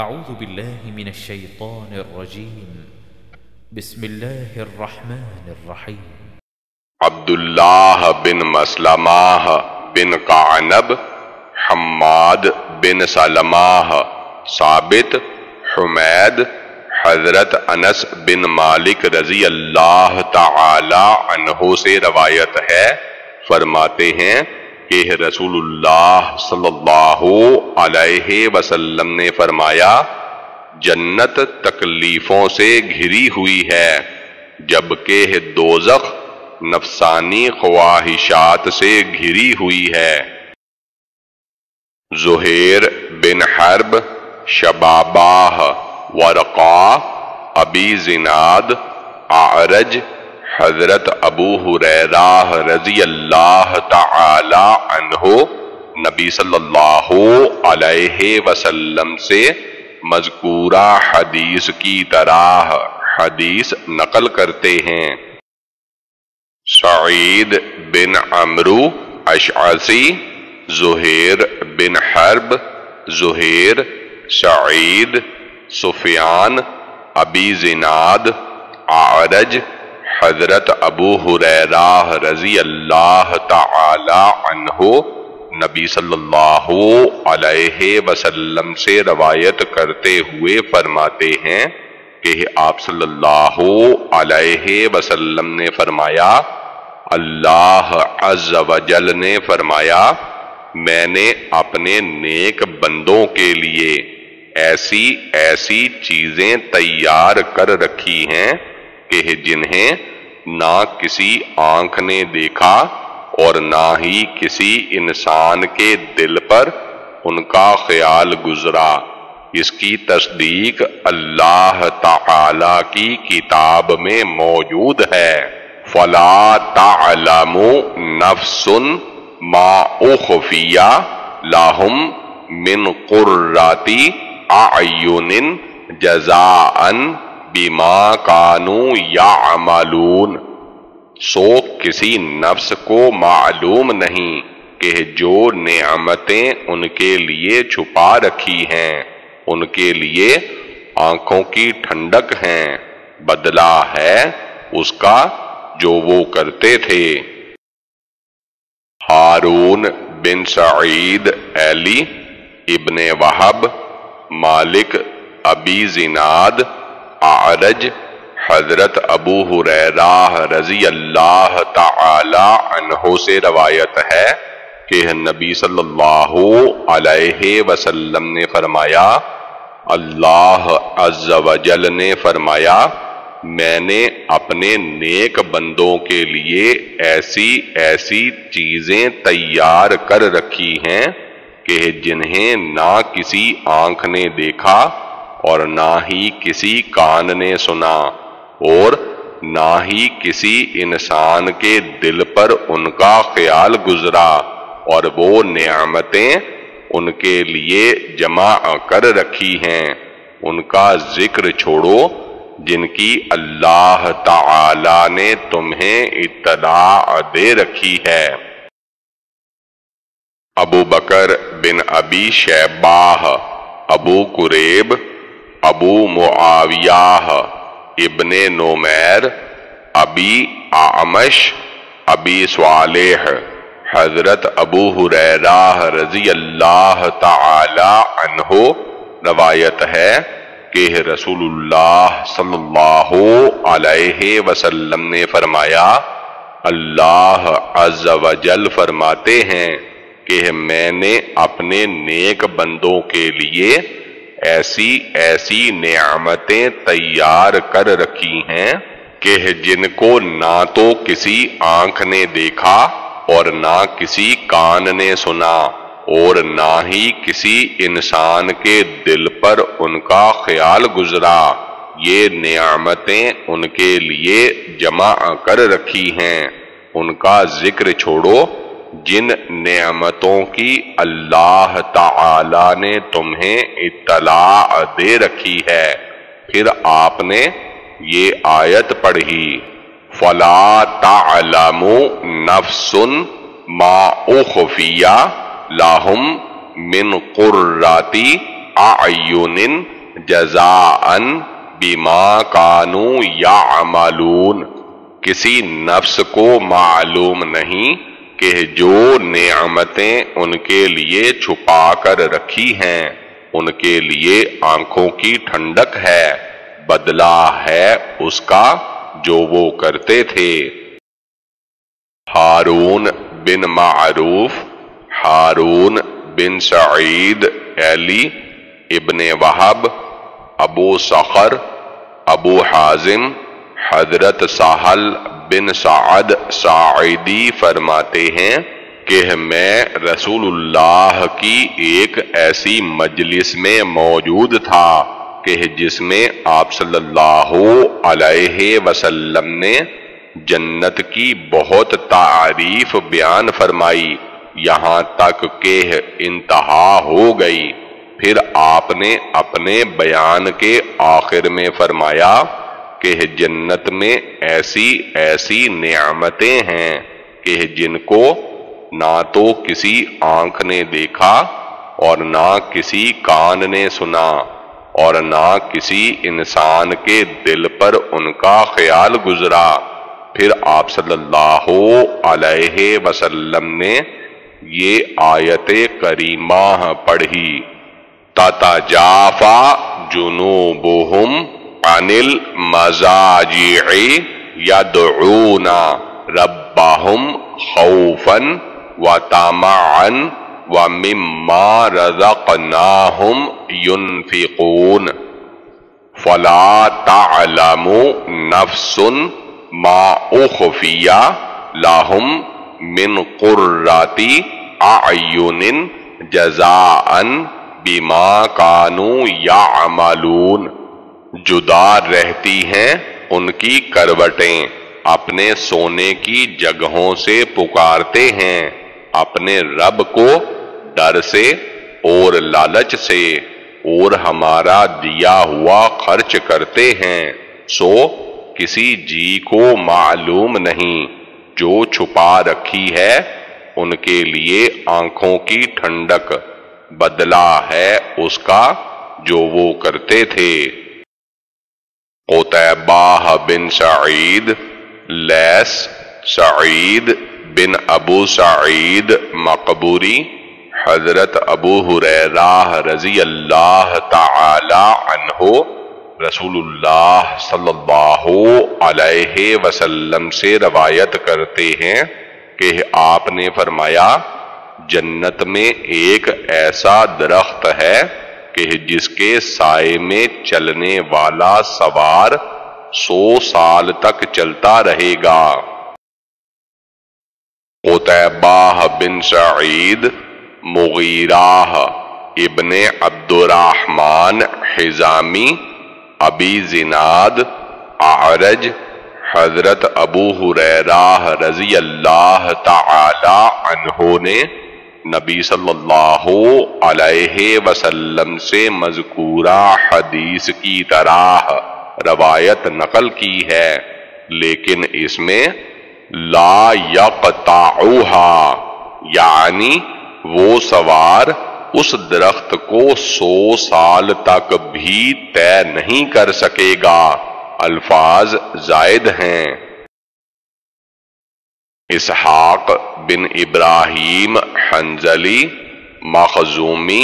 أعوذ بالله من الشيطان الرجيم. بسم الله الرحمن الرحيم. عبداللہ بن مسلمہ بن قعنب، حماد بن سلمہ، ثابت، حمید، حضرت انس بن مالک رضی اللہ تعالی عنہ سے روایت ہے، فرماتے ہیں کہ رسول اللہ صلی اللہ علیہ وسلم نے فرمایا، جنت تکلیفوں سے گھری ہوئی ہے جبکہ دوزخ نفسانی خواہشات سے گھری ہوئی ہے۔ زہیر بن حرب، شباباہ ورقا ابی زناد، اعرج حضرت ابو حریرہ رضی اللہ تعالی عنہ نبی صلی اللہ علیہ وسلم سے مذکورہ حدیث کی طرح حدیث نقل کرتے ہیں۔ سعید بن عمرو اشعسی زہیر بن حرب، زہیر، سعید، سفیان، ابی زناد، اعرج حضرت ابو حریرہ رضی اللہ تعالی عنہ نبی صلی اللہ علیہ وسلم سے روایت کرتے ہوئے فرماتے ہیں کہ آپ صلی اللہ علیہ وسلم نے فرمایا، اللہ عز و جل نے فرمایا، میں نے اپنے نیک بندوں کے لیے ایسی ایسی چیزیں تیار کر رکھی ہیں کہ جنہیں نہ کسی آنکھ نے دیکھا اور نہ ہی کسی انسان کے دل پر ان کا خیال گزرا۔ اس کی تصدیق اللہ تعالی کی کتاب میں موجود ہے۔ فلا تعلم نفس ما اخفیا لاہم من قراتی اعین جزاء بما کانو یا سو کسی نفس کو معلوم نہیں کہ جو نعمتیں ان کے لیے چھپا رکھی ہیں، ان کے لیے آنکھوں کی ٹھنڈک ہیں۔ بدلہ ہے اس کا جو وہ کرتے تھے۔ ہارون بن سعید ایلی ابن وحب مالک ابی زناد اعرج حضرت ابو حریرہ رضی اللہ تعالی عنہ سے روایت ہے کہ نبی صلی اللہ علیہ وسلم نے فرمایا، اللہ عز و جل نے فرمایا، میں نے اپنے نیک بندوں کے لیے ایسی ایسی چیزیں تیار کر رکھی ہیں کہ جنہیں نہ کسی آنکھ نے دیکھا اور نہ ہی کسی کان نے سنا اور نہ ہی کسی انسان کے دل پر ان کا خیال گزرا اور وہ نعمتیں ان کے لیے جمع کر رکھی ہیں۔ ان کا ذکر چھوڑو جن کی اللہ تعالی نے تمہیں اطلاع دے رکھی ہے۔ ابو بکر بن ابی شیباہ، ابو قریب ابو معاویہ ابن نومیر ابی آمش ابی صالح، حضرت ابو حریرہ رضی اللہ تعالی عنہ روایت ہے کہ رسول اللہ صلی اللہ علیہ وسلم نے فرمایا، اللہ عز و جل فرماتے ہیں کہ میں نے اپنے نیک بندوں کے لیے ایسی ایسی نعمتیں تیار کر رکھی ہیں کہ جن کو نہ تو کسی آنکھ نے دیکھا اور نہ کسی کان نے سنا اور نہ ہی کسی انسان کے دل پر ان کا خیال گزرا۔ یہ نعمتیں ان کے لیے جمع کر رکھی ہیں۔ ان کا ذکر چھوڑو۔ جن نعمتوں کی اللہ تعالی نے تمہیں اطلاع دے رکھی ہے۔ پھر آپ نے یہ آیت پڑھی، فلا تعلم نفس ما اخفیا لاہم من قراتی اعین جزاءن بما کانو یعملون کسی نفس کو معلوم نہیں کہ جو نعمتیں ان کے لیے چھپا کر رکھی ہیں، ان کے لیے آنکھوں کی ٹھنڈک ہے، بدلہ ہے اس کا جو وہ کرتے تھے۔ ہارون بن معروف، ہارون بن سعید ایلی ابن وحب ابو سخر ابو حازم، حضرت ساحل بن سعد سعیدی فرماتے ہیں کہ میں رسول اللہ کی ایک ایسی مجلس میں موجود تھا کہ جس میں آپ صلی اللہ علیہ وسلم نے جنت کی بہت تعریف بیان فرمائی، یہاں تک کہ انتہا ہو گئی۔ پھر آپ نے اپنے بیان کے آخر میں فرمایا کہ جنت میں ایسی ایسی نعمتیں ہیں کہ جن کو نہ تو کسی آنکھ نے دیکھا اور نہ کسی کان نے سنا اور نہ کسی انسان کے دل پر ان کا خیال گزرا۔ پھر آپ صلی اللہ علیہ وسلم نے یہ آیت کریمہ پڑھی۔ تتا جافا جنوبہم عن المزاجع يدعون ربهم خوفا وطمعا ومما رزقناهم ينفقون. فلا تعلم نفس ما أخفي لهم من قرة أعين جزاء بما كانوا يعملون. جدا رہتی ہیں، ان کی کروٹیں اپنے سونے کی جگہوں سے پکارتے ہیں، اپنے رب کو ڈر سے اور لالچ سے، اور ہمارا دیا ہوا خرچ کرتے ہیں۔ سو، کسی جی کو معلوم نہیں، جو چھپا رکھی ہے، ان کے لیے آنکھوں کی ٹھنڈک بدلہ ہے اس کا جو وہ کرتے تھے۔ قطبہ بن سعید لیس سعید بن ابو سعید مقبوری حضرت ابو حریرہ رضی اللہ تعالی عنہ رسول اللہ صلی اللہ علیہ وسلم سے روایت کرتے ہیں کہ آپ نے فرمایا، جنت میں ایک ایسا درخت ہے کہ جس کے سائے میں چلنے والا سوار سو سال تک چلتا رہے گا۔ قطبہ بن سعید مغیرہ ابن عبد الرحمن حزامی، ابی زناد، اعرج، حضرت ابو حریرہ رضی اللہ تعالی عنہ نے نبی صلی اللہ علیہ وسلم سے مذکورہ حدیث کی طرح روایت نقل کی ہے، لیکن اس میں لا یقطعوها یعنی وہ سوار اس درخت کو سو سال تک بھی طے نہیں کر سکے گا۔ الفاظ زائد ہیں۔ اسحاق بن ابراہیم حنزلی، مخزومی،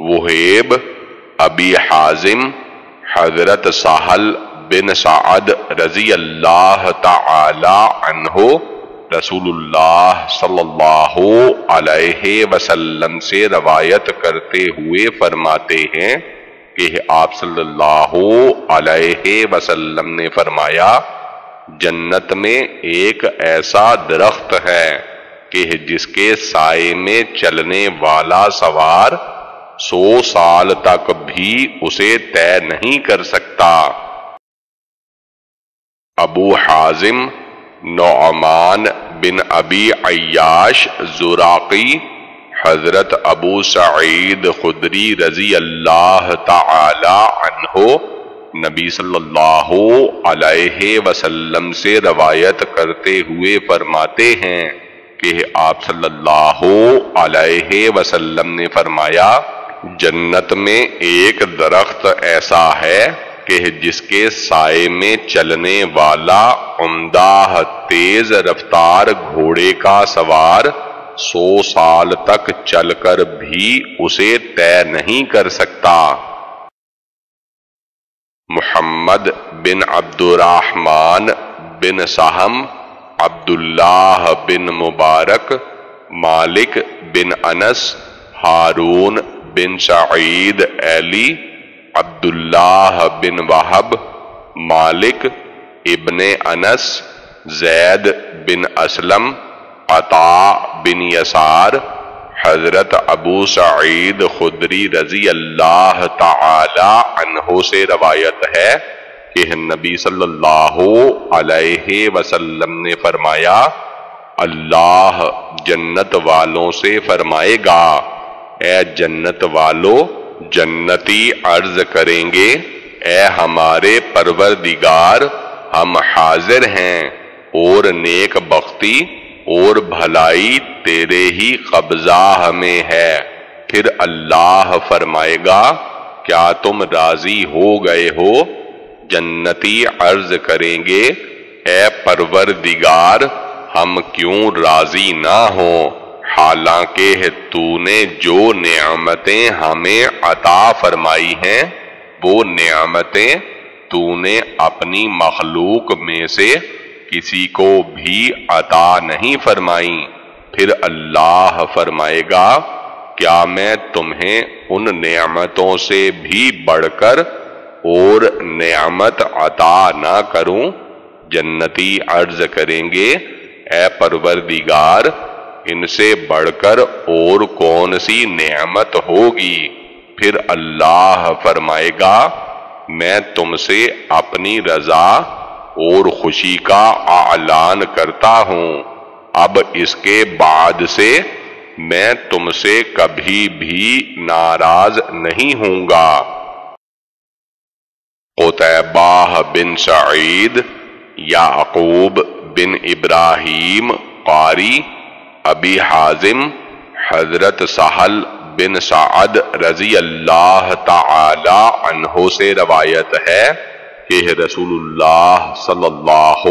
وہیب، ابی حازم، حضرت ساحل بن سعد رضی اللہ تعالی عنہ رسول اللہ صلی اللہ علیہ وسلم سے روایت کرتے ہوئے فرماتے ہیں کہ آپ صلی اللہ علیہ وسلم نے فرمایا جنت میں ایک ایسا درخت ہے کہ جس کے سائے میں چلنے والا سوار سو سال تک بھی اسے طے نہیں کر سکتا۔ ابو حازم، نعمان بن ابی عیاش زراقی، حضرت ابو سعید خدری رضی اللہ تعالی عنہ نبی صلی اللہ علیہ وسلم سے روایت کرتے ہوئے فرماتے ہیں کہ آپ صلی اللہ علیہ وسلم نے فرمایا، جنت میں ایک درخت ایسا ہے کہ جس کے سائے میں چلنے والا عمدہ تیز رفتار گھوڑے کا سوار سو سال تک چل کر بھی اسے طے نہیں کر سکتا۔ محمد بن عبد الرحمن بن سہم، عبداللہ بن مبارک، مالک بن انس، ہارون بن سعید علی، عبداللہ بن وحب مالک ابن انس، زید بن اسلم عطا بن یسار حضرت ابو سعید خدری رضی اللہ تعالی عنہ سے روایت ہے کہ نبی صلی اللہ علیہ وسلم نے فرمایا، اللہ جنت والوں سے فرمائے گا، اے جنت والو، جنتی عرض کریں گے، اے ہمارے پروردگار، ہم حاضر ہیں اور نیک بختی اور بھلائی تیرے ہی قبضہ ہمیں ہے۔ پھر اللہ فرمائے گا، کیا تم راضی ہو گئے ہو؟ جنتی عرض کریں گے، اے پروردگار، ہم کیوں راضی نہ ہوں؟ حالانکہ تو نے جو نعمتیں ہمیں عطا فرمائی ہیں، وہ نعمتیں تو نے اپنی مخلوق میں سے کسی کو بھی عطا نہیں فرمائی پھر اللہ فرمائے گا، کیا میں تمہیں ان نعمتوں سے بھی بڑھ کر اور نعمت عطا نہ کروں؟ جنتی عرض کریں گے، اے پروردگار، ان سے بڑھ کر اور کون سی نعمت ہوگی؟ پھر اللہ فرمائے گا، میں تم سے اپنی رضا اور خوشی کا اعلان کرتا ہوں۔ اب اس کے بعد سے میں تم سے کبھی بھی ناراض نہیں ہوں گا۔ قطبہ بن سعید، یعقوب بن ابراہیم قاری، ابی حازم، حضرت سہل بن سعد رضی اللہ تعالی عنہ سے روایت ہے۔ کہ رسول اللہ صلی اللہ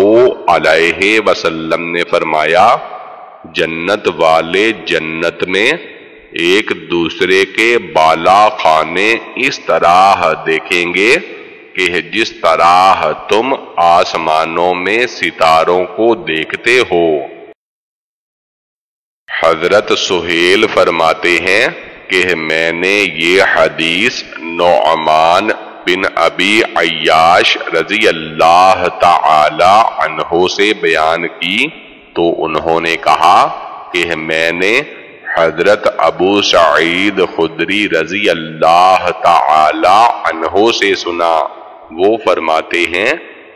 علیہ وسلم نے فرمایا، جنت والے جنت میں ایک دوسرے کے بالا خانے اس طرح دیکھیں گے کہ جس طرح تم آسمانوں میں ستاروں کو دیکھتے ہو۔ حضرت سہیل فرماتے ہیں کہ میں نے یہ حدیث نعمان بن ابی عیاش رضی اللہ تعالی عنہ سے بیان کی تو انہوں نے کہا کہ میں نے حضرت ابو سعید خدری رضی اللہ تعالی عنہ سے سنا۔ وہ فرماتے ہیں،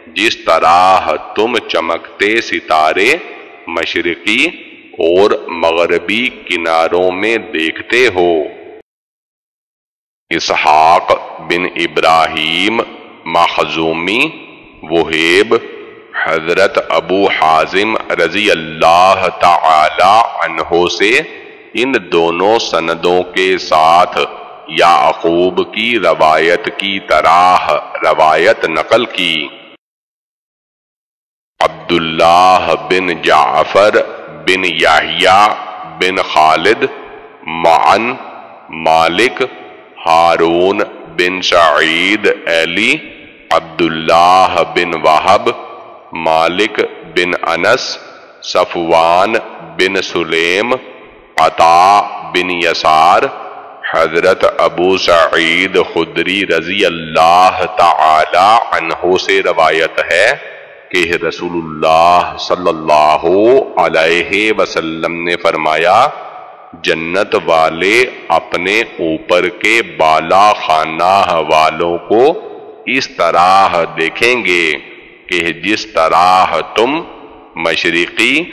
جس طرح تم چمکتے ستارے مشرقی اور مغربی کناروں میں دیکھتے ہو۔ اسحاق بن ابراہیم مخزومی وہیب حضرت ابو حازم رضی اللہ تعالی عنہ سے ان دونوں سندوں کے ساتھ یعقوب کی روایت کی طرح روایت نقل کی۔ عبداللہ بن جعفر بن یحییٰ بن خالد معن مالک ہارون بن سعید علی عبداللہ بن وحب مالک بن انس، صفوان بن سلیم، عطا بن یسار، حضرت ابو سعید خدری رضی اللہ تعالی عنہ سے روایت ہے کہ رسول اللہ صلی اللہ علیہ وسلم نے فرمایا جنت والے اپنے اوپر کے بالا خانہ والوں کو اس طرح دیکھیں گے کہ جس طرح تم مشرقی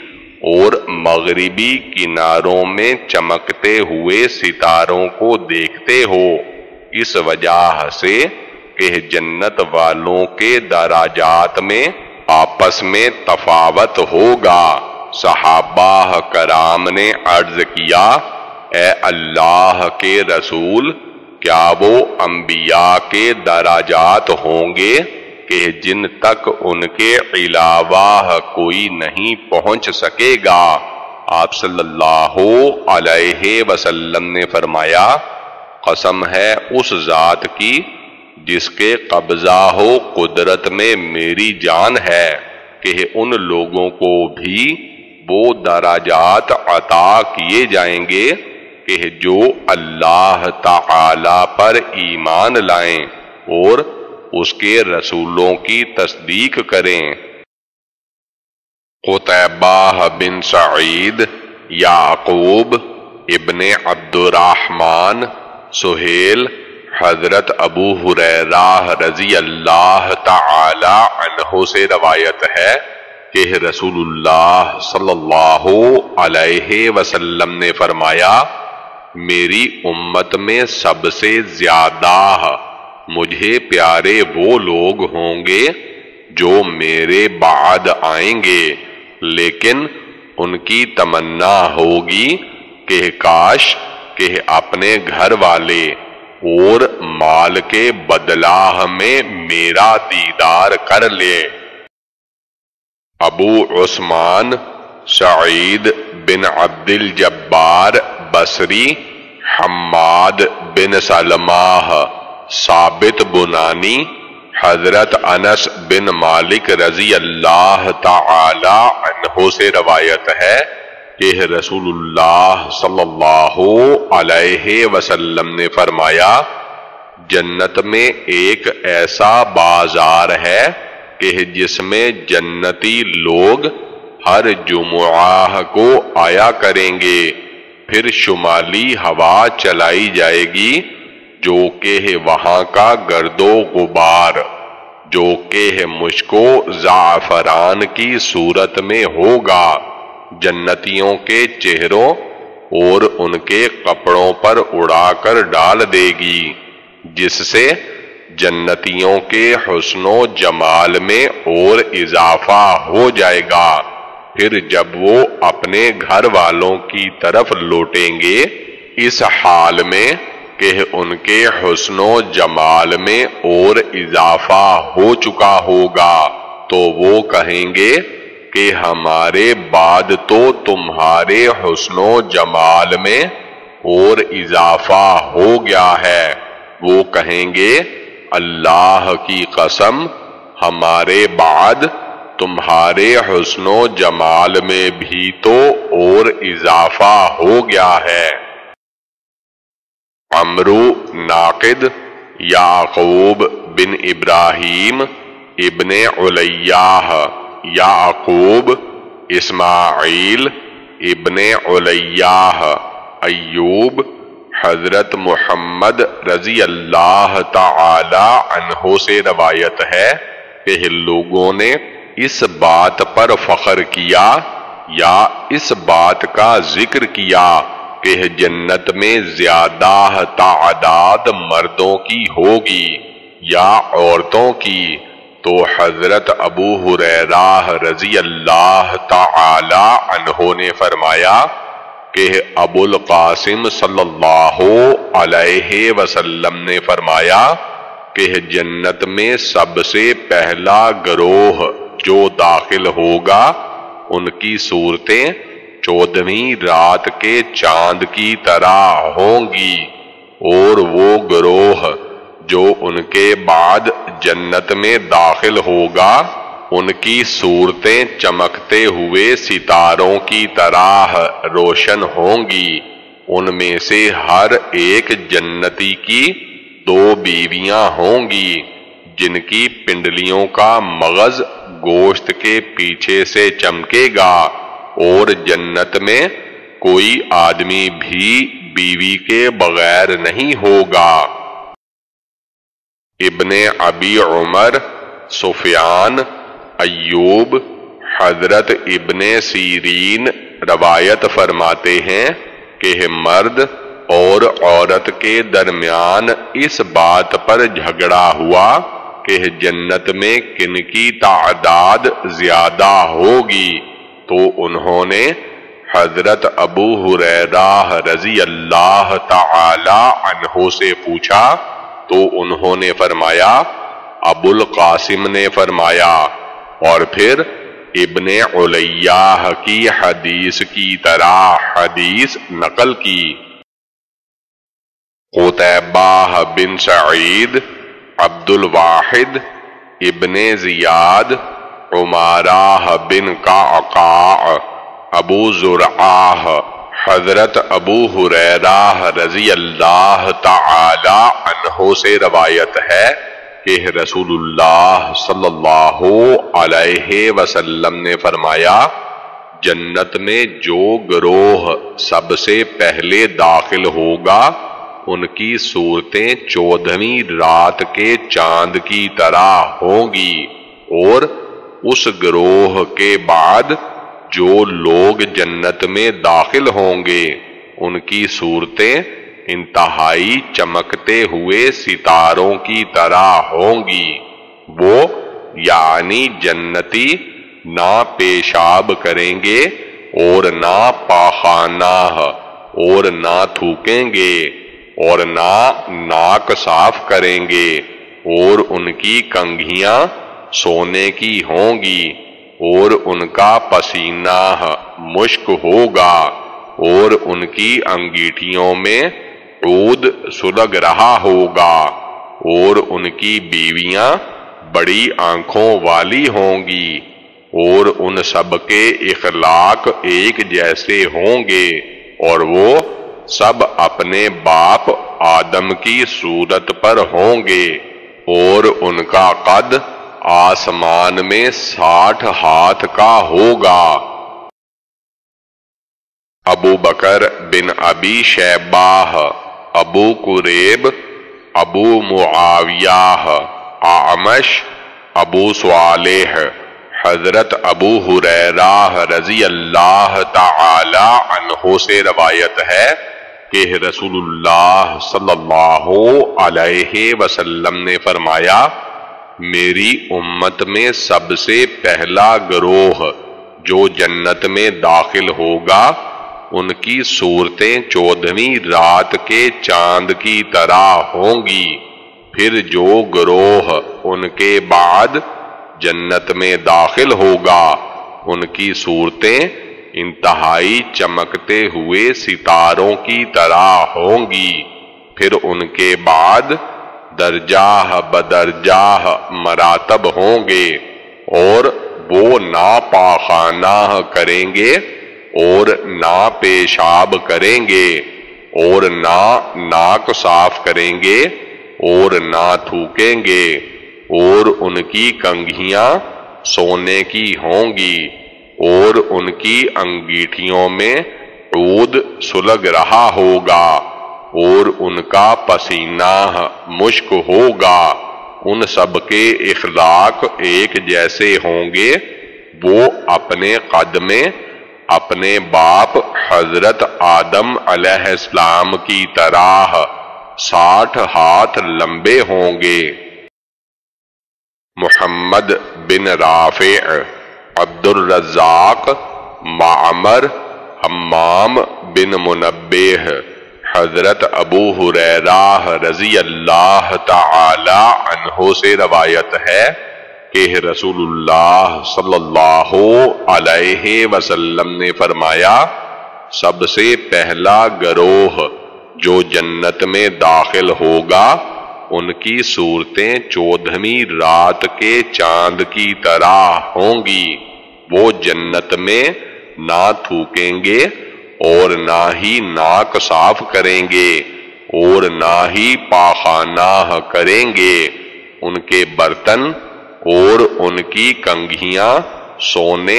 اور مغربی کناروں میں چمکتے ہوئے ستاروں کو دیکھتے ہو۔ اس وجہ سے کہ جنت والوں کے دراجات میں آپس میں تفاوت ہوگا۔ صحابہ کرام نے عرض کیا، اے اللہ کے رسول، کیا وہ انبیاء کے دراجات ہوں گے کہ جن تک ان کے علاوہ کوئی نہیں پہنچ سکے گا؟ آپ صلی اللہ علیہ وسلم نے فرمایا، قسم ہے اس ذات کی جس کے قبضہ ہو قدرت میں میری جان ہے کہ ان لوگوں کو بھی وہ دراجات عطا کیے جائیں گے کہ جو اللہ تعالی پر ایمان لائیں اور اس کے رسولوں کی تصدیق کریں۔ قطبہ بن سعید، یعقوب ابن عبد الرحمن سہیل، حضرت ابو حریرہ رضی اللہ تعالی عنہ سے روایت ہے۔ کہ رسول اللہ صلی اللہ علیہ وسلم نے فرمایا، میری امت میں سب سے زیادہ مجھے پیارے وہ لوگ ہوں گے جو میرے بعد آئیں گے، لیکن ان کی تمنا ہوگی، کہ کاش، کہ اپنے گھر والے اور مال کے بدلاہ میں میرا دیدار کر لے۔ ابو عثمان سعید بن عبد الجبار بصری، حماد بن سلمہ، ثابت بنانی، حضرت انس بن مالک رضی اللہ تعالی عنہ سے روایت ہے کہ رسول اللہ صلی اللہ علیہ وسلم نے فرمایا، جنت میں ایک ایسا بازار ہے کہ جس میں جنتی لوگ ہر جمعہ کو آیا کریں گے، پھر شمالی ہوا چلائی جائے گی، جو کہ وہاں کا گرد و غبار، جو کہ مشکو زعفران کی صورت میں ہوگا۔ جنتیوں کے چہروں اور ان کے کپڑوں پر اڑا کر ڈال دے گی، جس سے جنتیوں کے حسن و جمال میں اور اضافہ ہو جائے گا۔ پھر جب وہ اپنے گھر والوں کی طرف لوٹیں گے، اس حال میں کہ ان کے حسن و جمال میں اور اضافہ ہو چکا ہوگا، تو وہ کہیں گے کہ ہمارے بعد تو تمہارے حسن و جمال میں اور اضافہ ہو گیا ہے۔ وہ کہیں گے اللہ کی قسم، ہمارے بعد تمہارے حسن و جمال میں بھی تو اور اضافہ ہو گیا ہے۔ عمرو ناقد، یعقوب بن ابراہیم ابن علیہ یعقوب اسماعیل ابن علیہ ایوب حضرت محمد رضی اللہ تعالی عنہ سے روایت ہے کہ لوگوں نے اس بات پر فخر کیا یا اس بات کا ذکر کیا کہ جنت میں زیادہ تعداد مردوں کی ہوگی یا عورتوں کی، تو حضرت ابو حریرہ رضی اللہ تعالی عنہ نے فرمایا کہ ابو القاسم صلی اللہ علیہ وسلم نے فرمایا کہ جنت میں سب سے پہلا گروہ جو داخل ہوگا، ان کی صورتیں چودہویں رات کے چاند کی طرح ہوں گی اور وہ گروہ جو ان کے بعد جنت میں داخل ہوگا ان کی صورتیں چمکتے ہوئے ستاروں کی طرح روشن ہوں گی ان میں سے ہر ایک جنتی کی دو بیویاں ہوں گی جن کی پنڈلیوں کا مغز گوشت کے پیچھے سے چمکے گا اور جنت میں کوئی آدمی بھی بیوی کے بغیر نہیں ہوگا ابن ابی عمر سفیان ایوب حضرت ابن سیرین روایت فرماتے ہیں کہ مرد اور عورت کے درمیان اس بات پر جھگڑا ہوا کہ جنت میں کن کی تعداد زیادہ ہوگی۔ تو انہوں نے حضرت ابو حریرہ رضی اللہ تعالی عنہ سے پوچھا، تو انہوں نے فرمایا، ابو القاسم نے فرمایا اور پھر ابن علیہ کی حدیث کی طرح حدیث نقل کی۔ قطبہ بن سعید عبد الواحد ابن زیاد، عمارہ بن قعقاع، ابو زرعاہ حضرت ابو حریرہ رضی اللہ تعالی عنہ سے روایت ہے۔ کہ رسول اللہ صلی اللہ علیہ وسلم نے فرمایا، جنت میں جو گروہ سب سے پہلے داخل ہوگا، ان کی صورتیں چودہویں رات کے چاند کی طرح ہوں گی اور اس گروہ کے بعد جو لوگ جنت میں داخل ہوں گے، ان کی صورتیں انتہائی چمکتے ہوئے ستاروں کی طرح ہوں گی۔ وہ یعنی جنتی نہ پیشاب کریں گے اور نہ پاخانہ اور نہ تھوکیں گے اور نہ ناک صاف کریں گے اور ان کی کنگھیاں سونے کی ہوں گی اور ان کا پسینہ مشک ہوگا اور ان کی انگیٹھیوں میں عود سلگ رہا ہوگا اور ان کی بیویاں بڑی آنکھوں والی ہوں گی اور ان سب کے اخلاق ایک جیسے ہوں گے اور وہ سب اپنے باپ آدم کی صورت پر ہوں گے اور ان کا قد آسمان میں ساٹھ ہاتھ کا ہوگا ابو بکر بن ابی شیباہ ابو قریب، ابو معاویہ آمش ابو صالح، حضرت ابو حریرہ رضی اللہ تعالی عنہ سے روایت ہے کہ رسول اللہ صلی اللہ علیہ وسلم نے فرمایا، میری امت میں سب سے پہلا گروہ جو جنت میں داخل ہوگا ان کی صورتیں چودہویں رات کے چاند کی طرح ہوں گی پھر جو گروہ ان کے بعد جنت میں داخل ہوگا، ان کی صورتیں انتہائی چمکتے ہوئے ستاروں کی طرح ہوں گی پھر ان کے بعد درجہ بدرجہ مراتب ہوں گے اور وہ ناپاخانہ کریں گے۔ اور نہ پیشاب کریں گے، اور نہ ناک صاف کریں گے، اور نہ تھوکیں گے، اور ان کی کنگھیاں سونے کی ہوں گی، اور ان کی انگیٹھیوں میں عود سلگ رہا ہوگا، اور ان کا پسینہ مشک ہوگا۔ ان سب کے اخلاق ایک جیسے ہوں گے، وہ اپنے قد میں اپنے باپ حضرت آدم علیہ السلام کی طرح ساٹھ ہاتھ لمبے ہوں گے۔ محمد بن رافع عبد الرزاق معمر، حمام بن منبہ حضرت ابو حریرہ رضی اللہ تعالی عنہ سے روایت ہے۔ کہ رسول اللہ صلی اللہ علیہ وسلم نے فرمایا، سب سے پہلا گروہ جو جنت میں داخل ہوگا، ان کی صورتیں چودہویں رات کے چاند کی طرح ہوں گی۔ وہ جنت میں نہ تھوکیں گے اور نہ ہی ناک صاف کریں گے اور نہ ہی پاخانہ کریں گے۔ ان کے برتن اور ان کی کنگھیاں سونے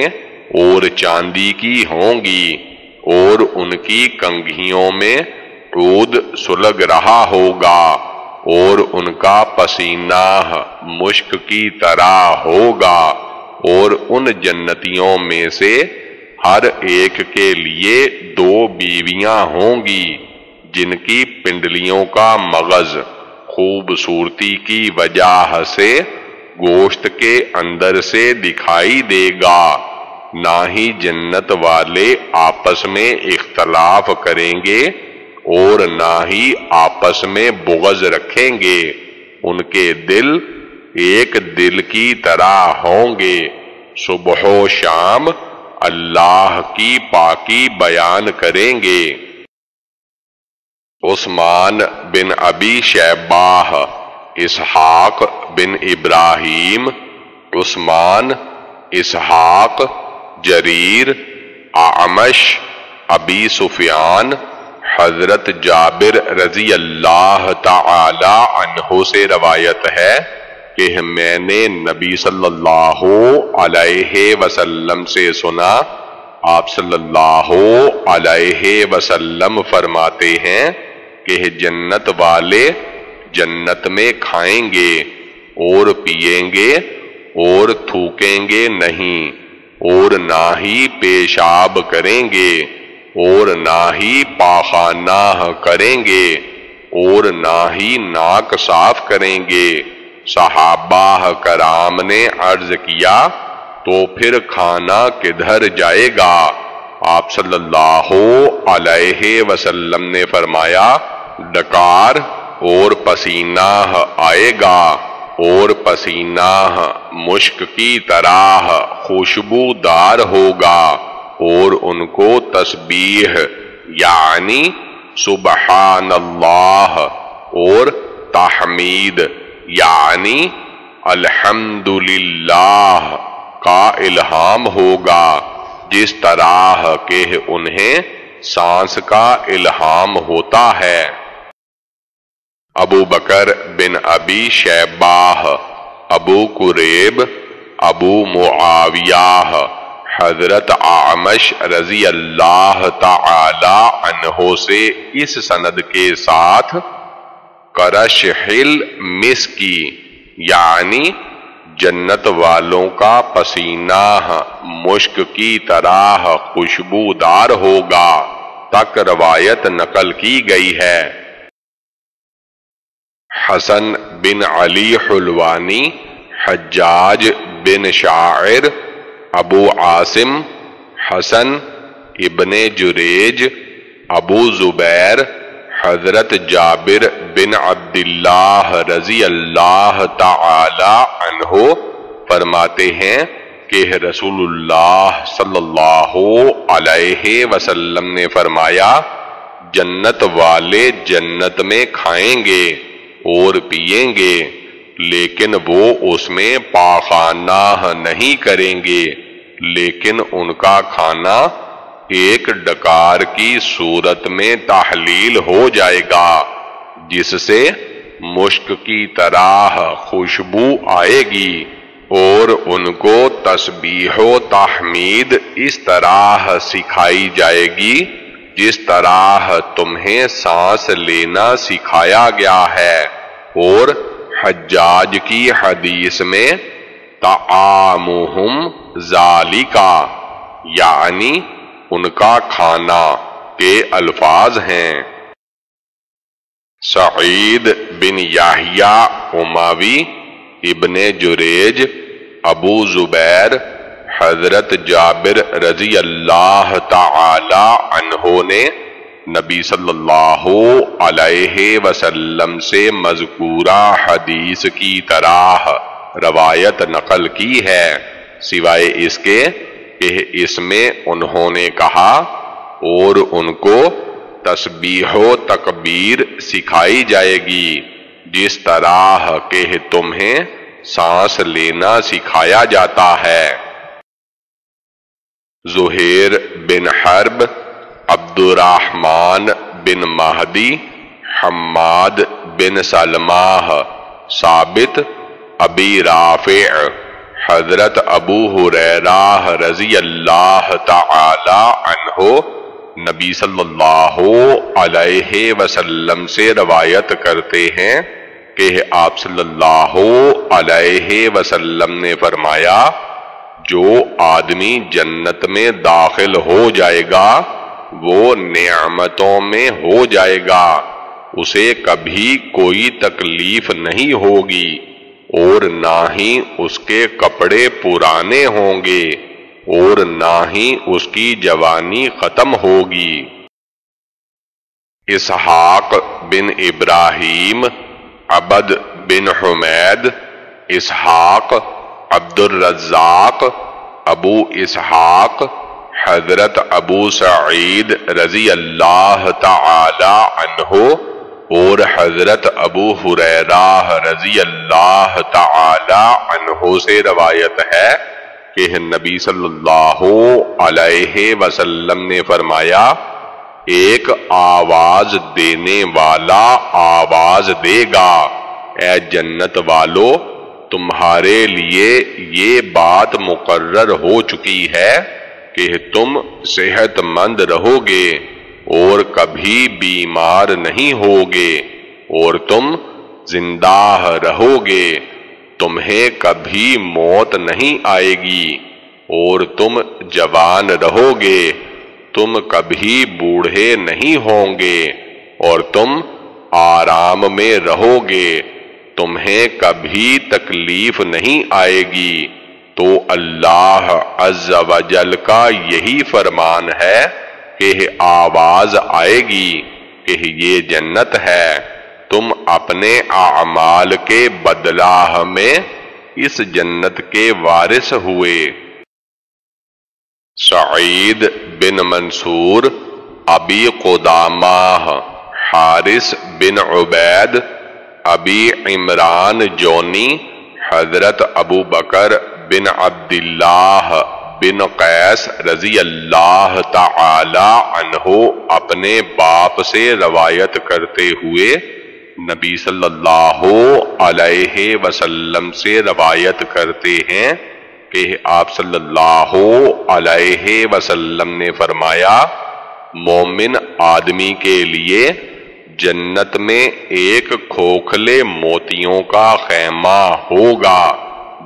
اور چاندی کی ہوں گی اور ان کی کنگھیوں میں عود سلگ رہا ہوگا اور ان کا پسینہ مشک کی طرح ہوگا اور ان جنتیوں میں سے ہر ایک کے لیے دو بیویاں ہوں گی جن کی پنڈلیوں کا مغز خوبصورتی کی وجہ سے گوشت کے اندر سے دکھائی دے گا۔ نہ ہی جنت والے آپس میں اختلاف کریں گے اور نہ ہی آپس میں بغض رکھیں گے۔ ان کے دل ایک دل کی طرح ہوں گے۔ صبح و شام اللہ کی پاکی بیان کریں گے۔ عثمان بن ابی شیباہ اسحاق بن ابراہیم، عثمان، اسحاق، جریر آمش ابی سفیان، حضرت جابر رضی اللہ تعالی عنہ سے روایت ہے کہ میں نے نبی صلی اللہ علیہ وسلم سے سنا، آپ صلی اللہ علیہ وسلم فرماتے ہیں کہ جنت والے جنت میں کھائیں گے، اور پیئیں گے، اور تھوکیں گے نہیں، اور نہ ہی پیشاب کریں گے، اور نہ ہی پاخانہ کریں گے، اور نہ ہی ناک صاف کریں گے۔ صحابہ کرام نے عرض کیا، تو پھر کھانا کدھر جائے گا؟ آپ صلی اللہ علیہ وسلم نے فرمایا، ڈکار اور پسینہ آئے گا، اور پسینہ مشک کی طرح خوشبو دار ہوگا، اور ان کو تسبیح یعنی سبحان اللہ اور تحمید یعنی الحمدللہ کا الہام ہوگا، جس طرح کہ انہیں سانس کا الہام ہوتا ہے۔ ابو بکر بن ابی شیباہ، ابو قریب، ابو معاویہ حضرت آمش رضی اللہ تعالی عنہ سے اس سند کے ساتھ کرش ہل مس کی یعنی جنت والوں کا پسینہ مشک کی طرح خوشبودار ہوگا، تک روایت نقل کی گئی ہے۔ حسن بن علی حلوانی، حجاج بن شاعر، ابو عاصم، حسن ابن جریج، ابو زبیر، حضرت جابر بن عبداللہ رضی اللہ تعالی عنہ فرماتے ہیں کہ رسول اللہ صلی اللہ علیہ وسلم نے فرمایا، جنت والے جنت میں کھائیں گے۔ اور پیئیں گے، لیکن وہ اس میں پاخانہ نہیں کریں گے۔ لیکن ان کا کھانا ایک ڈکار کی صورت میں تحلیل ہو جائے گا، جس سے مشک کی طرح خوشبو آئے گی اور ان کو تسبیح و تحمید اس طرح سکھائی جائے گی۔ جس طرح تمہیں سانس لینا سکھایا گیا ہے، اور حجاج کی حدیث میں تعامہم ذالکا یعنی ان کا کھانا کے الفاظ ہیں۔ سعید بن یاہیا اماوی ابن جریج، ابو زبیر حضرت جابر رضی اللہ تعالی عنہ نے نبی صلی اللہ علیہ وسلم سے مذکورہ حدیث کی طرح روایت نقل کی ہے۔ سوائے اس کے کہ اس میں انہوں نے کہا اور ان کو تسبیح و تکبیر سکھائی جائے گی۔ جس طرح کہ تمہیں سانس لینا سکھایا جاتا ہے۔ زہیر بن حرب عبد الرحمن بن مہدی، حماد بن سلمہ ثابت، ابی رافع، حضرت ابو حریرہ رضی اللہ تعالی عنہ، نبی صلی اللہ علیہ وسلم سے روایت کرتے ہیں کہ آپ صلی اللہ علیہ وسلم نے فرمایا جو آدمی جنت میں داخل ہو جائے گا، وہ نعمتوں میں ہو جائے گا۔ اسے کبھی کوئی تکلیف نہیں ہوگی اور نہ ہی اس کے کپڑے پرانے ہوں گے اور نہ ہی اس کی جوانی ختم ہوگی۔ اسحاق بن ابراہیم، عبد بن حمید، اسحاق عبد الرزاق ابو اسحاق حضرت ابو سعید رضی اللہ تعالی عنہ اور حضرت ابو حریرہ رضی اللہ تعالی عنہ سے روایت ہے کہ نبی صلی اللہ علیہ وسلم نے فرمایا، ایک آواز دینے والا آواز دے گا۔ اے جنت والو تمہارے لیے یہ بات مقرر ہو چکی ہے کہ تم صحت مند رہو گے اور کبھی بیمار نہیں ہوگے اور تم زندہ رہو گے تمہیں کبھی موت نہیں آئے گی۔ اور تم جوان رہو گے تم کبھی بوڑھے نہیں ہوں گے۔ اور تم آرام میں رہو گے تمہیں کبھی تکلیف نہیں آئے گی۔ تو اللہ عز و جل کا یہی فرمان ہے کہ آواز آئے گی کہ یہ جنت ہے۔ تم اپنے اعمال کے بدلاہ میں اس جنت کے وارث ہوئے۔ سعید بن منصور، ابی قدامہ، حارث بن عبید ابی عمران جونی، حضرت ابو بکر بن عبداللہ بن قیس رضی اللہ تعالی عنہ اپنے باپ سے روایت کرتے ہوئے نبی صلی اللہ علیہ وسلم سے روایت کرتے ہیں کہ آپ صلی اللہ علیہ وسلم نے فرمایا، مومن آدمی کے لیے جنت میں ایک کھوکھلے موتیوں کا خیمہ ہوگا،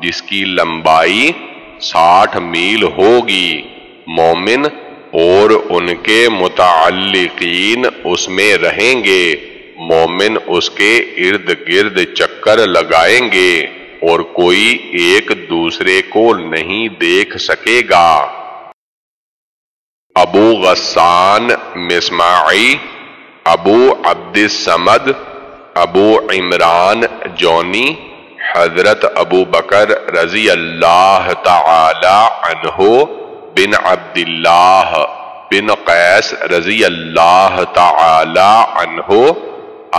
جس کی لمبائی ساٹھ میل ہوگی۔ مومن اور ان کے متعلقین اس میں رہیں گے۔ مومن اس کے ارد گرد چکر لگائیں گے اور کوئی ایک دوسرے کو نہیں دیکھ سکے گا۔ ابو غسان مسماعی ابو عبد السمد ابو عمران، جونی، حضرت ابو بکر رضی اللہ تعالی عنہ بن عبداللہ بن قیس رضی اللہ تعالی عنہ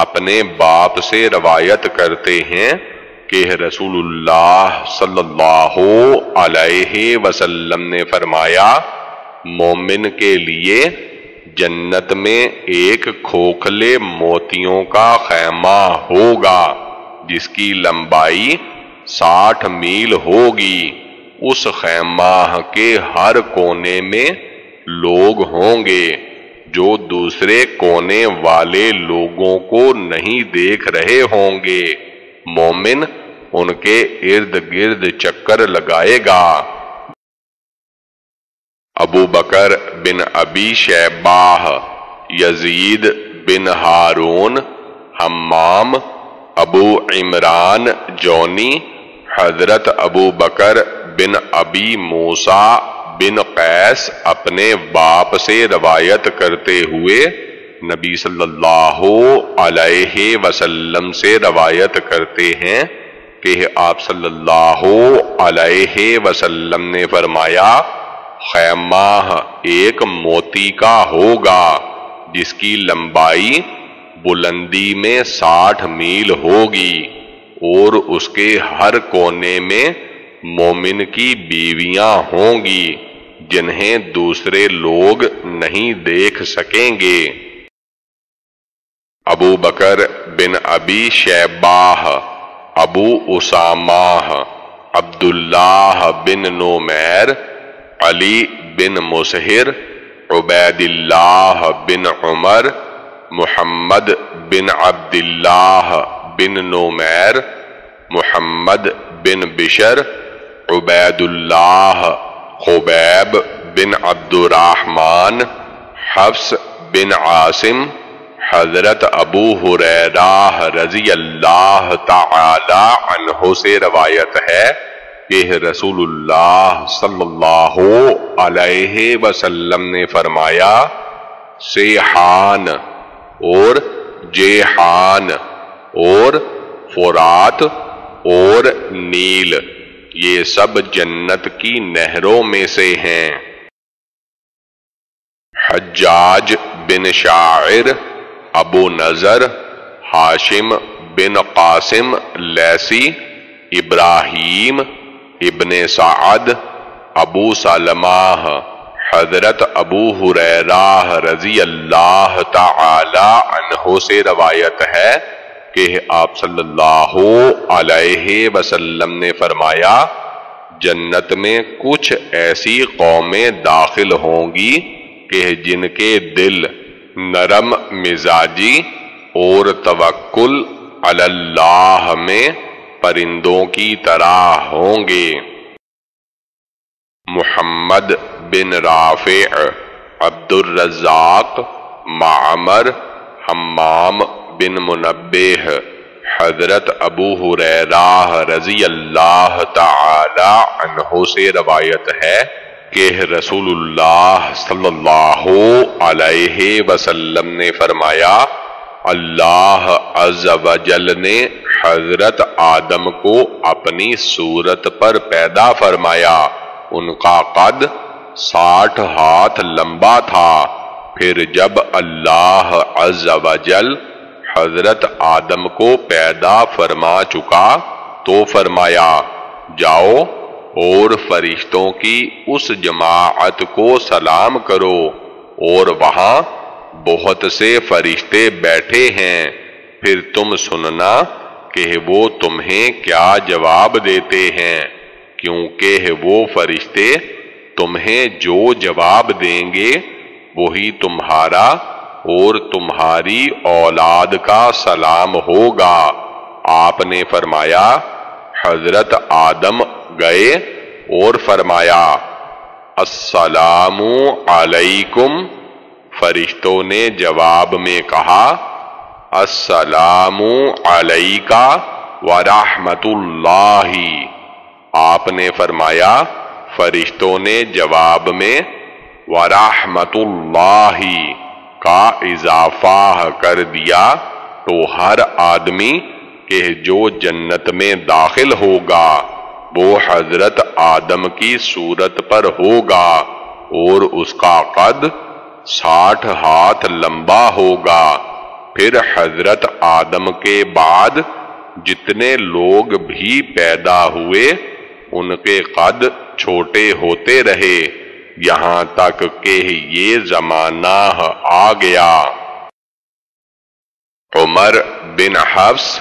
اپنے باپ سے روایت کرتے ہیں کہ رسول اللہ صلی اللہ علیہ وسلم نے فرمایا، مومن کے لیے جنت میں ایک کھوکھلے موتیوں کا خیمہ ہوگا، جس کی لمبائی ساٹھ میل ہوگی۔ اس خیمہ کے ہر کونے میں لوگ ہوں گے، جو دوسرے کونے والے لوگوں کو نہیں دیکھ رہے ہوں گے۔ مومن ان کے ارد گرد چکر لگائے گا۔ ابو بکر بن ابی شیباہ، یزید بن ہارون، حمام، ابو عمران، جونی، حضرت ابو بکر بن ابی موسا بن قیس اپنے باپ سے روایت کرتے ہوئے نبی صلی اللہ علیہ وسلم سے روایت کرتے ہیں۔ کہ آپ صلی اللہ علیہ وسلم نے فرمایا خیمہ ایک موتی کا ہوگا، جس کی لمبائی بلندی میں ساٹھ میل ہوگی اور اس کے ہر کونے میں مومن کی بیویاں ہوں گی، جنہیں دوسرے لوگ نہیں دیکھ سکیں گے۔ ابو بکر بن ابی شیباہ، ابو اسامہ، عبداللہ بن نومیر علی بن مسہر عبید اللہ بن عمر، محمد بن عبداللہ بن نومیر محمد بن بشر عبید اللہ خبیب بن عبد الرحمن حفظ بن عاصم، حضرت ابو حریرہ رضی اللہ تعالی عنہ سے روایت ہے۔ کہ رسول اللہ صلی اللہ علیہ وسلم نے فرمایا، سیحان اور جیحان اور فرات اور نیل، یہ سب جنت کی نہروں میں سے ہیں۔ حجاج بن شاعر، ابو نظر ہاشم بن قاسم لیسی ابراہیم ابن سعد، ابو سلمہ، حضرت ابو حریرہ رضی اللہ تعالی عنہ سے روایت ہے کہ آپ صلی اللہ علیہ وسلم نے فرمایا، جنت میں کچھ ایسی قومیں داخل ہوں گی کہ جن کے دل نرم مزاجی اور توکل اللہ میں پرندوں کی طرح ہوں گے۔ محمد بن رافع عبد الرزاق معمر، حمام بن منبہ، حضرت ابو حریرہ رضی اللہ تعالی عنہ سے روایت ہے کہ رسول اللہ صلی اللہ علیہ وسلم نے فرمایا اللہ عز و جل نے حضرت آدم کو اپنی صورت پر پیدا فرمایا۔ ان کا قد ساٹھ ہاتھ لمبا تھا۔ پھر جب اللہ عز و جل حضرت آدم کو پیدا فرما چکا تو فرمایا، جاؤ اور فرشتوں کی اس جماعت کو سلام کرو اور وہاں بہت سے فرشتے بیٹھے ہیں۔ پھر تم سننا کہ وہ تمہیں کیا جواب دیتے ہیں، کیونکہ وہ فرشتے تمہیں جو جواب دیں گے، وہی تمہارا اور تمہاری اولاد کا سلام ہوگا۔ آپ نے فرمایا، حضرت آدم گئے اور فرمایا، السلام علیکم فرشتوں نے جواب میں کہا، السلام علیکہ ورحمت اللہ آپ نے فرمایا، فرشتوں نے جواب میں ورحمت اللہ کا اضافہ کر دیا۔ تو ہر آدمی کہ جو جنت میں داخل ہوگا، وہ حضرت آدم کی صورت پر ہوگا اور اس کا قد ساٹھ ہاتھ لمبا ہوگا۔ پھر حضرت آدم کے بعد جتنے لوگ بھی پیدا ہوئے، ان کے قد چھوٹے ہوتے رہے۔ یہاں تک کہ یہ زمانہ آ گیا۔ عمر بن حفظ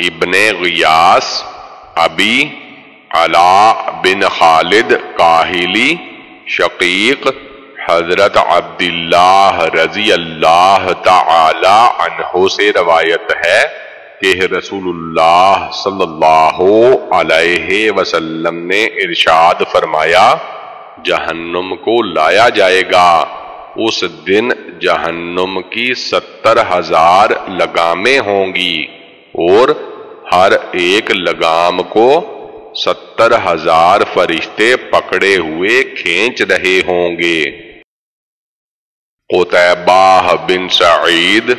ابن غیاس ابی علا بن خالد کاہلی شقیق حضرت عبداللہ رضی اللہ تعالی عنہ سے روایت ہے کہ رسول اللہ صلی اللہ علیہ وسلم نے ارشاد فرمایا، جہنم کو لایا جائے گا۔ اس دن جہنم کی ستر ہزار لگامیں ہوں گی اور ہر ایک لگام کو ستر ہزار فرشتے پکڑے ہوئے کھینچ رہے ہوں گے۔ قطبہ بن سعید،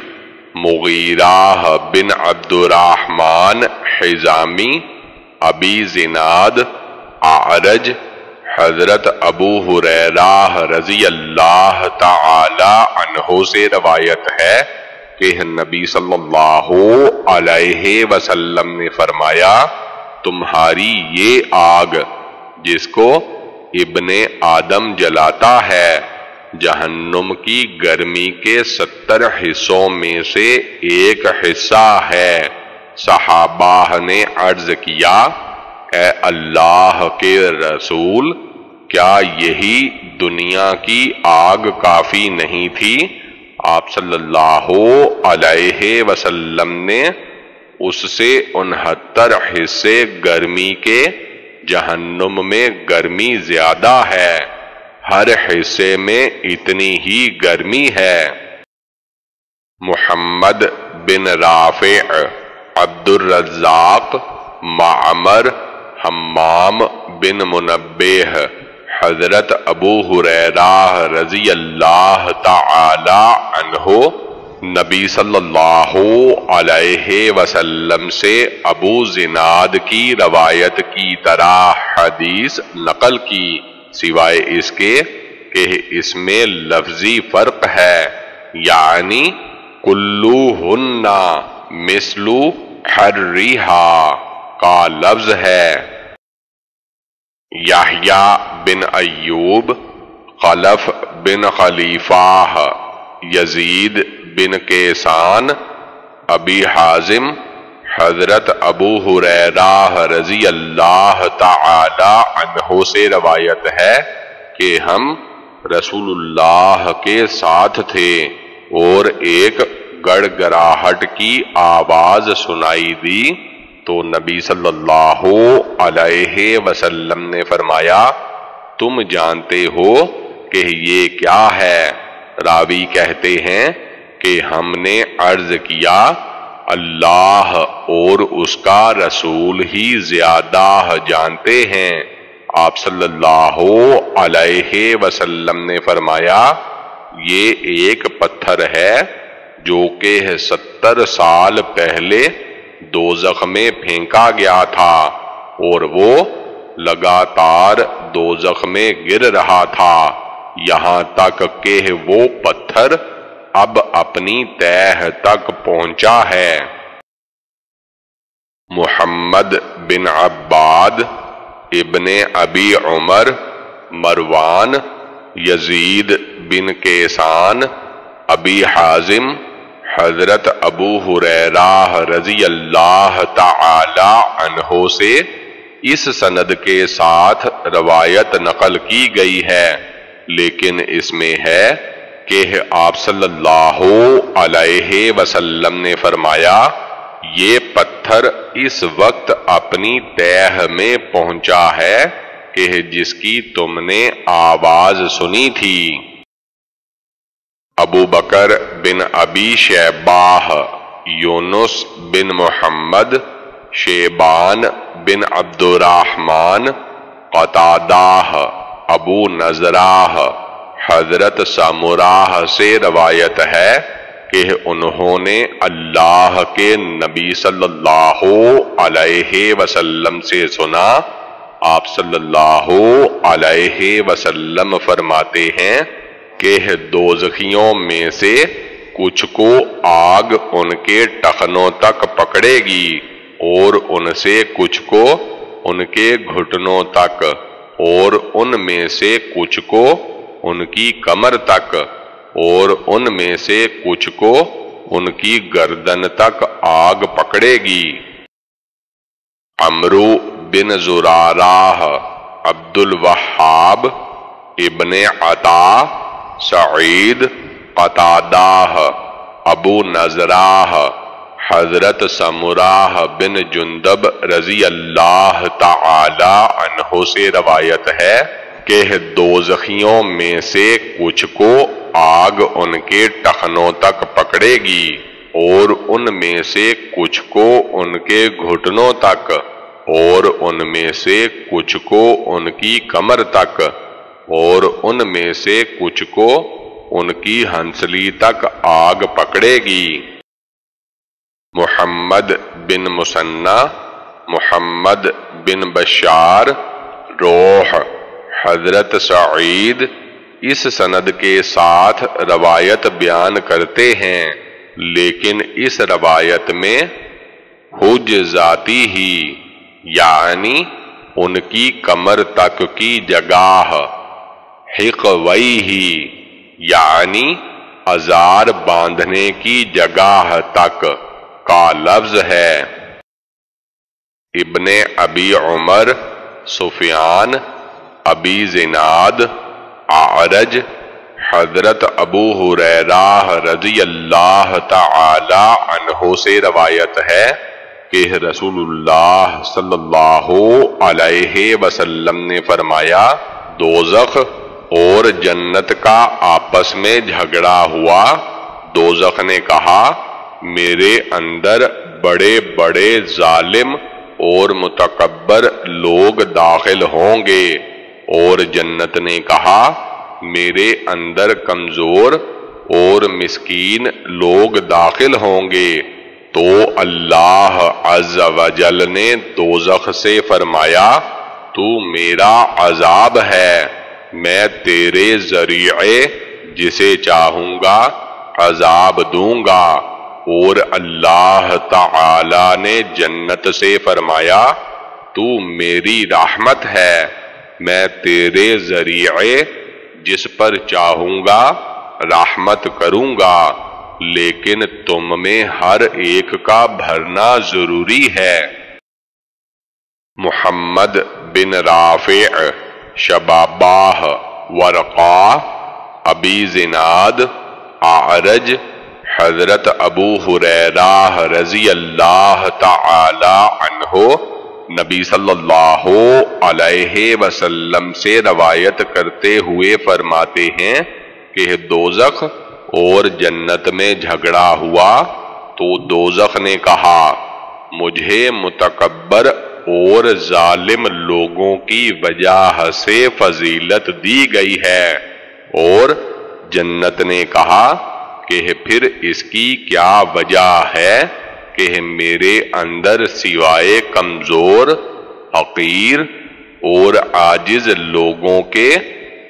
مغیرہ بن عبد الرحمن حزامی، ابی زناد آرج حضرت ابو حریرہ رضی اللہ تعالی عنہ سے روایت ہے کہ نبی صلی اللہ علیہ وسلم نے فرمایا، تمہاری یہ آگ جس کو ابن آدم جلاتا ہے جہنم کی گرمی کے ستر حصوں میں سے ایک حصہ ہے۔ صحابہ نے عرض کیا، اے اللہ کے رسول، کیا یہی دنیا کی آگ کافی نہیں تھی؟ آپ صلی اللہ علیہ وسلم نے اس سے انہتر حصے گرمی کے جہنم میں گرمی زیادہ ہے۔ ہر حصے میں اتنی ہی گرمی ہے۔ محمد بن رافع عبد الرزاق معمر، حمام بن منبہ حضرت ابو حریرہ رضی اللہ تعالی عنہ، نبی صلی اللہ علیہ وسلم سے ابو زناد کی روایت کی طرح حدیث نقل کی۔ سوائے اس کے کہ اس میں لفظی فرق ہے یعنی کلو ہننا مسلو ہر کا لفظ ہے۔ یحییٰ بن ایوب، خلف بن خلیفہ، یزید بن کیسان، ابی حازم حضرت ابو حریرہ رضی اللہ تعالی عنہ سے روایت ہے کہ ہم رسول اللہ کے ساتھ تھے اور ایک گڑ گراہٹ کی آواز سنائی دی تو نبی صلی اللہ علیہ وسلم نے فرمایا، تم جانتے ہو کہ یہ کیا ہے؟ راوی کہتے ہیں کہ ہم نے عرض کیا اللہ اور اس کا رسول ہی زیادہ جانتے ہیں۔ آپ صلی اللہ علیہ وسلم نے فرمایا، یہ ایک پتھر ہے جو کہ ستر سال پہلے دوزخ میں پھینکا گیا تھا اور وہ لگاتار دوزخ میں گر رہا تھا۔ یہاں تک کہ وہ پتھر اب اپنی تہ تک پہنچا ہے۔ محمد بن عباد ابن ابی عمر، مروان، یزید بن کیسان، ابی حازم، حضرت ابو حریرہ رضی اللہ تعالی عنہ سے اس سند کے ساتھ روایت نقل کی گئی ہے، لیکن اس میں ہے کہ آپ صلی اللہ علیہ وسلم نے فرمایا، یہ پتھر اس وقت اپنی تہ میں پہنچا ہے کہ جس کی تم نے آواز سنی تھی۔ ابو بکر بن ابی شیباہ، یونس بن محمد، شیبان بن عبد الرحمن قطادہ ابو نظراہ حضرت سامراہ سے روایت ہے کہ انہوں نے اللہ کے نبی صلی اللہ علیہ وسلم سے سنا۔ آپ صلی اللہ علیہ وسلم فرماتے ہیں کہ دوزخیوں میں سے کچھ کو آگ ان کے ٹخنوں تک پکڑے گی اور ان سے کچھ کو ان کے گھٹنوں تک اور ان میں سے کچھ کو ان کی کمر تک اور ان میں سے کچھ کو ان کی گردن تک آگ پکڑے گی۔ امرو بن زراراہ عبد الوہاب ابن عطا، سعید قطادہ ابو نظراہ حضرت سمراہ بن جندب رضی اللہ تعالی عنہ سے روایت ہے۔ کہ دوزخیوں میں سے کچھ کو آگ ان کے ٹخنوں تک پکڑے گی اور ان میں سے کچھ کو ان کے گھٹنوں تک اور ان میں سے کچھ کو ان کی کمر تک اور ان میں سے کچھ کو ان کی ہنسلی تک آگ پکڑے گی۔ محمد بن مسنہ، محمد بن بشار، روح۔ حضرت سعید اس سند کے ساتھ روایت بیان کرتے ہیں، لیکن اس روایت میں حج ذاتی ہی یعنی ان کی کمر تک کی جگہ حقوی ہی یعنی ازار باندھنے کی جگہ تک کا لفظ ہے۔ ابن ابی عمر سفیان ابی زناد آرج حضرت ابو حریرہ رضی اللہ تعالی عنہ سے روایت ہے کہ رسول اللہ صلی اللہ علیہ وسلم نے فرمایا، دوزخ اور جنت کا آپس میں جھگڑا ہوا۔ دوزخ نے کہا، میرے اندر بڑے بڑے ظالم اور متکبر لوگ داخل ہوں گے۔ اور جنت نے کہا، میرے اندر کمزور اور مسکین لوگ داخل ہوں گے۔ تو اللہ عز و جل نے دوزخ سے فرمایا، تو میرا عذاب ہے، میں تیرے ذریعے جسے چاہوں گا عذاب دوں گا۔ اور اللہ تعالی نے جنت سے فرمایا، تو میری رحمت ہے۔ میں تیرے ذریعے جس پر چاہوں گا رحمت کروں گا، لیکن تم میں ہر ایک کا بھرنا ضروری ہے۔ محمد بن رافع، شباباہ، ورقا، ابی زناد آرج حضرت ابو حریرہ رضی اللہ تعالی عنہ۔ نبی صلی اللہ علیہ وسلم سے روایت کرتے ہوئے فرماتے ہیں کہ دوزخ اور جنت میں جھگڑا ہوا تو دوزخ نے کہا، مجھے متکبر اور ظالم لوگوں کی وجہ سے فضیلت دی گئی ہے۔ اور جنت نے کہا کہ پھر اس کی کیا وجہ ہے؟ کہ میرے اندر سوائے کمزور حقیر اور آجز لوگوں کے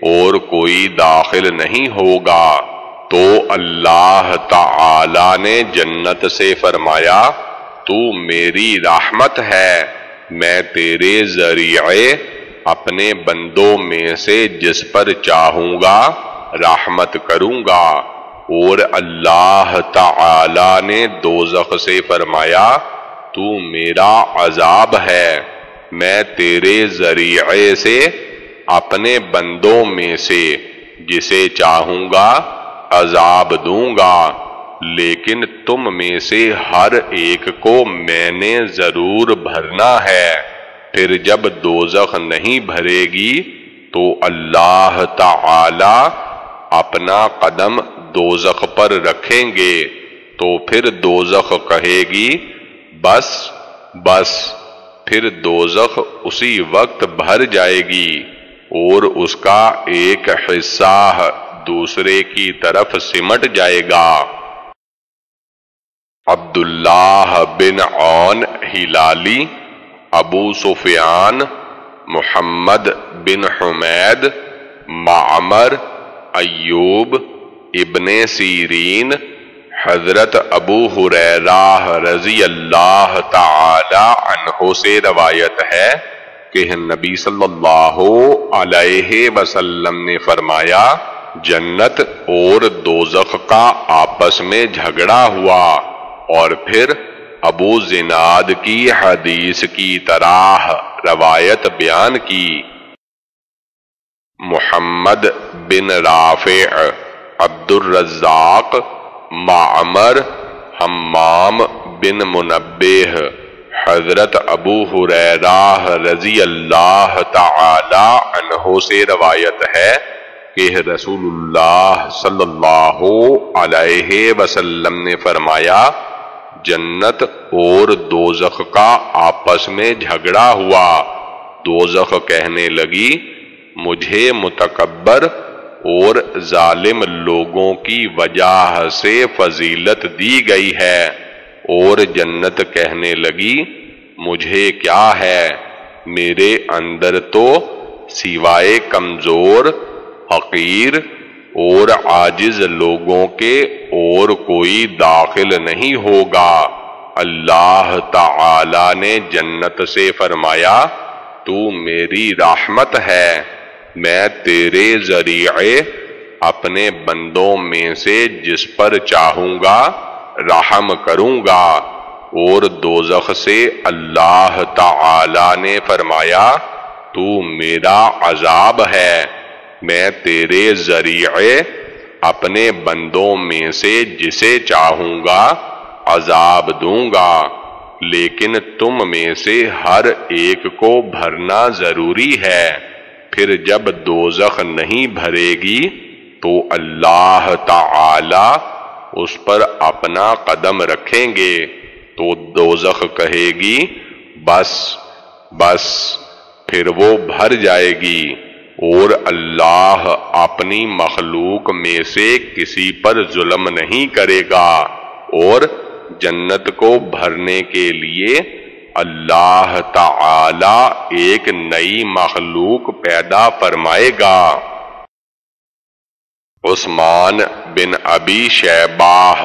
اور کوئی داخل نہیں ہوگا۔ تو اللہ تعالی نے جنت سے فرمایا، تو میری رحمت ہے، میں تیرے ذریعے اپنے بندوں میں سے جس پر چاہوں گا رحمت کروں گا۔ اور اللہ تعالی نے دوزخ سے فرمایا، تو میرا عذاب ہے۔ میں تیرے ذریعے سے اپنے بندوں میں سے جسے چاہوں گا عذاب دوں گا، لیکن تم میں سے ہر ایک کو میں نے ضرور بھرنا ہے۔ پھر جب دوزخ نہیں بھرے گی، تو اللہ تعالی اپنا قدم دوزخ پر رکھیں گے تو پھر دوزخ کہے گی، بس بس، پھر دوزخ اسی وقت بھر جائے گی اور اس کا ایک حصہ دوسرے کی طرف سمٹ جائے گا۔ عبداللہ بن عون ہلالی، ابو سفیان، محمد بن حمید، معمر، ایوب ابن سیرین حضرت ابو حریرہ رضی اللہ تعالی عنہ سے روایت ہے کہ نبی صلی اللہ علیہ وسلم نے فرمایا، جنت اور دوزخ کا آپس میں جھگڑا ہوا۔ اور پھر ابو زناد کی حدیث کی طرح روایت بیان کی۔ محمد بن رافع عبد الرزاق معمر حمام بن منبہ حضرت ابو حریرہ رضی اللہ تعالی عنہ سے روایت ہے کہ رسول اللہ صلی اللہ علیہ وسلم نے فرمایا، جنت اور دوزخ کا آپس میں جھگڑا ہوا۔ دوزخ کہنے لگی، مجھے متکبر اور ظالم لوگوں کی وجہ سے فضیلت دی گئی ہے۔ اور جنت کہنے لگی، مجھے کیا ہے؟ میرے اندر تو سوائے کمزور، حقیر اور عاجز لوگوں کے اور کوئی داخل نہیں ہوگا۔ اللہ تعالی نے جنت سے فرمایا، تو میری رحمت ہے۔ میں تیرے ذریعے اپنے بندوں میں سے جس پر چاہوں گا رحم کروں گا۔ اور دوزخ سے اللہ تعالی نے فرمایا، تو میرا عذاب ہے۔ میں تیرے ذریعے اپنے بندوں میں سے جسے چاہوں گا عذاب دوں گا۔ لیکن تم میں سے ہر ایک کو بھرنا ضروری ہے۔ پھر جب دوزخ نہیں بھرے گی تو اللہ تعالی اس پر اپنا قدم رکھیں گے تو دوزخ کہے گی، بس بس، پھر وہ بھر جائے گی اور اللہ اپنی مخلوق میں سے کسی پر ظلم نہیں کرے گا اور جنت کو بھرنے کے لیے اللہ تعالی ایک نئی مخلوق پیدا فرمائے گا۔ عثمان بن ابی شیباہ،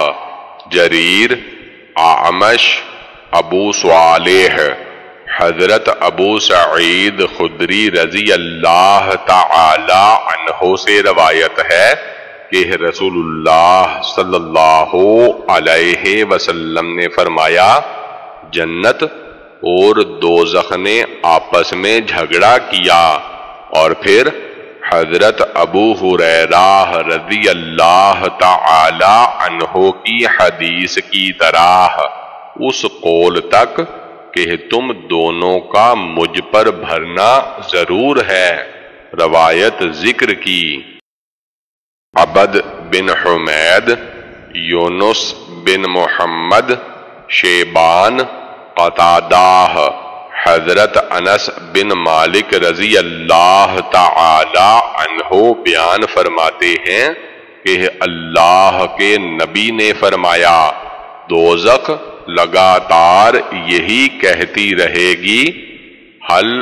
جریر آمش ابو صالح، حضرت ابو سعید خدری رضی اللہ تعالی عنہ سے روایت ہے کہ رسول اللہ صلی اللہ علیہ وسلم نے فرمایا، جنت اور دوزخ نے آپس میں جھگڑا کیا۔ اور پھر حضرت ابو حریرہ رضی اللہ تعالی عنہ کی حدیث کی طرح اس قول تک کہ تم دونوں کا مجھ پر بھرنا ضرور ہے۔ روایت ذکر کی۔ عبد بن حمید، یونس بن محمد، شیبان قطادہ حضرت انس بن مالک رضی اللہ تعالی عنہ بیان فرماتے ہیں کہ اللہ کے نبی نے فرمایا، دوزخ لگاتار یہی کہتی رہے گی، حل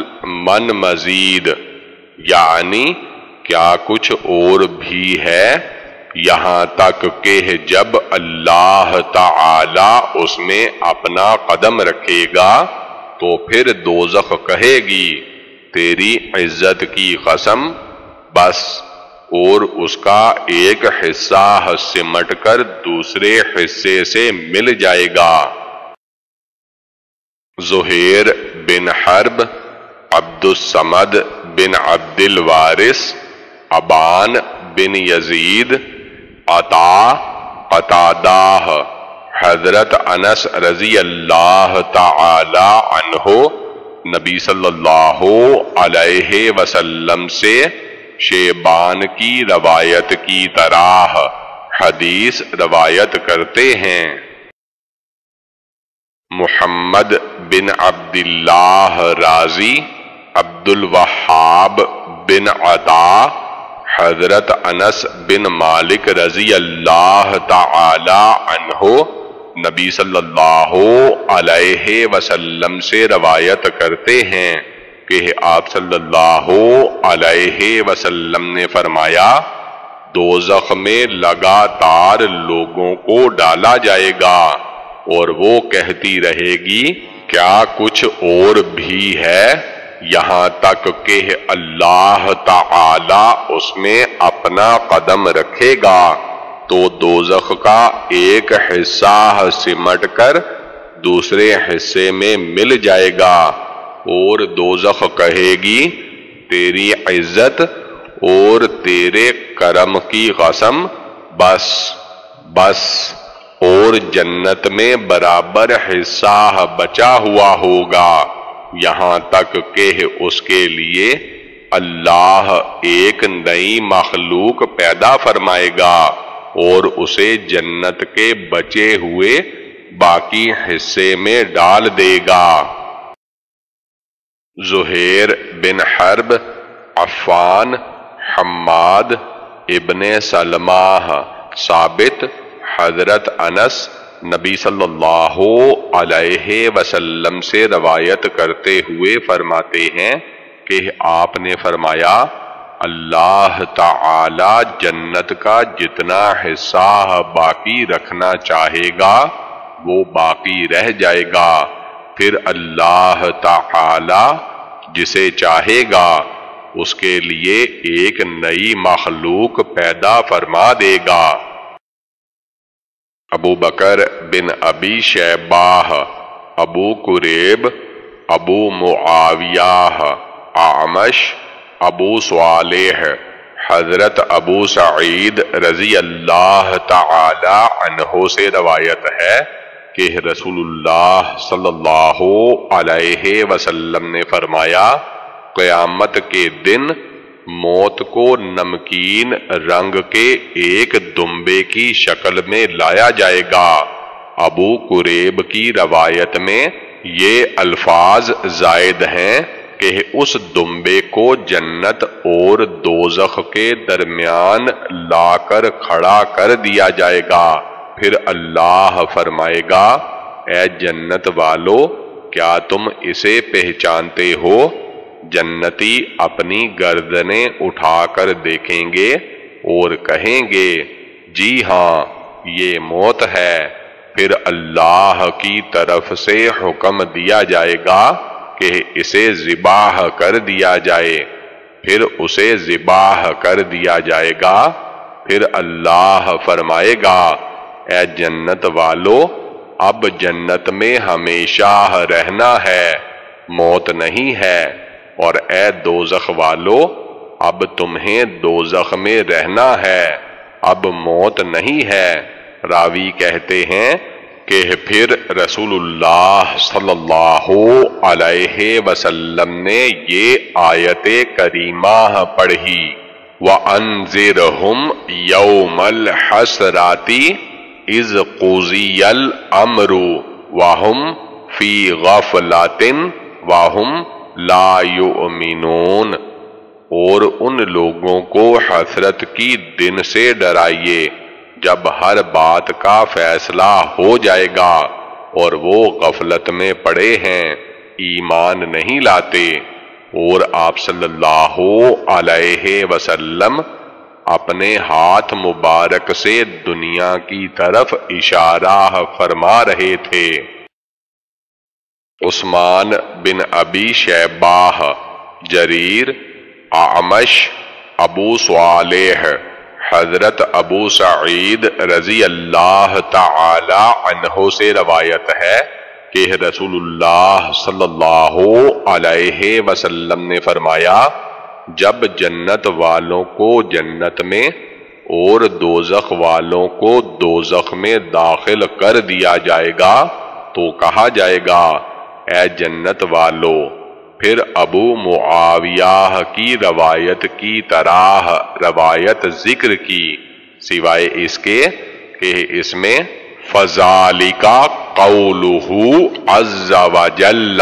من مزید یعنی کیا کچھ اور بھی ہے؟ یہاں تک کہ جب اللہ تعالی اس میں اپنا قدم رکھے گا تو پھر دوزخ کہے گی، تیری عزت کی قسم، بس، اور اس کا ایک حصہ سمٹ کر دوسرے حصے سے مل جائے گا۔ زہیر بن حرب عبد السمد بن عبد الوارث ابان بن یزید عطا قطادہ حضرت انس رضی اللہ تعالی عنہ نبی صلی اللہ علیہ وسلم سے شیبان کی روایت کی طرح حدیث روایت کرتے ہیں۔ محمد بن عبداللہ رازی عبد الوہاب بن عطا حضرت انس بن مالک رضی اللہ تعالی عنہ نبی صلی اللہ علیہ وسلم سے روایت کرتے ہیں کہ آپ صلی اللہ علیہ وسلم نے فرمایا دوزخ میں لگاتار لوگوں کو ڈالا جائے گا اور وہ کہتی رہے گی، کیا کچھ اور بھی ہے؟ یہاں تک کہ اللہ تعالی اس میں اپنا قدم رکھے گا تو دوزخ کا ایک حصہ سمٹ کر دوسرے حصے میں مل جائے گا اور دوزخ کہے گی، تیری عزت اور تیرے کرم کی قسم، بس بس، اور جنت میں برابر حصہ بچا ہوا ہوگا۔ یہاں تک کہ اس کے لیے اللہ ایک نئی مخلوق پیدا فرمائے گا اور اسے جنت کے بچے ہوئے باقی حصے میں ڈال دے گا۔ زہیر بن حرب، عفان، حماد، ابن سلمہ، ثابت، حضرت انس نبی صلی اللہ علیہ وسلم سے روایت کرتے ہوئے فرماتے ہیں کہ آپ نے فرمایا، اللہ تعالی جنت کا جتنا حصہ باقی رکھنا چاہے گا، وہ باقی رہ جائے گا۔ پھر اللہ تعالی جسے چاہے گا، اس کے لیے ایک نئی مخلوق پیدا فرما دے گا۔ ابو بکر بن ابی شیباہ ابو قریب ابو معاویہ آمش ابو صالح حضرت ابو سعید رضی اللہ تعالی عنہ سے روایت ہے کہ رسول اللہ صلی اللہ علیہ وسلم نے فرمایا، قیامت کے دن موت کو نمکین رنگ کے ایک دمبے کی شکل میں لایا جائے گا۔ ابو قریب کی روایت میں یہ الفاظ زائد ہیں کہ اس دمبے کو جنت اور دوزخ کے درمیان لا کر کھڑا کر دیا جائے گا۔ پھر اللہ فرمائے گا، اے جنت والو، کیا تم اسے پہچانتے ہو؟ جنتی اپنی گردنیں اٹھا کر دیکھیں گے اور کہیں گے جی ہاں یہ موت ہے۔ پھر اللہ کی طرف سے حکم دیا جائے گا کہ اسے ذباح کر دیا جائے۔ پھر اسے ذباح کر دیا جائے گا۔ پھر اللہ فرمائے گا، اے جنت والو، اب جنت میں ہمیشہ رہنا ہے، موت نہیں ہے۔ اور اے دوزخ والو، اب تمہیں دوزخ میں رہنا ہے، اب موت نہیں ہے۔ راوی کہتے ہیں کہ پھر رسول اللہ صلی اللہ علیہ وسلم نے یہ آیت کریمہ پڑھی۔ وَأَنزِرْهُمْ يَوْمَ الْحَسْرَاتِ اِذْ قُزِيَ الْأَمْرُ وَهُمْ فِي غَفْلَاتٍ وَهُمْ لَا يُؤْمِنُونَ اور ان لوگوں کو حسرت کی دن سے ڈرائیے جب ہر بات کا فیصلہ ہو جائے گا اور وہ غفلت میں پڑے ہیں، ایمان نہیں لاتے۔ اور آپ صلی اللہ علیہ وسلم اپنے ہاتھ مبارک سے دنیا کی طرف اشارہ فرما رہے تھے۔ عثمان بن ابی شیباہ، جریر آمش ابو صالح، حضرت ابو سعید رضی اللہ تعالی عنہ سے روایت ہے کہ رسول اللہ صلی اللہ علیہ وسلم نے فرمایا، جب جنت والوں کو جنت میں اور دوزخ والوں کو دوزخ میں داخل کر دیا جائے گا تو کہا جائے گا اے جنت والو، پھر ابو معاویہ کی روایت کی طرح روایت ذکر کی، سوائے اس کے کہ اس میں فضالی کا عز وجل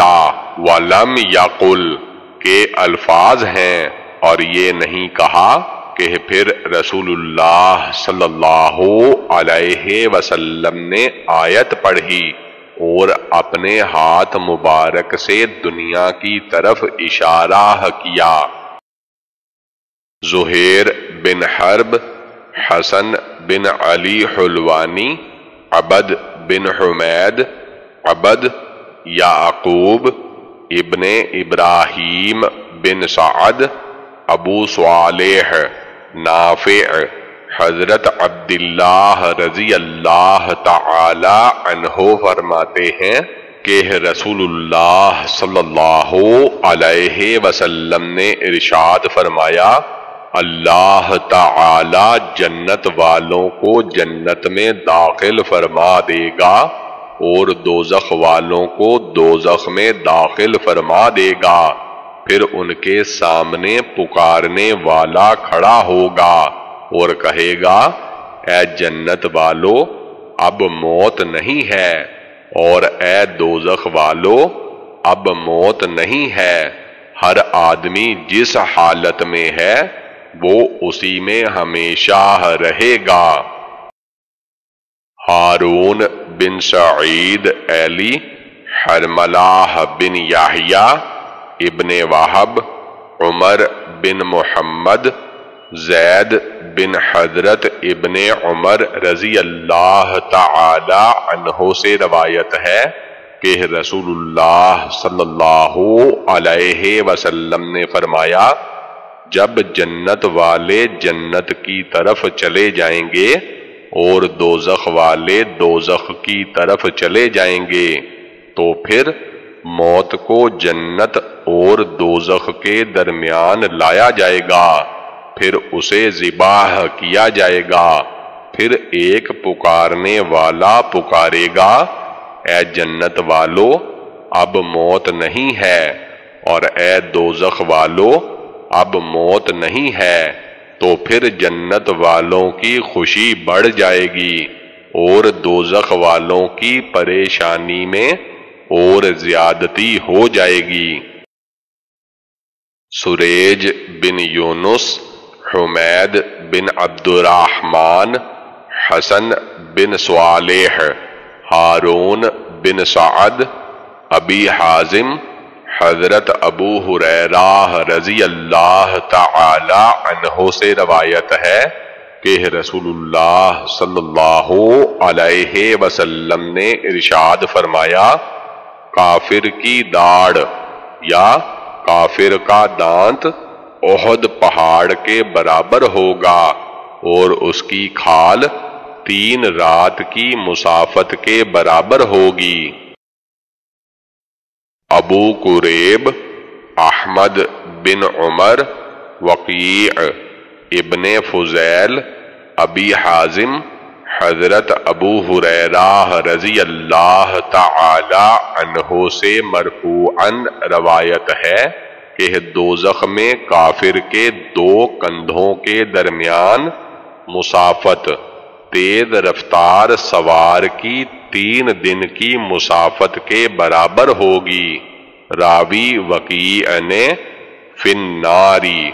ولم یقل کے الفاظ ہیں اور یہ نہیں کہا کہ پھر رسول اللہ صلی اللہ علیہ وسلم نے آیت پڑھی۔ اور اپنے ہاتھ مبارک سے دنیا کی طرف اشارہ کیا۔ زہیر بن حرب، حسن بن علی حلوانی، عبد بن حمید، عبد یعقوب ابن ابراہیم بن سعد، ابو صالح، نافع حضرت عبداللہ رضی اللہ تعالی عنہ فرماتے ہیں کہ رسول اللہ صلی اللہ علیہ وسلم نے ارشاد فرمایا، اللہ تعالی جنت والوں کو جنت میں داخل فرما دے گا اور دوزخ والوں کو دوزخ میں داخل فرما دے گا، پھر ان کے سامنے پکارنے والا کھڑا ہوگا۔ اور کہے گا، اے جنت والو، اب موت نہیں ہے، اور اے دوزخ والو، اب موت نہیں ہے۔ ہر آدمی جس حالت میں ہے، وہ اسی میں ہمیشہ رہے گا۔ ہارون بن سعید ایلی حرملہ بن یاہیا ابن واہب عمر بن محمد زید بن حضرت ابن عمر رضی اللہ تعالی عنہ سے روایت ہے کہ رسول اللہ صلی اللہ علیہ وسلم نے فرمایا، جب جنت والے جنت کی طرف چلے جائیں گے اور دوزخ والے دوزخ کی طرف چلے جائیں گے، تو پھر موت کو جنت اور دوزخ کے درمیان لایا جائے گا۔ پھر اسے ذباح کیا جائے گا۔ پھر ایک پکارنے والا پکارے گا۔ اے جنت والو، اب موت نہیں ہے۔ اور اے دوزخ والو، اب موت نہیں ہے۔ تو پھر جنت والوں کی خوشی بڑھ جائے گی۔ اور دوزخ والوں کی پریشانی میں اور زیادتی ہو جائے گی۔ سریج بن یونس حمید بن عبد الرحمن حسن بن صالح، ہارون بن سعد، ابی حازم، حضرت ابو حریرہ رضی اللہ تعالی عنہ سے روایت ہے کہ رسول اللہ صلی اللہ علیہ وسلم نے ارشاد فرمایا، کافر کی داڑ یا کافر کا دانت احد پہاڑ کے برابر ہوگا اور اس کی کھال تین رات کی مسافت کے برابر ہوگی۔ ابو قریب، احمد بن عمر، وقیع ابن فضیل، ابی حازم، حضرت ابو حریرہ رضی اللہ تعالی عنہ سے مرفوعا روایت ہے۔ کہ دوزخ میں کافر کے دو کندھوں کے درمیان مسافت، تیز رفتار سوار کی تین دن کی مسافت کے برابر ہوگی۔ راوی وکیع نے فن ناری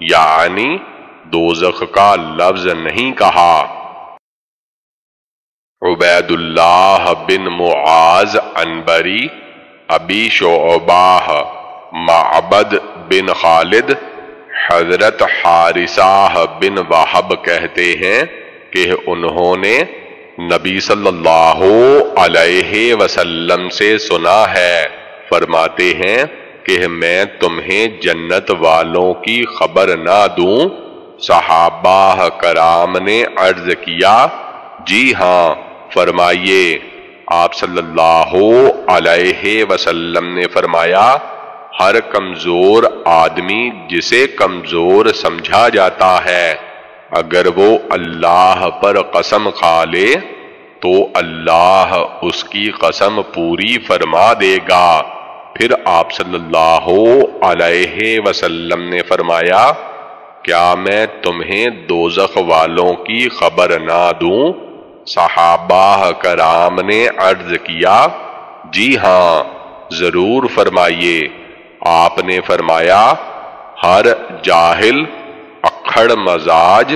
یعنی دوزخ کا لفظ نہیں کہا۔ عبید اللہ بن معاذ انبری، ابی شعباہ معبد بن خالد حضرت حارثہ بن وحب کہتے ہیں کہ انہوں نے نبی صلی اللہ علیہ وسلم سے سنا ہے۔ فرماتے ہیں کہ میں تمہیں جنت والوں کی خبر نہ دوں۔ صحابہ کرام نے عرض کیا جی ہاں فرمائیے۔ آپ صلی اللہ علیہ وسلم نے فرمایا ہر کمزور آدمی جسے کمزور سمجھا جاتا ہے۔ اگر وہ اللہ پر قسم کھا لے، تو اللہ اس کی قسم پوری فرما دے گا۔ پھر آپ صلی اللہ علیہ وسلم نے فرمایا، کیا میں تمہیں دوزخ والوں کی خبر نہ دوں؟ صحابہ کرام نے عرض کیا جی ہاں ضرور فرمائیے۔ آپ نے فرمایا، ہر جاہل، اکھڑ مزاج،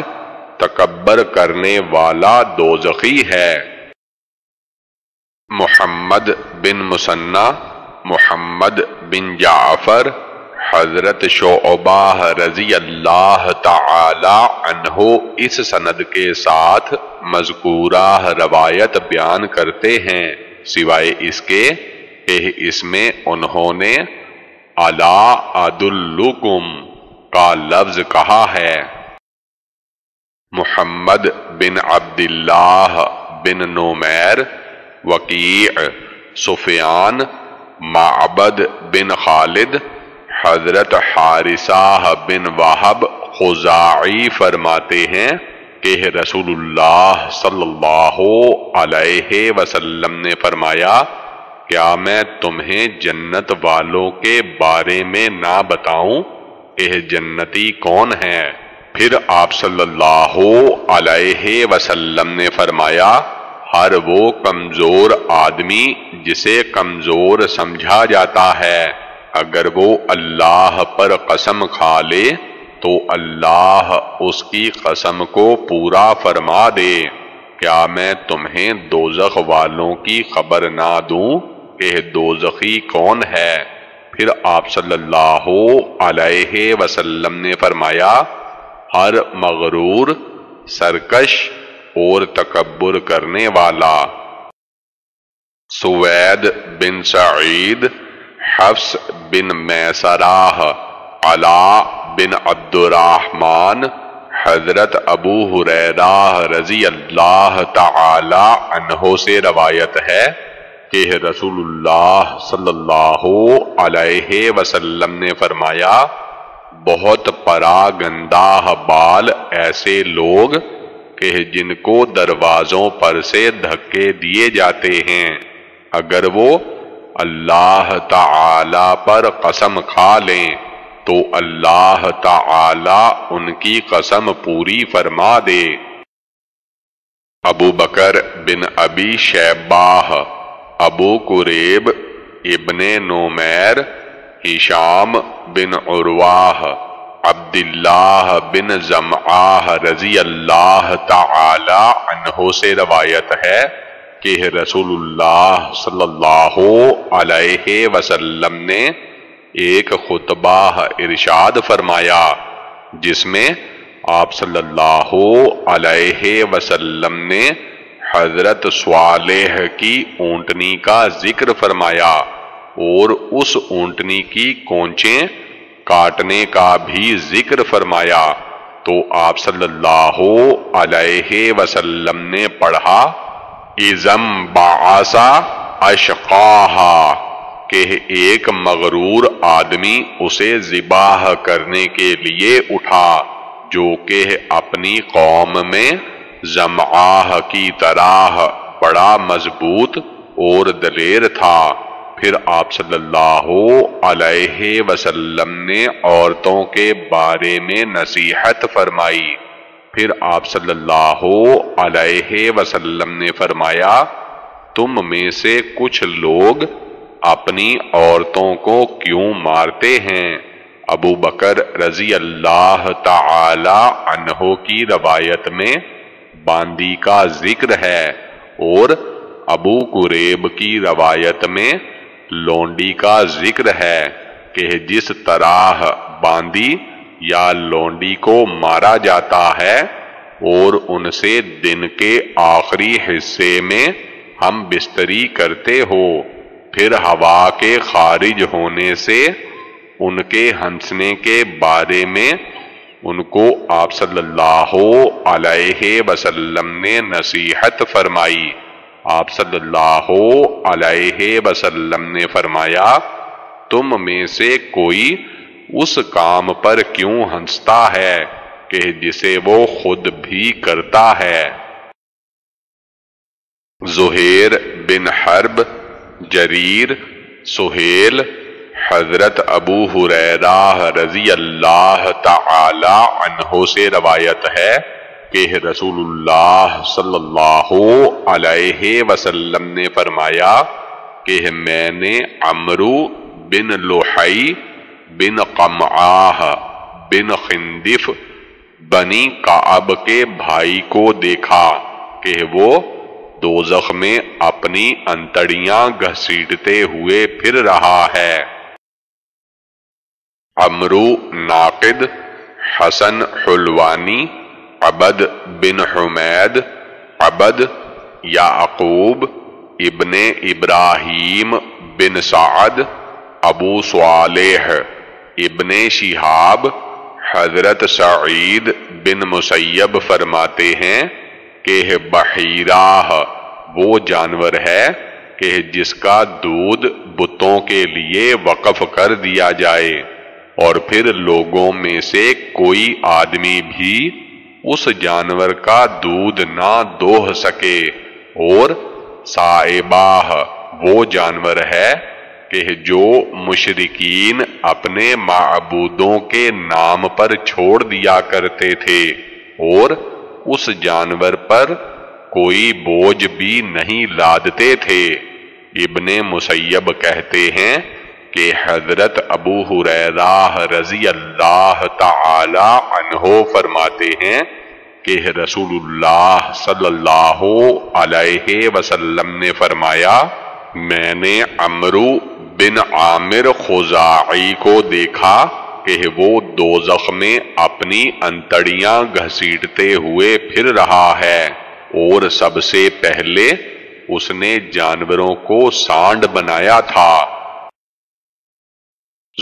تکبر کرنے والا دوزخی ہے۔ محمد بن مسنہ، محمد بن جعفر، حضرت شعبہ رضی اللہ تعالی عنہ اس سند کے ساتھ مذکورہ روایت بیان کرتے ہیں۔ سوائے اس کے، کہ اس میں انہوں نے الکم کا لفظ کہا ہے۔ محمد بن عبداللہ بن نومیر وکیع سفیان، معبد بن خالد، حضرت حارثہ بن وحب خزاعی فرماتے ہیں کہ رسول اللہ صلی اللہ علیہ وسلم نے فرمایا کیا میں تمہیں جنت والوں کے بارے میں نہ بتاؤں؟ کہ جنتی کون ہے؟ پھر آپ صلی اللہ علیہ وسلم نے فرمایا، ہر وہ کمزور آدمی جسے کمزور سمجھا جاتا ہے، اگر وہ اللہ پر قسم کھا لے، تو اللہ اس کی قسم کو پورا فرما دے۔ کیا میں تمہیں دوزخ والوں کی خبر نہ دوں؟ کہ دوزخی کون ہے؟ پھر آپ صلی اللہ علیہ وسلم نے فرمایا، ہر مغرور، سرکش اور تکبر کرنے والا۔ سوید بن سعید حفظ بن میسراہ، علا بن عبد الرحمن حضرت ابو حریرہ رضی اللہ تعالی عنہ سے روایت ہے۔ کہ رسول اللہ صلی اللہ علیہ وسلم نے فرمایا، بہت پرا گندہ بال ایسے لوگ کہ جن کو دروازوں پر سے دھکے دیے جاتے ہیں۔ اگر وہ اللہ تعالی پر قسم کھا لیں، تو اللہ تعالی ان کی قسم پوری فرما دے۔ ابو بکر بن ابی شیباہ ابو قریب ابن نومیر ہشام بن عرواہ عبداللہ بن زمعہ رضی اللہ تعالی عنہ سے روایت ہے کہ رسول اللہ صلی اللہ علیہ وسلم نے ایک خطبہ ارشاد فرمایا، جس میں آپ صلی اللہ علیہ وسلم نے حضرت صالح کی اونٹنی کا ذکر فرمایا اور اس اونٹنی کی کونچیں کاٹنے کا بھی ذکر فرمایا۔ تو آپ صلی اللہ علیہ وسلم نے پڑھا ازم باسا اشقاہا کہ ایک مغرور آدمی اسے ذباہ کرنے کے لیے اٹھا، جو کہ اپنی قوم میں زمعہ کی طرح بڑا مضبوط اور دلیر تھا۔ پھر آپ صلی اللہ علیہ وسلم نے عورتوں کے بارے میں نصیحت فرمائی۔ پھر آپ صلی اللہ علیہ وسلم نے فرمایا، تم میں سے کچھ لوگ اپنی عورتوں کو کیوں مارتے ہیں؟ ابو بکر رضی اللہ تعالی عنہ کی روایت میں باندی کا ذکر ہے اور ابو قریب کی روایت میں لونڈی کا ذکر ہے کہ جس طرح باندی یا لونڈی کو مارا جاتا ہے اور ان سے دن کے آخری حصے میں ہم بستری کرتے ہو، پھر ہوا کے خارج ہونے سے ان کے ہنسنے کے بارے میں ان کو آپ صلی اللہ علیہ وسلم نے نصیحت فرمائی۔ آپ صلی اللہ علیہ وسلم نے فرمایا، تم میں سے کوئی اس کام پر کیوں ہنستا ہے کہ جسے وہ خود بھی کرتا ہے؟ زہیر بن حرب، جریر، سہیل حضرت ابو حریرہ رضی اللہ تعالی عنہ سے روایت ہے کہ رسول اللہ صلی اللہ علیہ وسلم نے فرمایا کہ میں نے عمرو بن لوحی بن قمعاہ بن خندف بنی کعب کے بھائی کو دیکھا کہ وہ دوزخ میں اپنی انتڑیاں گھسیٹتے ہوئے پھر رہا ہے۔ عمرو ناقد، حسن حلوانی، عبد بن حمید، عبد یعقوب، ابن ابراہیم بن سعد، ابو صالح، ابن شہاب، حضرت سعید بن مسیب فرماتے ہیں کہ بحیراہ وہ جانور ہے کہ جس کا دودھ بتوں کے لیے وقف کر دیا جائے۔ اور پھر لوگوں میں سے کوئی آدمی بھی اس جانور کا دودھ نہ دوہ سکے۔ اور سائباہ وہ جانور ہے کہ جو مشرقین اپنے معبودوں کے نام پر چھوڑ دیا کرتے تھے۔ اور اس جانور پر کوئی بوجھ بھی نہیں لادتے تھے۔ ابن مسیب کہتے ہیں کہ حضرت ابو حریرہ رضی اللہ تعالی عنہ فرماتے ہیں کہ رسول اللہ صلی اللہ علیہ وسلم نے فرمایا، میں نے عمرو بن عامر خزاعی کو دیکھا کہ وہ دوزخ میں اپنی انتڑیاں گھسیٹتے ہوئے پھر رہا ہے اور سب سے پہلے اس نے جانوروں کو سانڈ بنایا تھا۔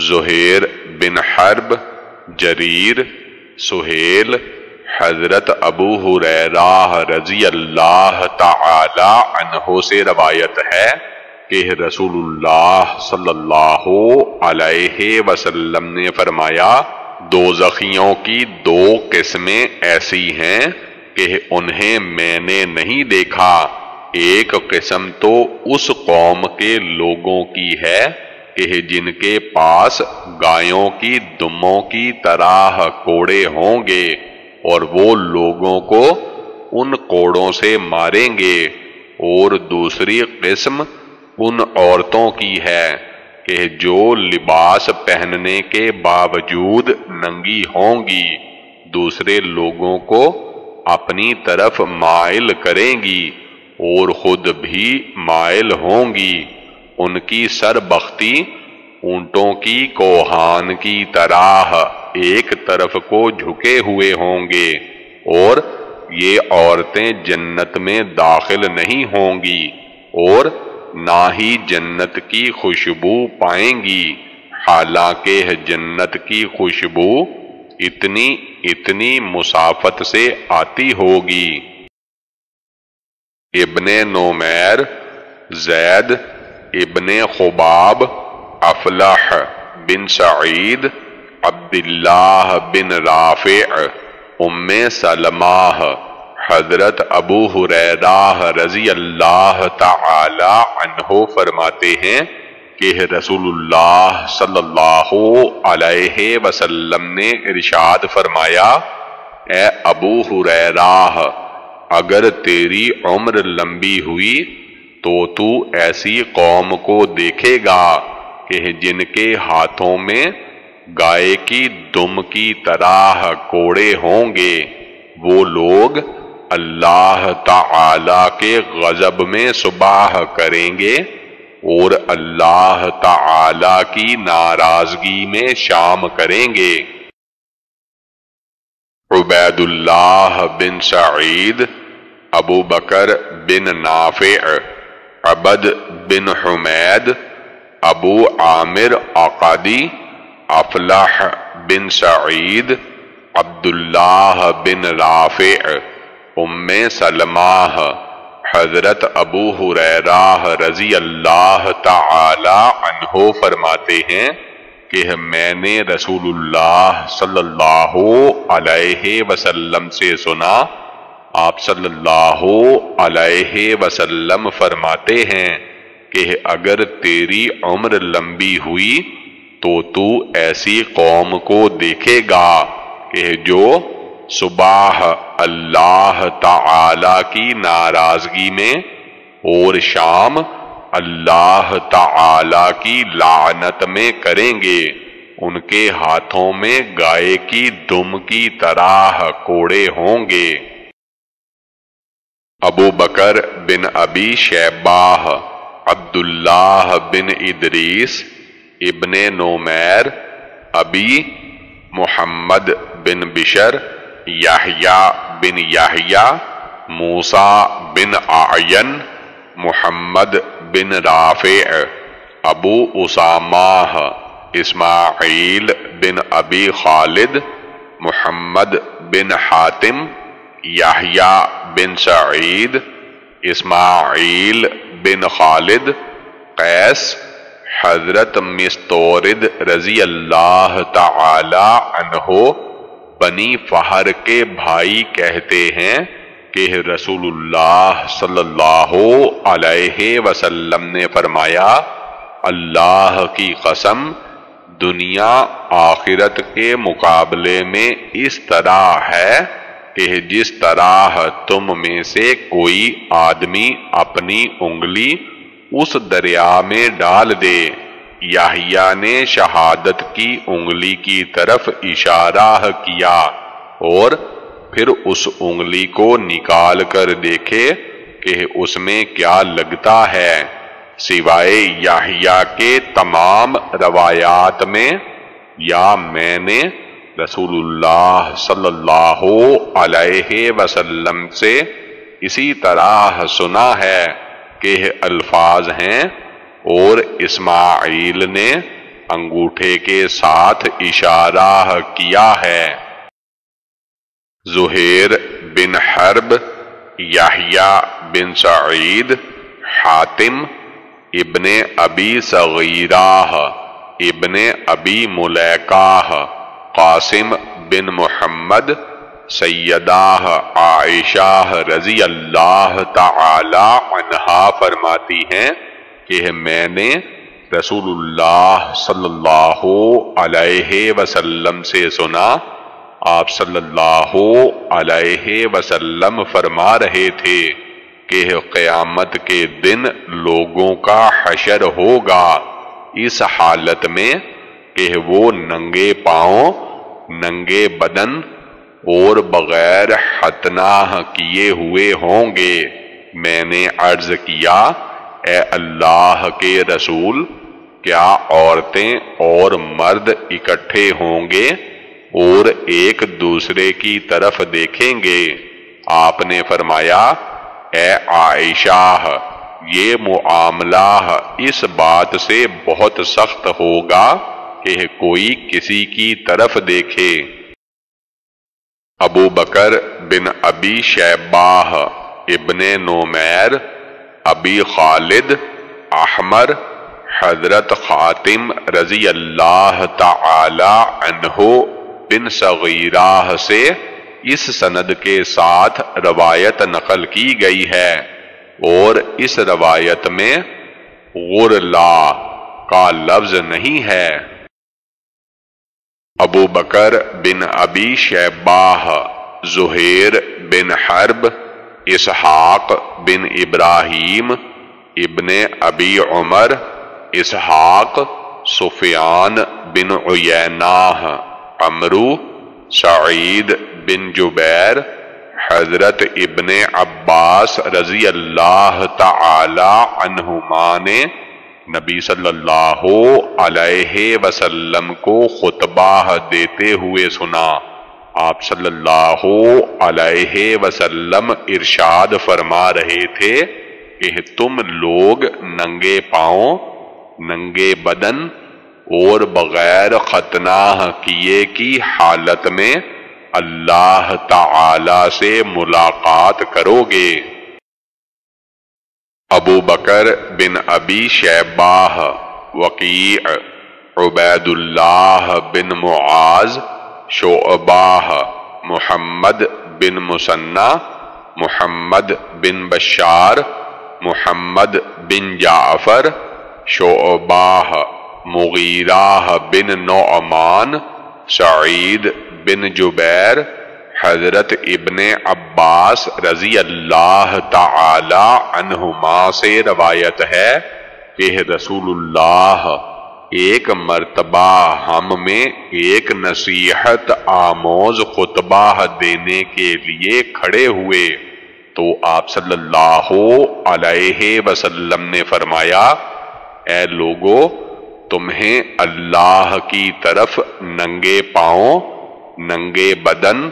زہیر بن حرب، جریر، سہیل، حضرت ابو حریرہ رضی اللہ تعالی عنہ سے روایت ہے کہ رسول اللہ صلی اللہ علیہ وسلم نے فرمایا، دو زخیوں کی دو قسمیں ایسی ہیں کہ انہیں میں نے نہیں دیکھا۔ ایک قسم تو اس قوم کے لوگوں کی ہے۔ کہ جن کے پاس گایوں کی دموں کی طرح کوڑے ہوں گے اور وہ لوگوں کو ان کوڑوں سے ماریں گے اور دوسری قسم ان عورتوں کی ہے کہ جو لباس پہننے کے باوجود ننگی ہوں گی دوسرے لوگوں کو اپنی طرف مائل کریں گی اور خود بھی مائل ہوں گی ان کی سر بختی اونٹوں کی کوہان کی طرح ایک طرف کو جھکے ہوئے ہوں گے اور یہ عورتیں جنت میں داخل نہیں ہوں گی اور نہ ہی جنت کی خوشبو پائیں گی۔ حالانکہ جنت کی خوشبو اتنی اتنی مسافت سے آتی ہوگی۔ ابن نومیر، زید ابن خباب افلح بن سعید، عبداللہ بن رافع، ام سلمہ، حضرت ابو حریرہ رضی اللہ تعالی عنہ فرماتے ہیں کہ رسول اللہ صلی اللہ علیہ وسلم نے ارشاد فرمایا، اے ابو حریرہ اگر تیری عمر لمبی ہوئی تو تو ایسی قوم کو دیکھے گا کہ جن کے ہاتھوں میں گائے کی دم کی طرح کوڑے ہوں گے۔ وہ لوگ اللہ تعالی کے غضب میں صبح کریں گے اور اللہ تعالی کی ناراضگی میں شام کریں گے۔ عبید اللہ بن سعید، ابو بکر بن نافع عبد بن حمید ابو عامر عقادی افلح بن سعید عبداللہ بن رافع ام سلمہ حضرت ابو حریرہ رضی اللہ تعالی عنہ فرماتے ہیں کہ میں نے رسول اللہ صلی اللہ علیہ وسلم سے سنا آپ صلی اللہ علیہ وسلم فرماتے ہیں کہ اگر تیری عمر لمبی ہوئی تو تو ایسی قوم کو دیکھے گا کہ جو صبح اللہ تعالی کی ناراضگی میں اور شام اللہ تعالی کی لعنت میں کریں گے، ان کے ہاتھوں میں گائے کی دم کی طرح کوڑے ہوں گے۔ ابو بکر بن ابی شیباہ، عبداللہ بن ادریس، ابن نومیر، ابی محمد بن بشر، یحییٰ بن یحییٰ، موسیٰ بن آئین محمد بن رافع، ابو اسامہ، اسماعیل بن ابی خالد، محمد بن حاتم، یحییٰ بن سعید، اسماعیل بن خالد، قیس، حضرت مستورد رضی اللہ تعالی عنہ بنی فہر کے بھائی کہتے ہیں کہ رسول اللہ صلی اللہ علیہ وسلم نے فرمایا، اللہ کی قسم، دنیا آخرت کے مقابلے میں اس طرح ہے کہ جس طرح تم میں سے کوئی آدمی اپنی انگلی اس دریا میں ڈال دے۔ یاہیا نے شہادت کی انگلی کی طرف اشارہ کیا اور پھر اس انگلی کو نکال کر دیکھے کہ اس میں کیا لگتا ہے۔ سوائے یاہیا کے تمام روایات میں، یا میں نے رسول اللہ صلی اللہ علیہ وسلم سے اسی طرح سنا ہے کہ الفاظ ہیں اور اسماعیل نے انگوٹھے کے ساتھ اشارہ کیا ہے۔ زہیر بن حرب یحییٰ بن سعید، حاتم ابن ابی صغیرہ، ابن ابی ملیکہ۔ قاسم بن محمد سیدہ عائشہ رضی اللہ تعالی عنہا فرماتی ہیں کہ میں نے رسول اللہ صلی اللہ علیہ وسلم سے سنا، آپ صلی اللہ علیہ وسلم فرما رہے تھے کہ قیامت کے دن لوگوں کا حشر ہوگا۔ اس حالت میں کہ وہ ننگے پاؤں ننگے بدن اور بغیر حتناہ کیے ہوئے ہوں گے۔ میں نے عرض کیا، اے اللہ کے رسول، کیا عورتیں اور مرد اکٹھے ہوں گے اور ایک دوسرے کی طرف دیکھیں گے؟ آپ نے فرمایا، اے عائشہ، یہ معاملہ اس بات سے بہت سخت ہوگا کہ کوئی کسی کی طرف دیکھے۔ ابو بکر بن ابی شیباہ ابن نومیر ابی خالد، احمر، حضرت خاتم رضی اللہ تعالی عنہ بن صغیرہ سے اس سند کے ساتھ روایت نقل کی گئی ہے۔ اور اس روایت میں غرلا کا لفظ نہیں ہے۔ ابو بکر بن ابی شیباہ، زہیر بن حرب، اسحاق بن ابراہیم، ابن ابی عمر، اسحاق، سفیان بن عیناہ امرو سعید بن جبیر، حضرت ابن عباس رضی اللہ تعالی عنہما نے نبی صلی اللہ علیہ وسلم کو خطبہ دیتے ہوئے سنا۔ آپ صلی اللہ علیہ وسلم ارشاد فرما رہے تھے کہ تم لوگ ننگے پاؤں، ننگے بدن اور بغیر ختنہ کیے کی حالت میں اللہ تعالی سے ملاقات کرو گے۔ ابو بکر بن ابی شیباہ، وقیع عبید اللہ بن معاذ، شعباہ، محمد بن مسنہ، محمد بن بشار، محمد بن جعفر، شعباہ، مغیرہ بن نعمان، سعید بن جبیر حضرت ابن عباس رضی اللہ تعالی عنہما سے روایت ہے کہ رسول اللہ ایک مرتبہ ہم میں ایک نصیحت آموز خطبہ دینے کے لیے کھڑے ہوئے تو آپ صلی اللہ علیہ وسلم نے فرمایا، اے لوگو، تمہیں اللہ کی طرف ننگے پاؤں، ننگے بدن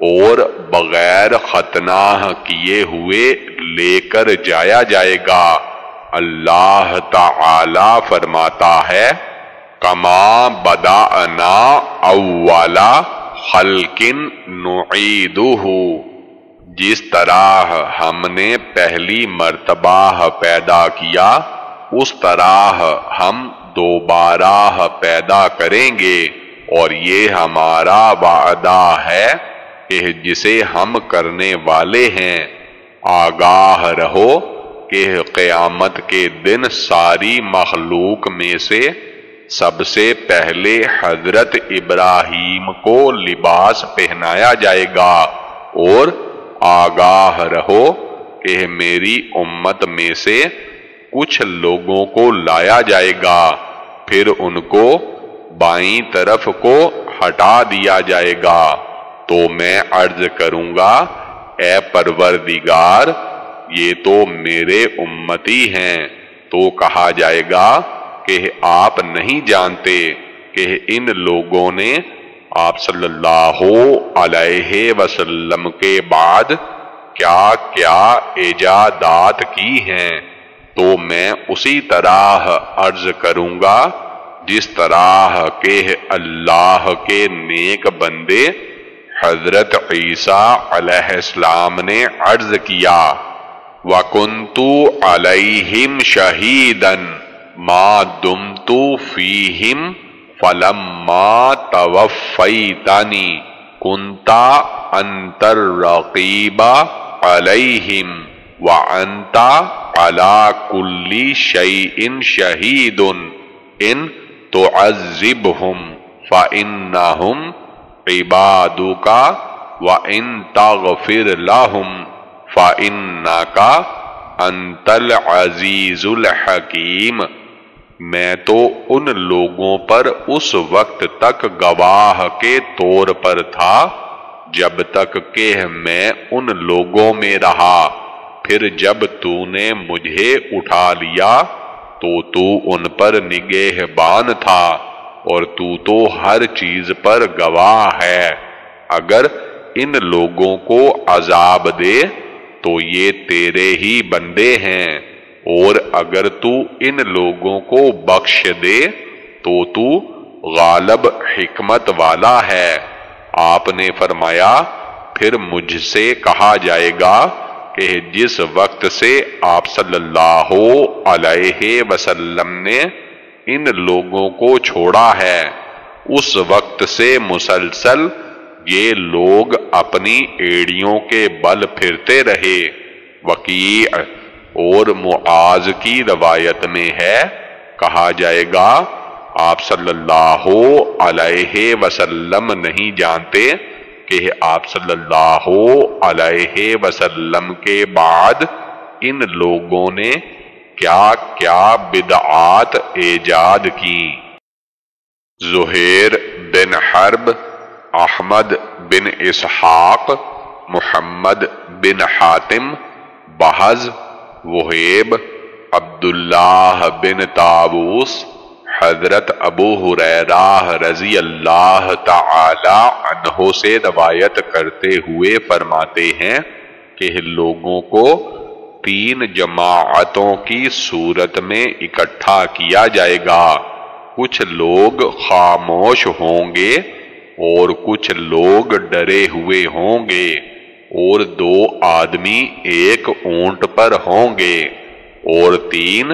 اور بغیر ختنہ کیے ہوئے لے کر جایا جائے گا۔ اللہ تعالی فرماتا ہے، کما بدا انا اولا خلقن نعیدہ۔ جس طرح ہم نے پہلی مرتبہ پیدا کیا، اس طرح ہم دوبارہ پیدا کریں گے۔ اور یہ ہمارا وعدہ ہے۔ کہ جسے ہم کرنے والے ہیں، آگاہ رہو کہ قیامت کے دن ساری مخلوق میں سے سب سے پہلے حضرت ابراہیم کو لباس پہنایا جائے گا اور آگاہ رہو کہ میری امت میں سے کچھ لوگوں کو لایا جائے گا، پھر ان کو بائیں طرف کو ہٹا دیا جائے گا۔ تو میں عرض کروں گا، اے پروردگار، یہ تو میرے امتی ہیں۔ تو کہا جائے گا کہ آپ نہیں جانتے کہ ان لوگوں نے آپ صلی اللہ علیہ وسلم کے بعد کیا کیا ایجادات کی ہیں۔ تو میں اسی طرح عرض کروں گا، جس طرح کے اللہ کے نیک بندے حضرت عیسیٰ علیہ السلام نے عرض کیا، وَكُنْتُ عَلَيْهِمْ شَهِيدًا مَا دُمْتُ فِيهِمْ فَلَمَّا تَوَفَّيْتَنِي كُنْتَ أَنْتَ الرَّقِيبَ عَلَيْهِمْ وَأَنْتَ عَلَى كُلِّ شَيْءٍ شَهِيدٌ إِن تُعَذِّبْهُمْ فَإِنَّهُمْ عبادو کا و ان تاغفر لاہم فَإِنَّا کا انتل عزیز الحکیم۔ میں تو ان لوگوں پر اس وقت تک گواہ کے طور پر تھا جب تک کہ میں ان لوگوں میں رہا۔ پھر جب تو نے مجھے اٹھا لیا تو تو ان پر نگہ بان تھا۔ اور تو تو ہر چیز پر گواہ ہے۔ اگر ان لوگوں کو عذاب دے تو یہ تیرے ہی بندے ہیں۔ اور اگر تو ان لوگوں کو بخش دے تو تو غالب حکمت والا ہے۔ آپ نے فرمایا، پھر مجھ سے کہا جائے گا کہ جس وقت سے آپ صلی اللہ علیہ وسلم نے ان لوگوں کو چھوڑا ہے۔ اس وقت سے مسلسل یہ لوگ اپنی ایڑیوں کے بل پھرتے رہے۔ وکیع اور معاذ کی روایت میں ہے۔ کہا جائے گا، آپ صلی اللہ علیہ وسلم نہیں جانتے کہ آپ صلی اللہ علیہ وسلم کے بعد ان لوگوں نے کیا کیا بدعات ایجاد کی؟ زہیر بن حرب، احمد بن اسحاق، محمد بن حاتم بحز وحیب عبداللہ بن تابوس حضرت ابو حریرہ رضی اللہ تعالی عنہ سے روایت کرتے ہوئے فرماتے ہیں کہ لوگوں کو تین جماعتوں کی صورت میں اکٹھا کیا جائے گا۔ کچھ لوگ خاموش ہوں گے اور کچھ لوگ ڈرے ہوئے ہوں گے اور دو آدمی ایک اونٹ پر ہوں گے اور تین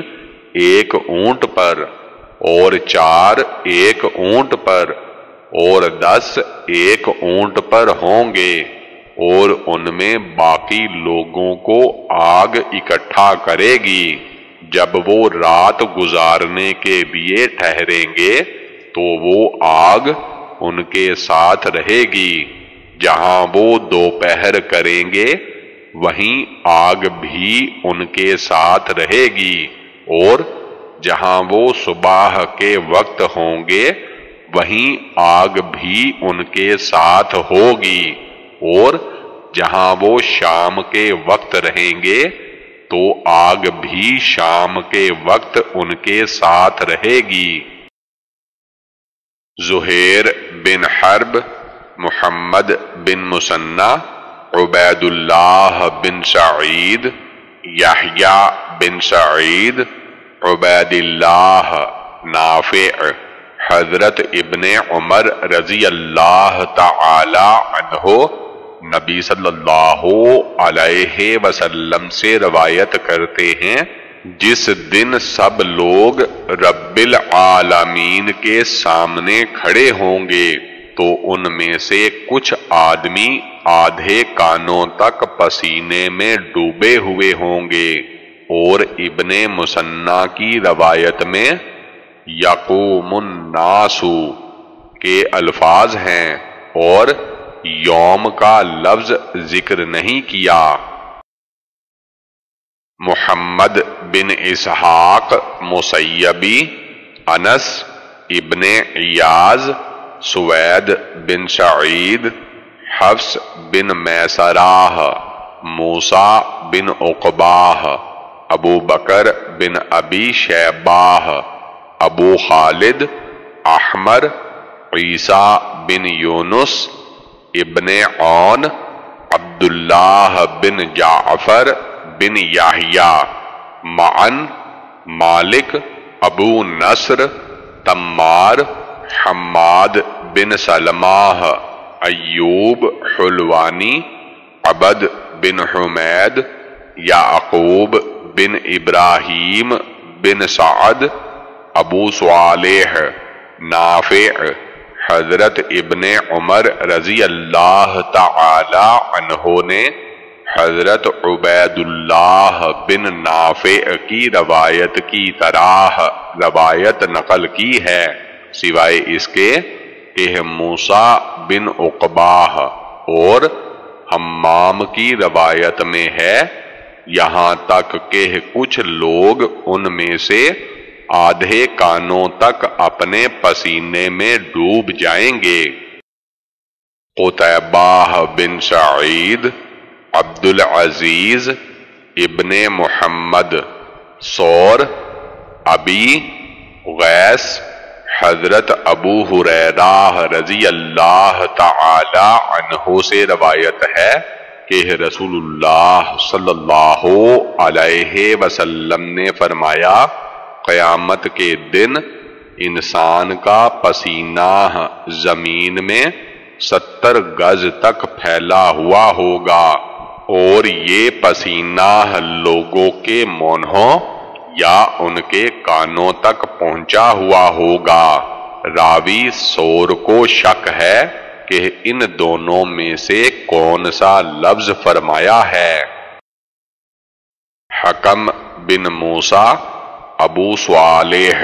ایک اونٹ پر اور چار ایک اونٹ پر اور دس ایک اونٹ پر ہوں گے۔ اور ان میں باقی لوگوں کو آگ اکٹھا کرے گی۔ جب وہ رات گزارنے کے لیے ٹھہریں گے، تو وہ آگ ان کے ساتھ رہے گی۔ جہاں وہ دوپہر کریں گے، وہیں آگ بھی ان کے ساتھ رہے گی۔ اور جہاں وہ صبح کے وقت ہوں گے، وہیں آگ بھی ان کے ساتھ ہوگی۔ اور جہاں وہ شام کے وقت رہیں گے، تو آگ بھی شام کے وقت ان کے ساتھ رہے گی۔ زہیر بن حرب، محمد بن مسنہ عبید اللہ بن سعید یحییٰ بن سعید عبید اللہ نافع، حضرت ابن عمر رضی اللہ تعالی عنہ۔ نبی صلی اللہ علیہ وسلم سے روایت کرتے ہیں، جس دن سب لوگ رب العالمین کے سامنے کھڑے ہوں گے، تو ان میں سے کچھ آدمی آدھے کانوں تک پسینے میں ڈوبے ہوئے ہوں گے۔ اور ابن مسنہ کی روایت میں، یقوم الناسو کے الفاظ ہیں اور یوم کا لفظ ذکر نہیں کیا۔ محمد بن اسحاق، مسیبی، انس ابن ایاز سوید بن سعید حفظ بن میسراہ موسا بن اقباہ ابو بکر بن ابی شیباہ، ابو خالد، احمر، عیسیٰ بن یونس ابن عون، عبداللہ بن جعفر بن یاہیا معن، مالک، ابو نصر، تمار، حماد بن سلمہ، ایوب حلوانی، عبد بن حمید، یعقوب بن ابراہیم بن سعد، ابو صالح، نافع حضرت ابن عمر رضی اللہ تعالی عنہ نے حضرت عبید اللہ بن نافع کی روایت کی طرح روایت نقل کی ہے، سوائے اس کے کہ موسا بن اقباہ اور حمام کی روایت میں ہے۔ یہاں تک کہ کچھ لوگ ان میں سے آدھے کانوں تک اپنے پسینے میں ڈوب جائیں گے۔ قطبہ بن سعید عبد العزیز ابن محمد، سور، ابی غیس حضرت ابو حریرہ رضی اللہ تعالی عنہ سے روایت ہے کہ رسول اللہ صلی اللہ علیہ وسلم نے فرمایا قیامت کے دن انسان کا پسینہ زمین میں ستر گز تک پھیلا ہوا ہوگا اور یہ پسینہ لوگوں کے مونہوں یا ان کے کانوں تک پہنچا ہوا ہوگا۔ راوی سور کو شک ہے کہ ان دونوں میں سے کون سا لفظ فرمایا ہے۔ حکم بن موسا ابو صالح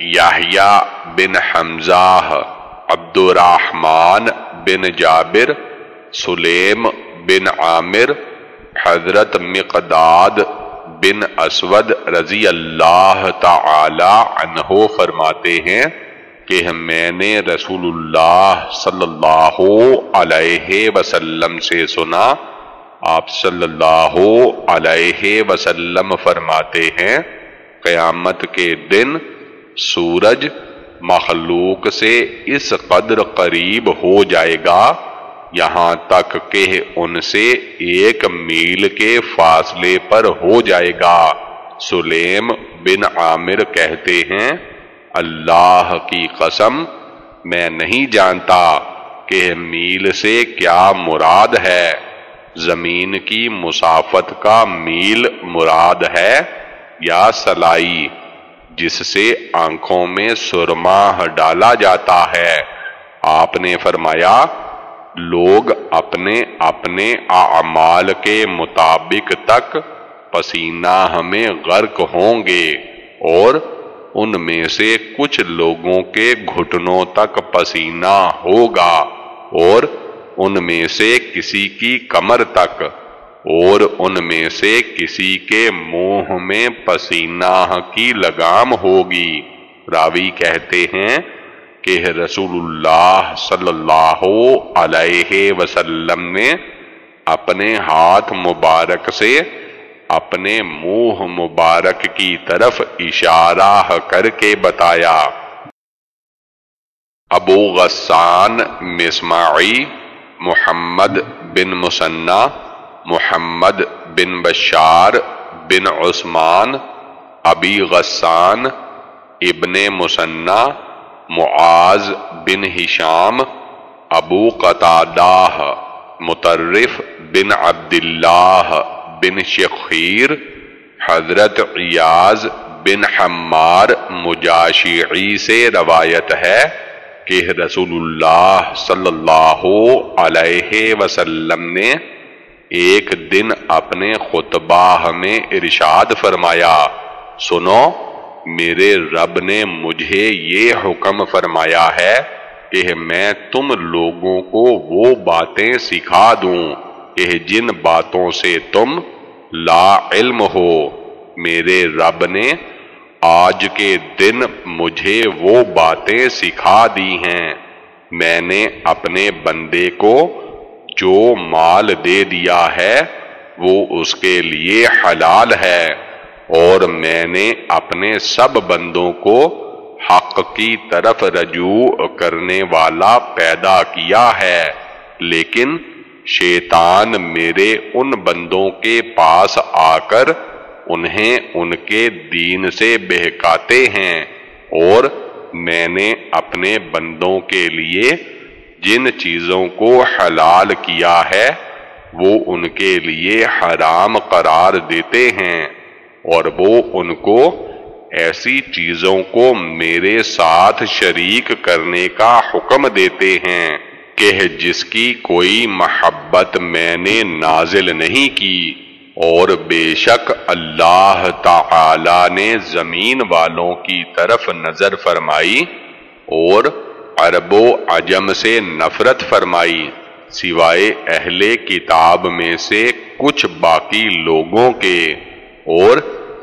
یحییٰ بن حمزہ عبد الرحمن بن جابر، سلیم بن عامر، حضرت مقداد بن اسود رضی اللہ تعالی عنہ فرماتے ہیں کہ میں نے رسول اللہ صلی اللہ علیہ وسلم سے سنا، آپ صلی اللہ علیہ وسلم فرماتے ہیں قیامت کے دن سورج مخلوق سے اس قدر قریب ہو جائے گا، یہاں تک کہ ان سے ایک میل کے فاصلے پر ہو جائے گا۔ سلیم بن عامر کہتے ہیں، اللہ کی قسم، میں نہیں جانتا کہ میل سے کیا مراد ہے۔ زمین کی مسافت کا میل مراد ہے۔ یا سلائی، جس سے آنکھوں میں سرما ڈالا جاتا ہے۔ آپ نے فرمایا، لوگ اپنے اپنے اعمال کے مطابق تک پسینہ ہمیں غرق ہوں گے اور ان میں سے کچھ لوگوں کے گھٹنوں تک پسینہ ہوگا اور ان میں سے کسی کی کمر تک۔ اور ان میں سے کسی کے منہ میں پسینہ کی لگام ہوگی۔ راوی کہتے ہیں کہ رسول اللہ صلی اللہ علیہ وسلم نے اپنے ہاتھ مبارک سے اپنے منہ مبارک کی طرف اشارہ کر کے بتایا۔ ابو غسان مسماعی محمد بن مسنہ محمد بن بشار بن عثمان، ابی غسان، ابن مسنہ، معاذ بن ہشام، ابو قطادہ مترف بن عبداللہ بن شخیر، حضرت عیاض بن حمار مجاشعی سے روایت ہے کہ رسول اللہ صلی اللہ علیہ وسلم نے ایک دن اپنے خطبہ میں ارشاد فرمایا، سنو، میرے رب نے مجھے یہ حکم فرمایا ہے کہ میں تم لوگوں کو وہ باتیں سکھا دوں کہ جن باتوں سے تم لا علم ہو۔ میرے رب نے آج کے دن مجھے وہ باتیں سکھا دی ہیں۔ میں نے اپنے بندے کو جو مال دے دیا ہے، وہ اس کے لیے حلال ہے۔ اور میں نے اپنے سب بندوں کو حق کی طرف رجوع کرنے والا پیدا کیا ہے، لیکن شیطان میرے ان بندوں کے پاس آ کر انہیں ان کے دین سے بہکاتے ہیں۔ اور میں نے اپنے بندوں کے لیے جن چیزوں کو حلال کیا ہے، وہ ان کے لیے حرام قرار دیتے ہیں، اور وہ ان کو ایسی چیزوں کو میرے ساتھ شریک کرنے کا حکم دیتے ہیں کہ جس کی کوئی محبت میں نے نازل نہیں کی، اور بے شک اللہ تعالی نے زمین والوں کی طرف نظر فرمائی، اور عرب و عجم سے نفرت فرمائی، سوائے اہل کتاب میں سے کچھ باقی لوگوں کے۔ اور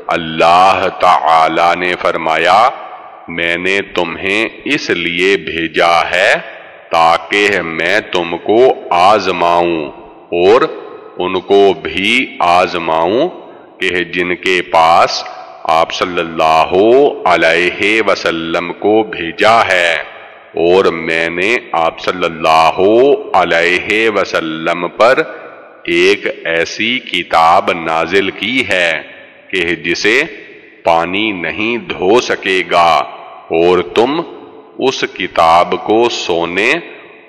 اللہ تعالی نے فرمایا، میں نے تمہیں اس لیے بھیجا ہے تاکہ میں تم کو آزماؤں، اور ان کو بھی آزماؤں کہ جن کے پاس آپ صلی اللہ علیہ وسلم کو بھیجا ہے۔ اور میں نے آپ صلی اللہ علیہ وسلم پر ایک ایسی کتاب نازل کی ہے کہ جسے پانی نہیں دھو سکے گا اور تم اس کتاب کو سونے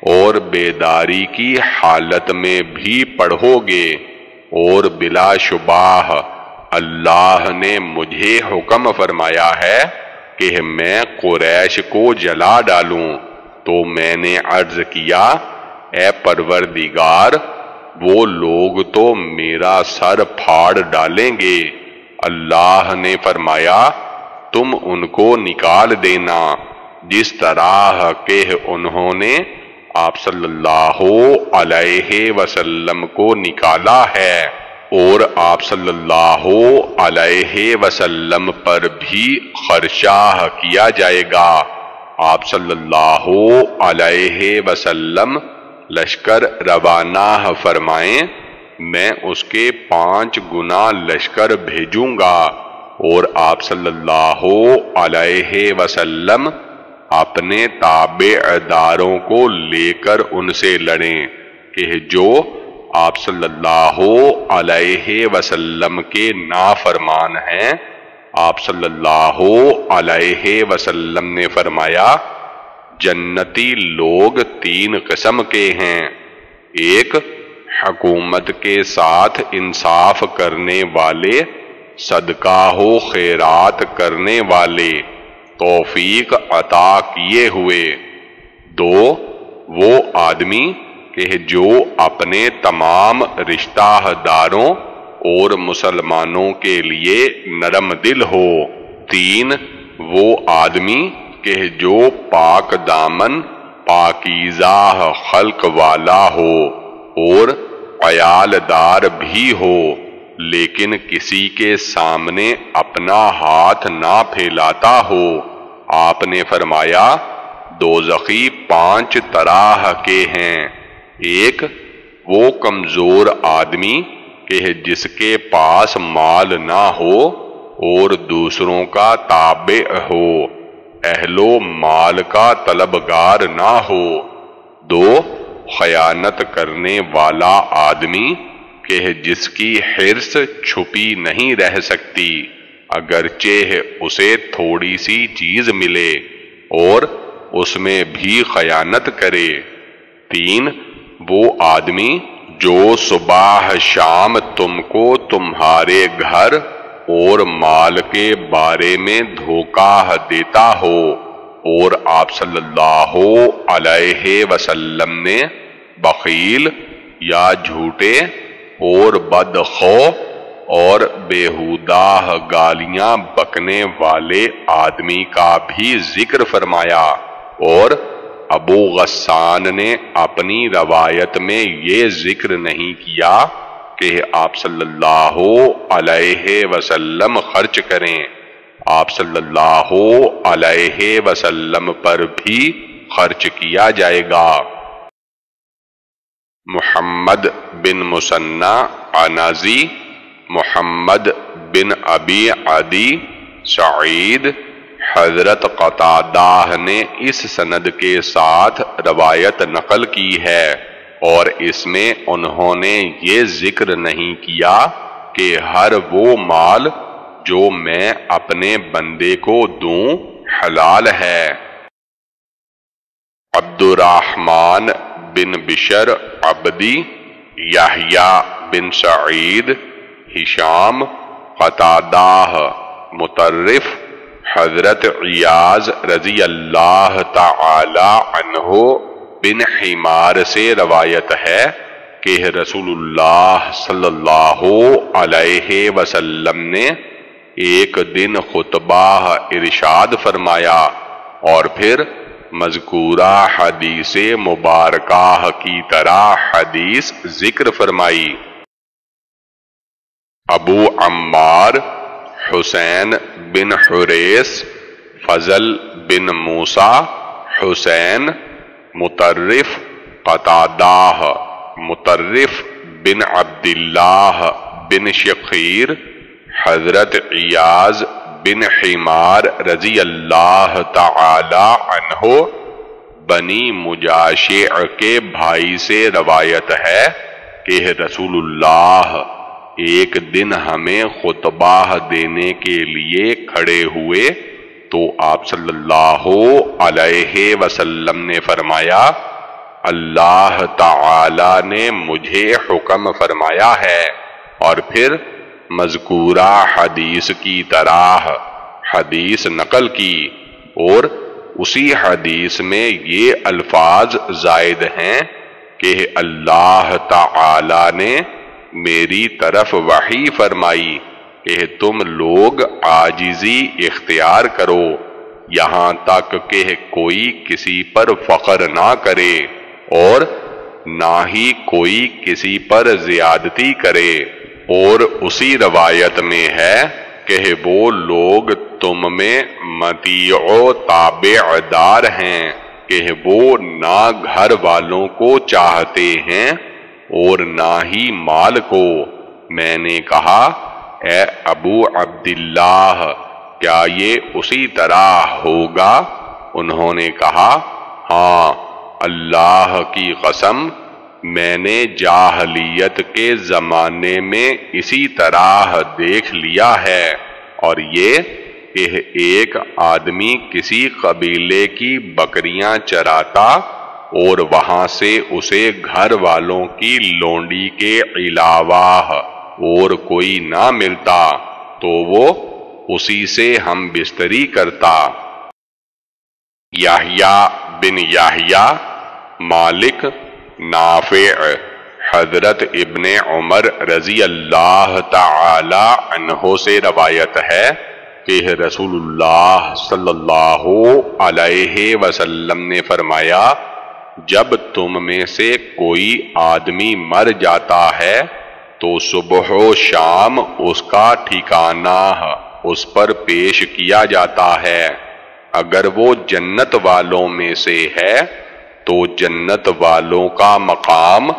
اور بیداری کی حالت میں بھی پڑھو گے اور بلا شبہ اللہ نے مجھے حکم فرمایا ہے کہ میں قریش کو جلا ڈالوں۔ تو میں نے عرض کیا، اے پروردگار، وہ لوگ تو میرا سر پھاڑ ڈالیں گے۔ اللہ نے فرمایا، تم ان کو نکال دینا۔ جس طرح کہ انہوں نے آپ صلی اللہ علیہ وسلم کو نکالا ہے۔ اور آپ صلی اللہ علیہ وسلم پر بھی خرشاہ کیا جائے گا۔ آپ صلی اللہ علیہ وسلم لشکر روانہ فرمائیں، میں اس کے پانچ گنا لشکر بھیجوں گا۔ اور آپ صلی اللہ علیہ وسلم اپنے تابع داروں کو لے کر ان سے لڑیں کہ جو آپ صلی اللہ علیہ وسلم کے نافرمان ہیں۔ آپ صلی اللہ علیہ وسلم نے فرمایا، جنتی لوگ تین قسم کے ہیں۔ ایک، حکومت کے ساتھ انصاف کرنے والے، صدقہ ہو خیرات کرنے والے، توفیق عطا کیے ہوئے۔ دو، وہ آدمی کہ جو اپنے تمام رشتہ داروں اور مسلمانوں کے لیے نرم دل ہو۔ تین، وہ آدمی کہ جو پاک دامن، پاکیزہ خلق والا ہو اور عیال دار بھی ہو، لیکن کسی کے سامنے اپنا ہاتھ نہ پھیلاتا ہو۔ آپ نے فرمایا دو زخی پانچ طرح کے ہیں۔ ایک وہ کمزور آدمی کہ جس کے پاس مال نہ ہو اور دوسروں کا تابع ہو، اہل و مال کا طلبگار نہ ہو۔ دو، خیانت کرنے والا آدمی کہ جس کی حرص چھپی نہیں رہ سکتی، اگرچہ اسے تھوڑی سی چیز ملے اور اس میں بھی خیانت کرے۔ تین وہ آدمی جو صبح شام تم کو تمہارے گھر اور مال کے بارے میں دھوکہ دیتا ہو اور آپ صلی اللہ علیہ وسلم نے بخیل یا جھوٹے اور بدخو اور بےحودہ گالیاں بکنے والے آدمی کا بھی ذکر فرمایا اور ابو غسان نے اپنی روایت میں یہ ذکر نہیں کیا کہ آپ صلی اللہ علیہ وسلم خرچ کریں۔ آپ صلی اللہ علیہ وسلم پر بھی خرچ کیا جائے گا۔ محمد بن مسنہ عنازی محمد بن ابی عدی، سعید حضرت قطادہ نے اس سند کے ساتھ روایت نقل کی ہے اور اس میں انہوں نے یہ ذکر نہیں کیا کہ ہر وہ مال جو میں اپنے بندے کو دوں حلال ہے۔ عبد الرحمن بن بشر عبدی، یحییٰ بن سعید، ہشام قطادہ مترف حضرت عیاض رضی اللہ تعالی عنہ بن حمار سے روایت ہے کہ رسول اللہ صلی اللہ علیہ وسلم نے ایک دن خطبہ ارشاد فرمایا اور پھر مذکورہ حدیث مبارکہ کی طرح حدیث ذکر فرمائی۔ ابو عمار حسین بن حریس فضل بن موسا حسین مترف قطادہ مترف بن عبداللہ بن شخیر حضرت عیاض بن حمار رضی اللہ تعالی عنہ، بنی مجاشع کے بھائی سے روایت ہے کہ رسول اللہ ایک دن ہمیں خطبہ دینے کے لیے کھڑے ہوئے تو آپ صلی اللہ علیہ وسلم نے فرمایا، اللہ تعالی نے مجھے حکم فرمایا ہے۔ اور پھر مذکورہ حدیث کی طرح حدیث نقل کی۔ اور اسی حدیث میں یہ الفاظ زائد ہیں کہ اللہ تعالی نے میری طرف وحی فرمائی کہ تم لوگ آجزی اختیار کرو، یہاں تک کہ کوئی کسی پر فخر نہ کرے اور نہ ہی کوئی کسی پر زیادتی کرے۔ اور اسی روایت میں ہے کہ وہ لوگ تم میں متیع تابع دار ہیں، کہ وہ نہ گھر والوں کو چاہتے ہیں اور نہ ہی مال کو میں نے کہا، اے ابو عبداللہ، کیا یہ اسی طرح ہوگا؟ انہوں نے کہا ہاں اللہ کی قسم، میں نے جاہلیت کے زمانے میں اسی طرح دیکھ لیا ہے۔ اور یہ، کہ ایک آدمی کسی قبیلے کی بکریاں چراتا اور وہاں سے اسے گھر والوں کی لونڈی کے علاوہ اور کوئی نہ ملتا، تو وہ اسی سے ہم بستری کرتا۔ یاہیا بن یاہیا مالک نافع، حضرت ابن عمر رضی اللہ تعالی عنہ سے روایت ہے کہ رسول اللہ صلی اللہ علیہ وسلم نے فرمایا جب تم میں سے کوئی آدمی مر جاتا ہے تو صبح و شام اس کا ٹھکانہ اس پر پیش کیا جاتا ہے۔ اگر وہ جنت والوں میں سے ہے تو جنت والوں کا مقام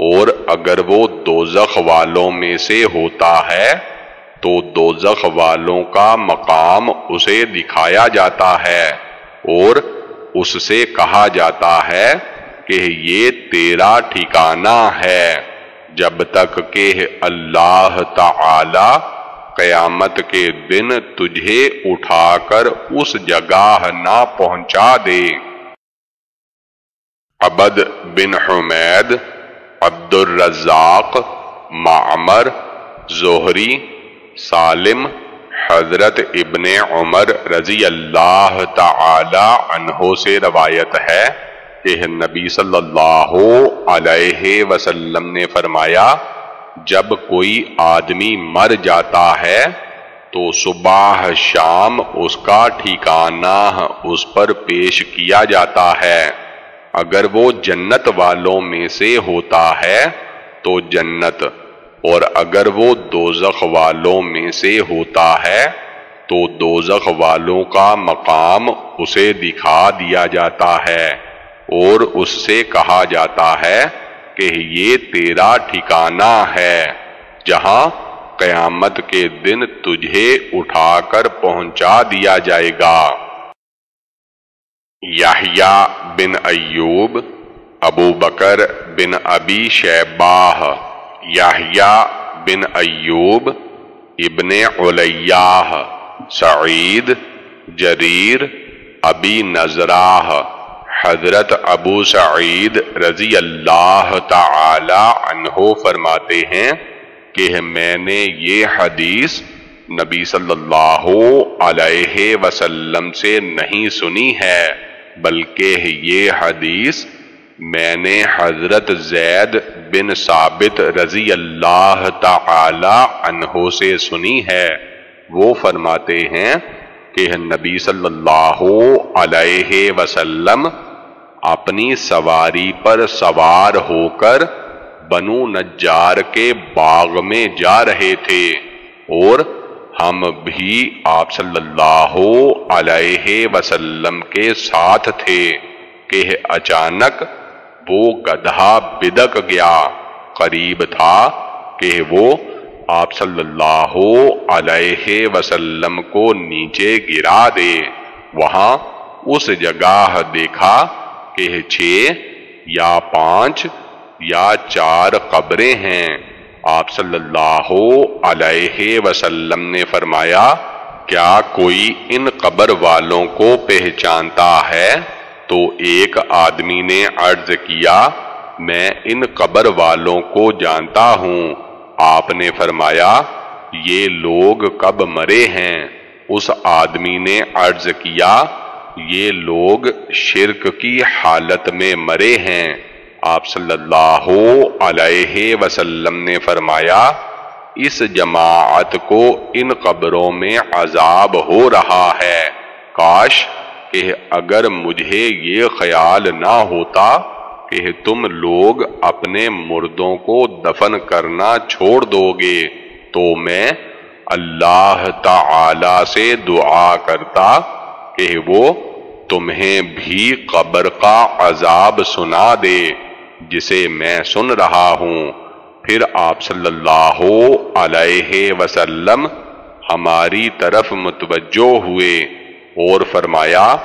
اور اگر وہ دوزخ والوں میں سے ہوتا ہے تو دوزخ والوں کا مقام اسے دکھایا جاتا ہے اور اس سے کہا جاتا ہے کہ یہ تیرا ٹھکانہ ہے جب تک کہ اللہ تعالی قیامت کے دن تجھے اٹھا کر اس جگہ نہ پہنچا دے۔ عبد بن حمید عبد الرزاق معمر، زہری، سالم حضرت ابن عمر رضی اللہ تعالی عنہ سے روایت ہے کہ نبی صلی اللہ علیہ وسلم نے فرمایا، جب کوئی آدمی مر جاتا ہے تو صبح شام اس کا ٹھکانہ اس پر پیش کیا جاتا ہے۔ اگر وہ جنت والوں میں سے ہوتا ہے تو جنت اور اگر وہ دوزخ والوں میں سے ہوتا ہے، تو دوزخ والوں کا مقام اسے دکھا دیا جاتا ہے اور اس سے کہا جاتا ہے کہ یہ تیرا ٹھکانہ ہے، جہاں قیامت کے دن تجھے اٹھا کر پہنچا دیا جائے گا۔ یحییٰ بن ایوب، ابو بکر بن ابی شیباہ۔ یحییٰ بن ایوب ابن علیہ سعید، جریر، ابی نظراہ حضرت ابو سعید رضی اللہ تعالی عنہ فرماتے ہیں کہ میں نے یہ حدیث نبی صلی اللہ علیہ وسلم سے نہیں سنی ہے، بلکہ یہ حدیث میں نے حضرت زید بن ثابت رضی اللہ تعالی عنہ سے سنی ہے۔ وہ فرماتے ہیں کہ نبی صلی اللہ علیہ وسلم اپنی سواری پر سوار ہو کر بنو نجار کے باغ میں جا رہے تھے اور ہم بھی آپ صلی اللہ علیہ وسلم کے ساتھ تھے کہ اچانک وہ گدھا بدک گیا۔ قریب تھا کہ وہ آپ صلی اللہ علیہ وسلم کو نیچے گرا دے۔ وہاں اس جگہ دیکھا کہ چھ یا پانچ یا چار قبریں ہیں۔ آپ صلی اللہ علیہ وسلم نے فرمایا، کیا کوئی ان قبر والوں کو پہچانتا ہے؟ تو ایک آدمی نے عرض کیا، میں ان قبر والوں کو جانتا ہوں۔ آپ نے فرمایا، یہ لوگ کب مرے ہیں؟ اس آدمی نے عرض کیا، یہ لوگ شرک کی حالت میں مرے ہیں۔ آپ صلی اللہ علیہ وسلم نے فرمایا، اس جماعت کو ان قبروں میں عذاب ہو رہا ہے۔ کاش کہ اگر مجھے یہ خیال نہ ہوتا کہ تم لوگ اپنے مردوں کو دفن کرنا چھوڑ دو گے تو میں اللہ تعالی سے دعا کرتا کہ وہ تمہیں بھی قبر کا عذاب سنا دے، جسے میں سن رہا ہوں۔ پھر آپ صلی اللہ علیہ وسلم ہماری طرف متوجہ ہوئے۔ اور فرمایا،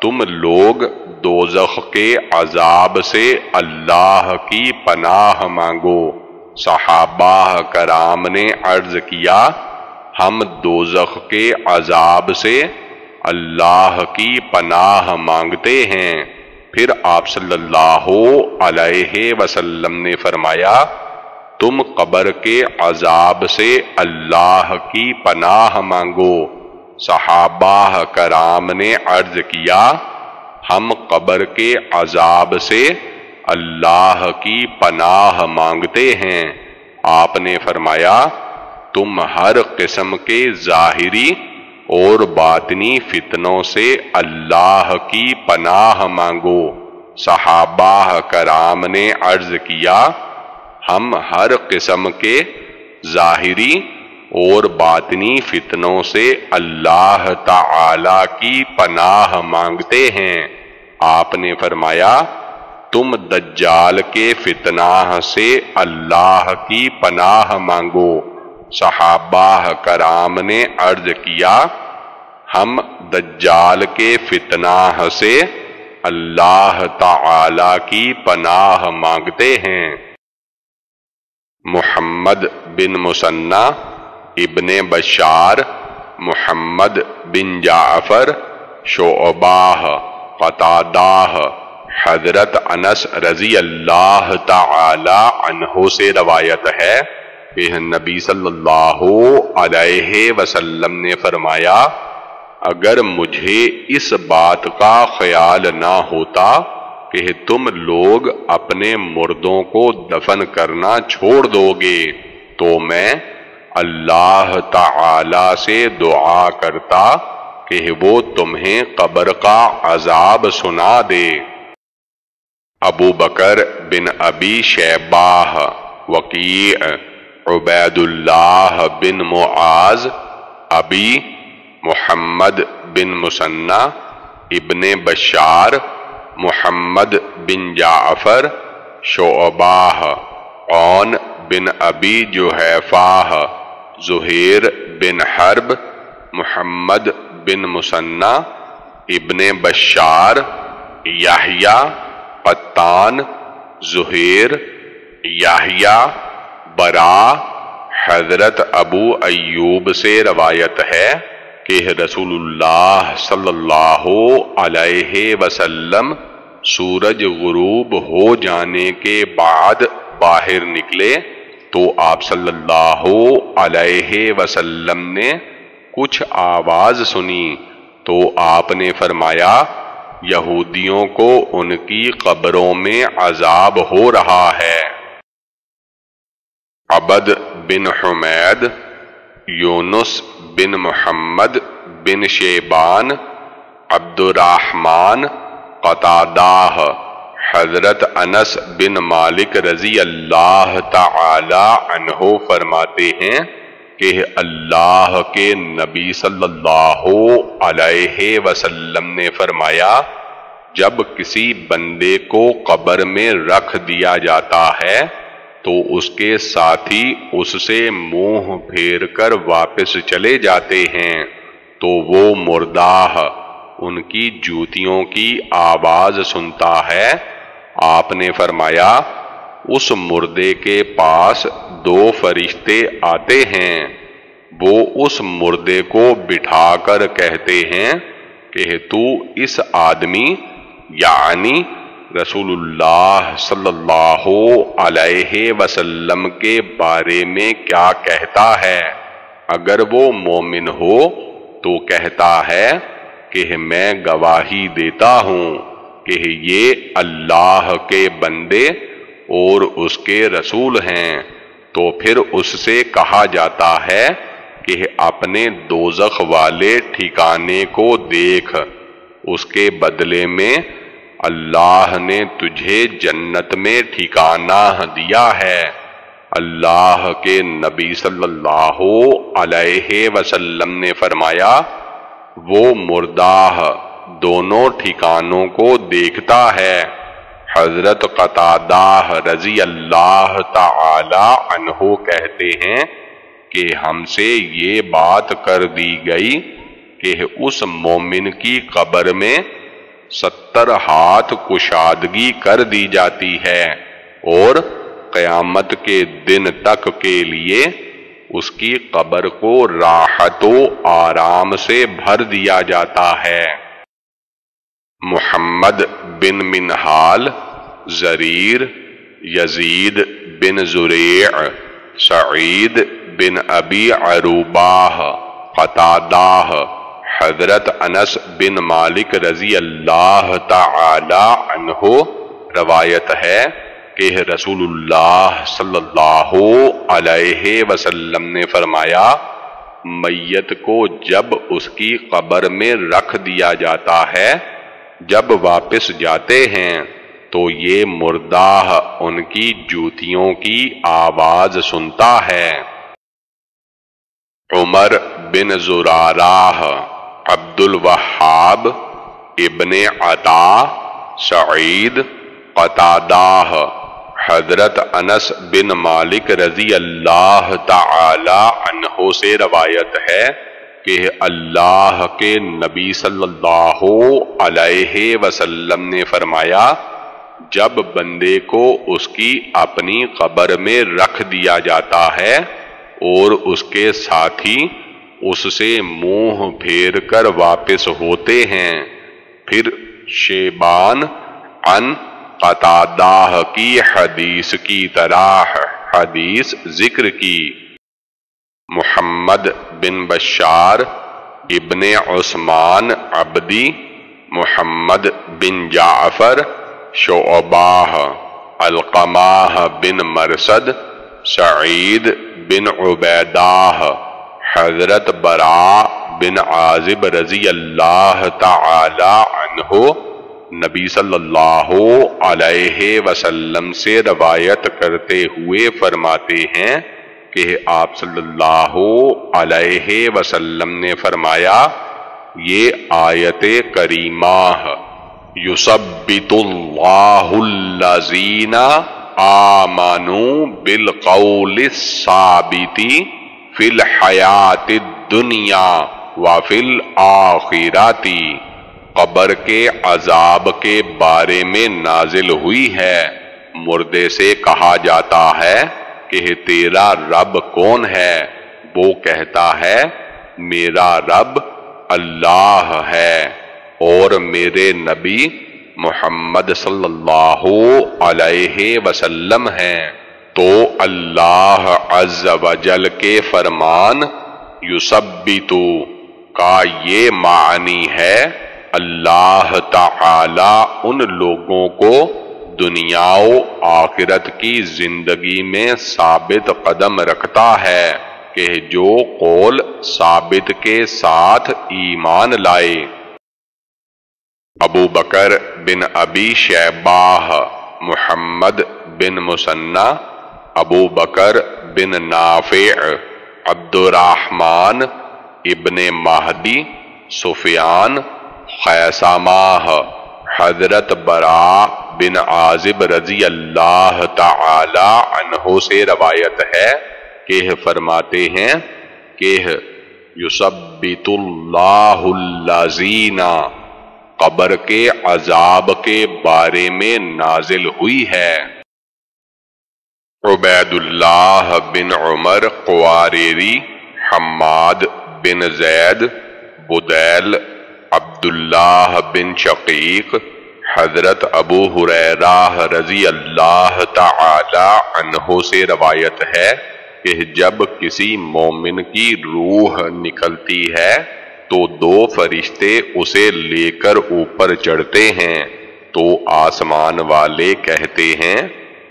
تم لوگ دوزخ کے عذاب سے اللہ کی پناہ مانگو۔ صحابہ کرام نے عرض کیا، ہم دوزخ کے عذاب سے اللہ کی پناہ مانگتے ہیں۔ پھر آپ صلی اللہ علیہ وسلم نے فرمایا، تم قبر کے عذاب سے اللہ کی پناہ مانگو۔ صحابہ کرام نے عرض کیا، ہم قبر کے عذاب سے اللہ کی پناہ مانگتے ہیں۔ آپ نے فرمایا، تم ہر قسم کے ظاہری اور باطنی فتنوں سے اللہ کی پناہ مانگو۔ صحابہ کرام نے عرض کیا، ہم ہر قسم کے ظاہری اور باطنی فتنوں سے اللہ تعالی کی پناہ مانگتے ہیں۔ آپ نے فرمایا، تم دجال کے فتنہ سے اللہ کی پناہ مانگو۔ صحابہ کرام نے عرض کیا، ہم دجال کے فتنہ سے اللہ تعالی کی پناہ مانگتے ہیں۔ محمد بن مسنہ ابن بشار، محمد بن جعفر، شعباہ قطادہ حضرت انس رضی اللہ تعالی عنہ سے روایت ہے۔ کہ نبی صلی اللہ علیہ وسلم نے فرمایا، اگر مجھے اس بات کا خیال نہ ہوتا کہ تم لوگ اپنے مردوں کو دفن کرنا چھوڑ دو گے تو میں اللہ تعالی سے دعا کرتا کہ وہ تمہیں قبر کا عذاب سنا دے۔ ابو بکر بن ابی شیباہ، وکیع عبید اللہ بن معاذ، ابی محمد بن مسنہ، ابن بشار، محمد بن جعفر، شعباہ اون بن ابی جوحیفاہ زہیر بن حرب، محمد بن مسنہ، ابن بشار یحییٰ قطان، زہیر یحییٰ برا حضرت ابو ایوب سے روایت ہے کہ رسول اللہ صلی اللہ علیہ وسلم سورج غروب ہو جانے کے بعد باہر نکلے۔ تو آپ صلی اللہ علیہ وسلم نے کچھ آواز سنی تو آپ نے فرمایا، یہودیوں کو ان کی قبروں میں عذاب ہو رہا ہے۔ عبد بن حمید، یونس بن محمد بن شیبان عبد الرحمن قطادہ حضرت انس بن مالک رضی اللہ تعالی عنہ فرماتے ہیں کہ اللہ کے نبی صلی اللہ علیہ وسلم نے فرمایا، جب کسی بندے کو قبر میں رکھ دیا جاتا ہے، تو اس کے ساتھی اس سے منہ پھیر کر واپس چلے جاتے ہیں، تو وہ مرداہ ان کی جوتیوں کی آواز سنتا ہے۔ آپ نے فرمایا، اس مردے کے پاس دو فرشتے آتے ہیں۔ وہ اس مردے کو بٹھا کر کہتے ہیں کہ تو اس آدمی یعنی رسول اللہ صلی اللہ علیہ وسلم کے بارے میں کیا کہتا ہے۔ اگر وہ مومن ہو تو کہتا ہے کہ میں گواہی دیتا ہوں کہ یہ اللہ کے بندے اور اس کے رسول ہیں۔ تو پھر اس سے کہا جاتا ہے کہ اپنے دوزخ والے ٹھکانے کو دیکھ۔ اس کے بدلے میں اللہ نے تجھے جنت میں ٹھکانہ دیا ہے۔ اللہ کے نبی صلی اللہ علیہ وسلم نے فرمایا وہ مرداہ دونوں ٹھکانوں کو دیکھتا ہے۔ حضرت قطادہ رضی اللہ تعالی عنہ کہتے ہیں کہ ہم سے یہ بات کر دی گئی کہ اس مومن کی قبر میں ستر ہاتھ کشادگی کر دی جاتی ہے اور قیامت کے دن تک کے لیے اس کی قبر کو راحت و آرام سے بھر دیا جاتا ہے۔ محمد بن منحال زریر، یزید بن زریع، سعید بن ابی عروباہ قطادہ حضرت انس بن مالک رضی اللہ تعالی عنہ روایت ہے۔ کہ رسول اللہ صلی اللہ علیہ وسلم نے فرمایا، میت کو جب اس کی قبر میں رکھ دیا جاتا ہے، جب واپس جاتے ہیں، تو یہ مردہ ان کی جوتیوں کی آواز سنتا ہے۔ عمر بن زراراہ عبد الوہاب ابن عطا، سعید قطادہ حضرت انس بن مالک رضی اللہ تعالی عنہ سے روایت ہے کہ اللہ کے نبی صلی اللہ علیہ وسلم نے فرمایا، جب بندے کو اس کی اپنی قبر میں رکھ دیا جاتا ہے اور اس کے ساتھی اس سے منہ پھیر کر واپس ہوتے ہیں، پھر شیبان ان قطادہ کی حدیث کی طرح حدیث ذکر کی۔ محمد بن بشار، ابن عثمان عبدی، محمد بن جعفر، شعباہ القماہ بن مرسد، سعید بن عبیدہ حضرت برا بن عازب رضی اللہ تعالی عنہ نبی صلی اللہ علیہ وسلم سے روایت کرتے ہوئے فرماتے ہیں کہ آپ صلی اللہ علیہ وسلم نے فرمایا، یہ آیت کریمہ یثبت اللہ الذین آمنوا بالقول الثابت فی الحیات الدنیا وفی الاخرات قبر کے عذاب کے بارے میں نازل ہوئی ہے۔ مردے سے کہا جاتا ہے کہ تیرا رب کون ہے؟ وہ کہتا ہے، میرا رب اللہ ہے اور میرے نبی محمد صلی اللہ علیہ وسلم ہیں۔ تو اللہ عز و جل کے فرمان یثبتو، کا یہ معنی ہے اللہ تعالی ان لوگوں کو دنیا و آخرت کی زندگی میں ثابت قدم رکھتا ہے کہ جو قول ثابت کے ساتھ ایمان لائے۔ ابو بکر بن ابی شیباہ، محمد بن مسنہ، ابو بکر بن نافع عبد الرحمن ابن مہدی، سفیان خیساماہ حضرت برا بن عازب رضی اللہ تعالی عنہ سے روایت ہے کہ فرماتے ہیں کہ یثبت اللہ اللذین قبر کے عذاب کے بارے میں نازل ہوئی ہے۔ عبید اللہ بن عمر قواریری حماد بن زید، بدیل عبداللہ بن شقیق، حضرت ابو حریرہ رضی اللہ تعالی عنہ سے روایت ہے کہ جب کسی مومن کی روح نکلتی ہے تو دو فرشتے اسے لے کر اوپر چڑھتے ہیں۔ تو آسمان والے کہتے ہیں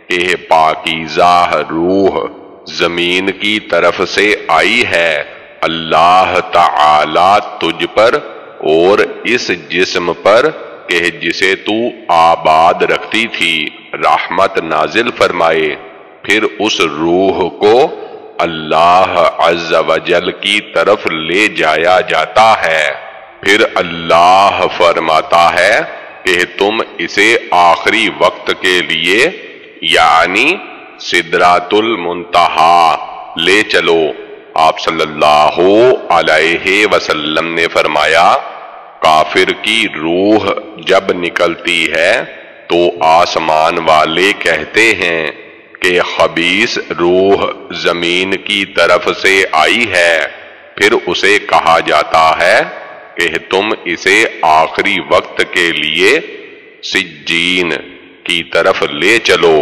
کہ پاکیزہ روح، زمین کی طرف سے آئی ہے۔ اللہ تعالی تجھ پر اور اس جسم پر کہ جسے تو آباد رکھتی تھی، رحمت نازل فرمائے۔ پھر اس روح کو اللہ عز و جل کی طرف لے جایا جاتا ہے۔ پھر اللہ فرماتا ہے کہ تم اسے آخری وقت کے لیے یعنی سدرات المنتہا لے چلو۔ آپ صلی اللہ علیہ وسلم نے فرمایا کافر کی روح جب نکلتی ہے تو آسمان والے کہتے ہیں کہ خبیص روح زمین کی طرف سے آئی ہے، پھر اسے کہا جاتا ہے کہ تم اسے آخری وقت کے لیے سجین کی طرف لے چلو۔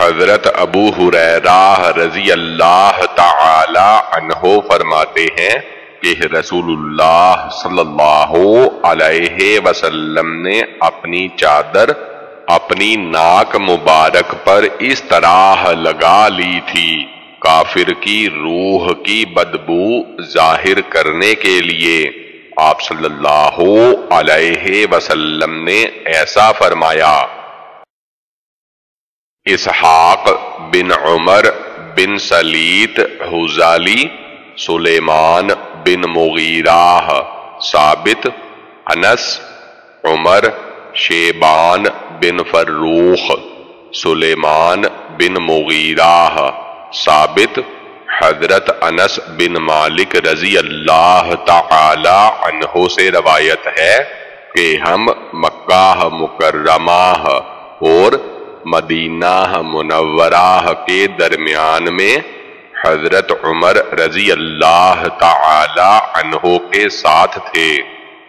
حضرت ابو حریرہ رضی اللہ تعالی عنہ فرماتے ہیں کہ رسول اللہ صلی اللہ علیہ وسلم نے اپنی چادر، اپنی ناک مبارک پر اس طرح لگا لی تھی۔ کافر کی روح کی بدبو ظاہر کرنے کے لیے آپ صلی اللہ علیہ وسلم نے ایسا فرمایا۔ اسحاق بن عمر بن سلیت حزالی سلیمان بن مغیرہ، ثابت، انس، عمر، شیبان بن فروخ، سلیمان بن مغیرہ، ثابت، حضرت انس بن مالک رضی اللہ تعالی عنہ سے روایت ہے کہ ہم مکہ مکرمہ اور مدینہ منورہ کے درمیان میں حضرت عمر رضی اللہ تعالی عنہ کے ساتھ تھے۔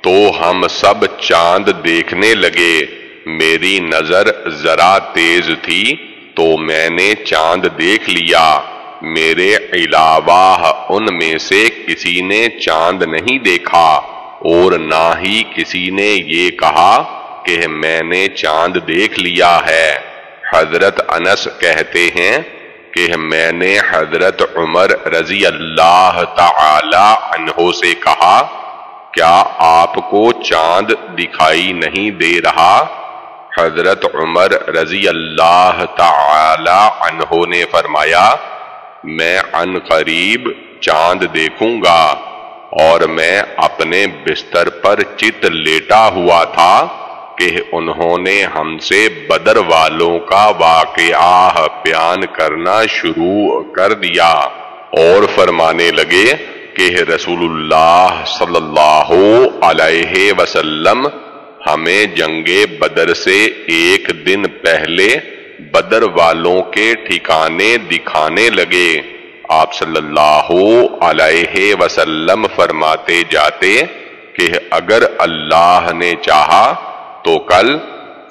تو ہم سب چاند دیکھنے لگے۔ میری نظر ذرا تیز تھی تو میں نے چاند دیکھ لیا۔ میرے علاوہ ان میں سے کسی نے چاند نہیں دیکھا اور نہ ہی کسی نے یہ کہا کہ میں نے چاند دیکھ لیا ہے۔ حضرت انس کہتے ہیں کہ میں نے حضرت عمر رضی اللہ تعالی عنہ سے کہا، کیا آپ کو چاند دکھائی نہیں دے رہا؟ حضرت عمر رضی اللہ تعالی عنہ نے فرمایا، میں ان قریب چاند دیکھوں گا اور میں اپنے بستر پر چت لیٹا ہوا تھا۔ کہ انہوں نے ہم سے بدر والوں کا واقعہ بیان کرنا شروع کر دیا اور فرمانے لگے کہ رسول اللہ صلی اللہ علیہ وسلم ہمیں جنگ بدر سے ایک دن پہلے بدر والوں کے ٹھکانے دکھانے لگے۔ آپ صلی اللہ علیہ وسلم فرماتے جاتے کہ اگر اللہ نے چاہا تو کل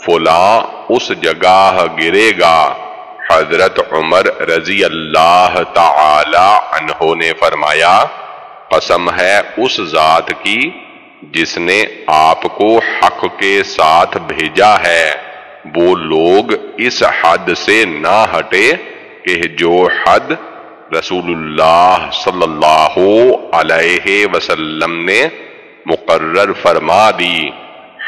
فلاں اس جگہ گرے گا۔ حضرت عمر رضی اللہ تعالی عنہ نے فرمایا، قسم ہے اس ذات کی جس نے آپ کو حق کے ساتھ بھیجا ہے۔ وہ لوگ اس حد سے نہ ہٹے کہ جو حد رسول اللہ صلی اللہ علیہ وسلم نے مقرر فرما دی۔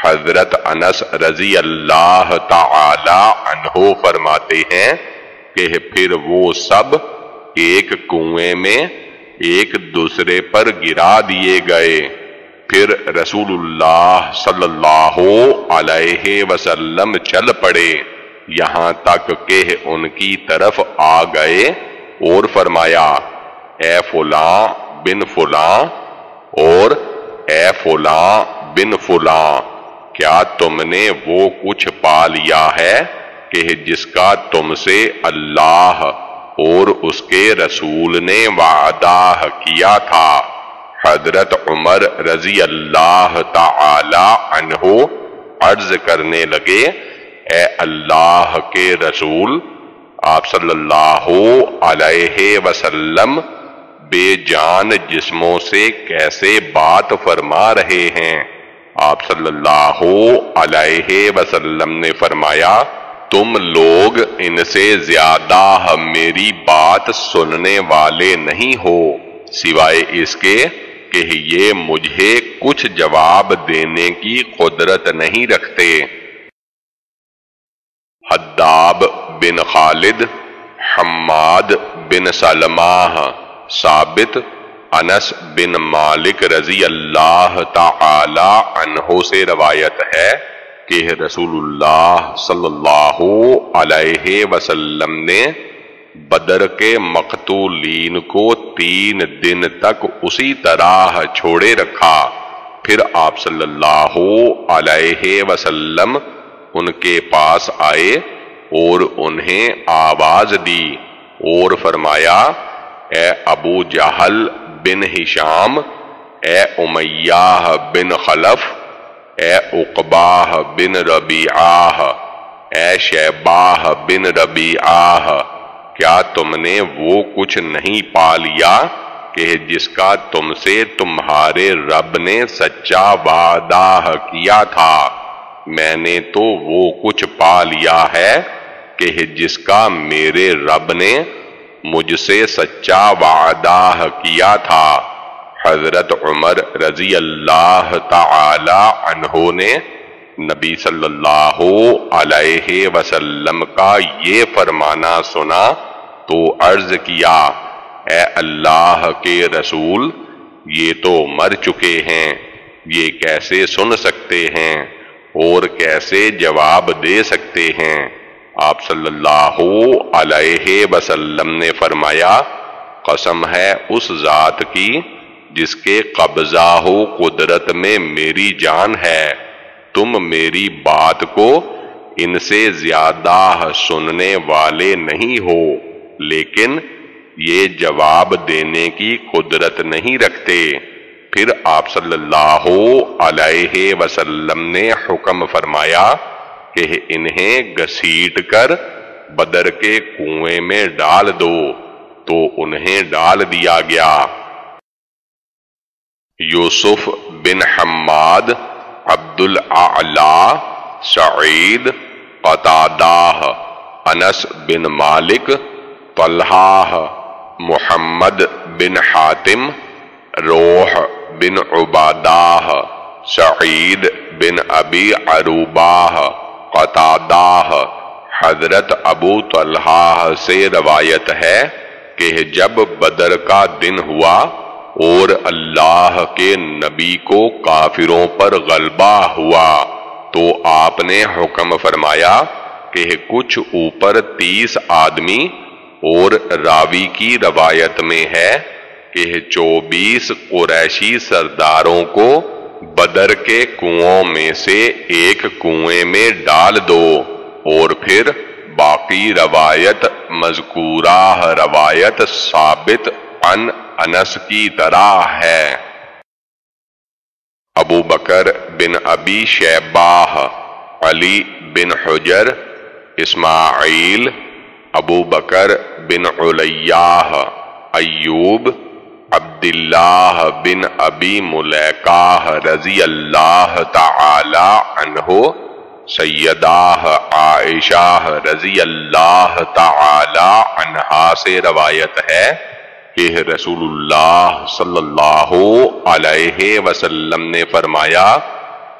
حضرت انس رضی اللہ تعالی عنہ فرماتے ہیں کہ پھر وہ سب ایک کنویں میں ایک دوسرے پر گرا دیے گئے۔ پھر رسول اللہ صلی اللہ علیہ وسلم چل پڑے۔ یہاں تک کہ ان کی طرف آ گئے اور فرمایا، اے فلاں بن فلاں اور اے فلاں بن فلاں کیا تم نے وہ کچھ پا لیا ہے کہ جس کا تم سے اللہ اور اس کے رسول نے وعدہ کیا تھا؟ حضرت عمر رضی اللہ تعالی عنہ عرض کرنے لگے، اے اللہ کے رسول، آپ صلی اللہ علیہ وسلم، بے جان جسموں سے کیسے بات فرما رہے ہیں؟ آپ صلی اللہ علیہ وسلم نے فرمایا، تم لوگ ان سے زیادہ میری بات سننے والے نہیں ہو، سوائے اس کے کہ یہ مجھے کچھ جواب دینے کی قدرت نہیں رکھتے۔ حداب بن خالد، حماد بن سلمہ، ثابت انس بن مالک رضی اللہ تعالی عنہ سے روایت ہے کہ رسول اللہ صلی اللہ علیہ وسلم نے بدر کے مقتولین کو تین دن تک اسی طرح چھوڑے رکھا۔ پھر آپ صلی اللہ علیہ وسلم ان کے پاس آئے اور انہیں آواز دی اور فرمایا، اے ابو جہل بن ہشام، اے امیہ بن خلف، اے اقباہ بن ربیعہ اے شیباہ بن ربیعہ کیا تم نے وہ کچھ نہیں پا لیا کہ جس کا تم سے تمہارے رب نے سچا وعدہ کیا تھا؟ میں نے تو وہ کچھ پا لیا ہے کہ جس کا میرے رب نے مجھ سے سچا وعدہ کیا تھا۔ حضرت عمر رضی اللہ تعالی عنہ نے نبی صلی اللہ علیہ وسلم کا یہ فرمانا سنا، تو عرض کیا، اے اللہ کے رسول، یہ تو مر چکے ہیں، یہ کیسے سن سکتے ہیں اور کیسے جواب دے سکتے ہیں؟ آپ صلی اللہ علیہ وسلم نے فرمایا، قسم ہے اس ذات کی جس کے قبضہ ہو قدرت میں میری جان ہے۔ تم میری بات کو ان سے زیادہ سننے والے نہیں ہو، لیکن یہ جواب دینے کی قدرت نہیں رکھتے۔ پھر آپ صلی اللہ علیہ وسلم نے حکم فرمایا کہ انہیں گسیٹ کر بدر کے کنویں میں ڈال دو، تو انہیں ڈال دیا گیا۔ یوسف بن حماد عبد العلا سعید قطادہ انس بن مالک، طلحہ، محمد بن حاتم، روح بن عبادہ سعید بن ابی عروبہ قطادہ حضرت ابو طلحہ سے روایت ہے کہ جب بدر کا دن ہوا اور اللہ کے نبی کو کافروں پر غلبہ ہوا تو آپ نے حکم فرمایا کہ کچھ اوپر تیس آدمی اور راوی کی روایت میں ہے کہ چوبیس قریشی سرداروں کو بدر کے کنووں میں سے ایک کنویں میں ڈال دو اور پھر باقی روایت، مذکورہ روایت ثابت ان انس کی طرح ہے۔ ابو بکر بن ابی شیباہ علی بن حجر، اسماعیل، ابو بکر بن علیاہ ایوب عبداللہ بن ابی ملیکہ رضی اللہ تعالی عنہ سیدہ عائشہ رضی اللہ تعالی عنہا سے روایت ہے کہ رسول اللہ صلی اللہ علیہ وسلم نے فرمایا،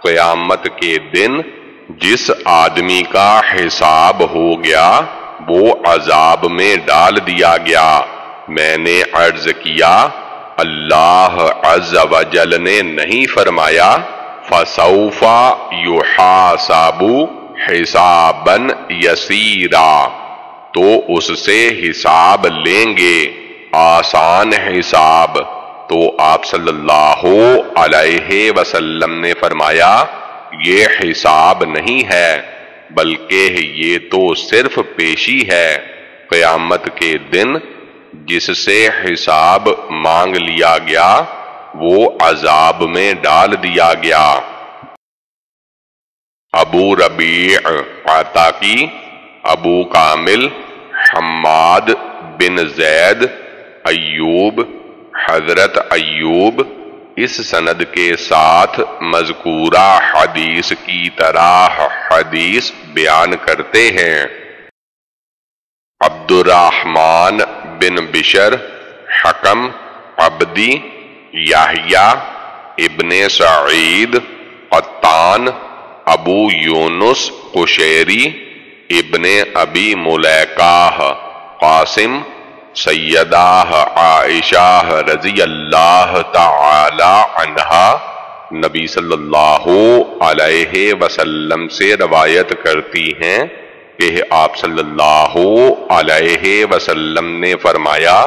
قیامت کے دن جس آدمی کا حساب ہو گیا، وہ عذاب میں ڈال دیا گیا۔ میں نے عرض کیا، اللہ عز و جل نے نہیں فرمایا فسوفا یحاسبو حسابن یسیرا تو اس سے حساب لیں گے، آسان حساب۔ تو آپ صلی اللہ علیہ وسلم نے فرمایا، یہ حساب نہیں ہے، بلکہ یہ تو صرف پیشی ہے۔ قیامت کے دن جس سے حساب مانگ لیا گیا، وہ عذاب میں ڈال دیا گیا۔ ابو ربیع عطا کی ابو کامل، حماد بن زید، ایوب، حضرت ایوب۔ اس سند کے ساتھ مذکورہ حدیث کی طرح حدیث بیان کرتے ہیں۔ عبد الرحمن بن بشر، حکم، عبدی یاہیا ابن سعید قطان ابو یونس، قشیری، ابن ابی ملیکہ قاسم سیدہ عائشہ رضی اللہ تعالی عنہا، نبی صلی اللہ علیہ وسلم سے روایت کرتی ہیں کہ آپ صلی اللہ علیہ وسلم نے فرمایا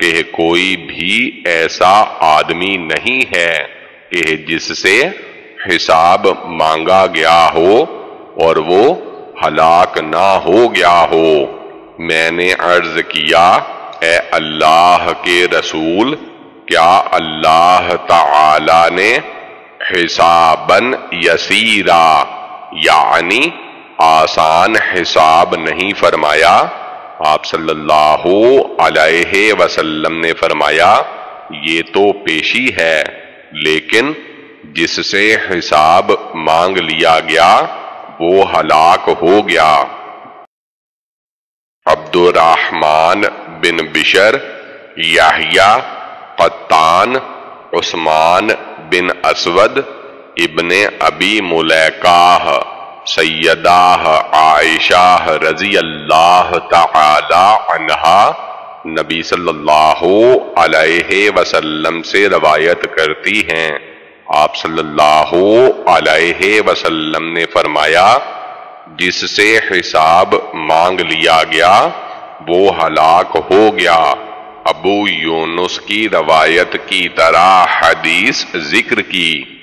کہ کوئی بھی ایسا آدمی نہیں ہے کہ جس سے حساب مانگا گیا ہو اور وہ ہلاک نہ ہو گیا ہو۔ میں نے عرض کیا، اے اللہ کے رسول، کیا اللہ تعالی نے حسابن یسیرا یعنی آسان حساب نہیں فرمایا۔ آپ صلی اللہ علیہ وسلم نے فرمایا، یہ تو پیشی ہے، لیکن جس سے حساب مانگ لیا گیا، وہ ہلاک ہو گیا۔ عبد الرحمن بن بشر یاہیا قطان، عثمان بن اسود، ابن ابی ملیکہ۔ سیدہ عائشہ رضی اللہ تعالی عنہا نبی صلی اللہ علیہ وسلم سے روایت کرتی ہیں۔ آپ صلی اللہ علیہ وسلم نے فرمایا، جس سے حساب مانگ لیا گیا، وہ ہلاک ہو گیا۔ ابو یونس کی روایت کی طرح حدیث ذکر کی۔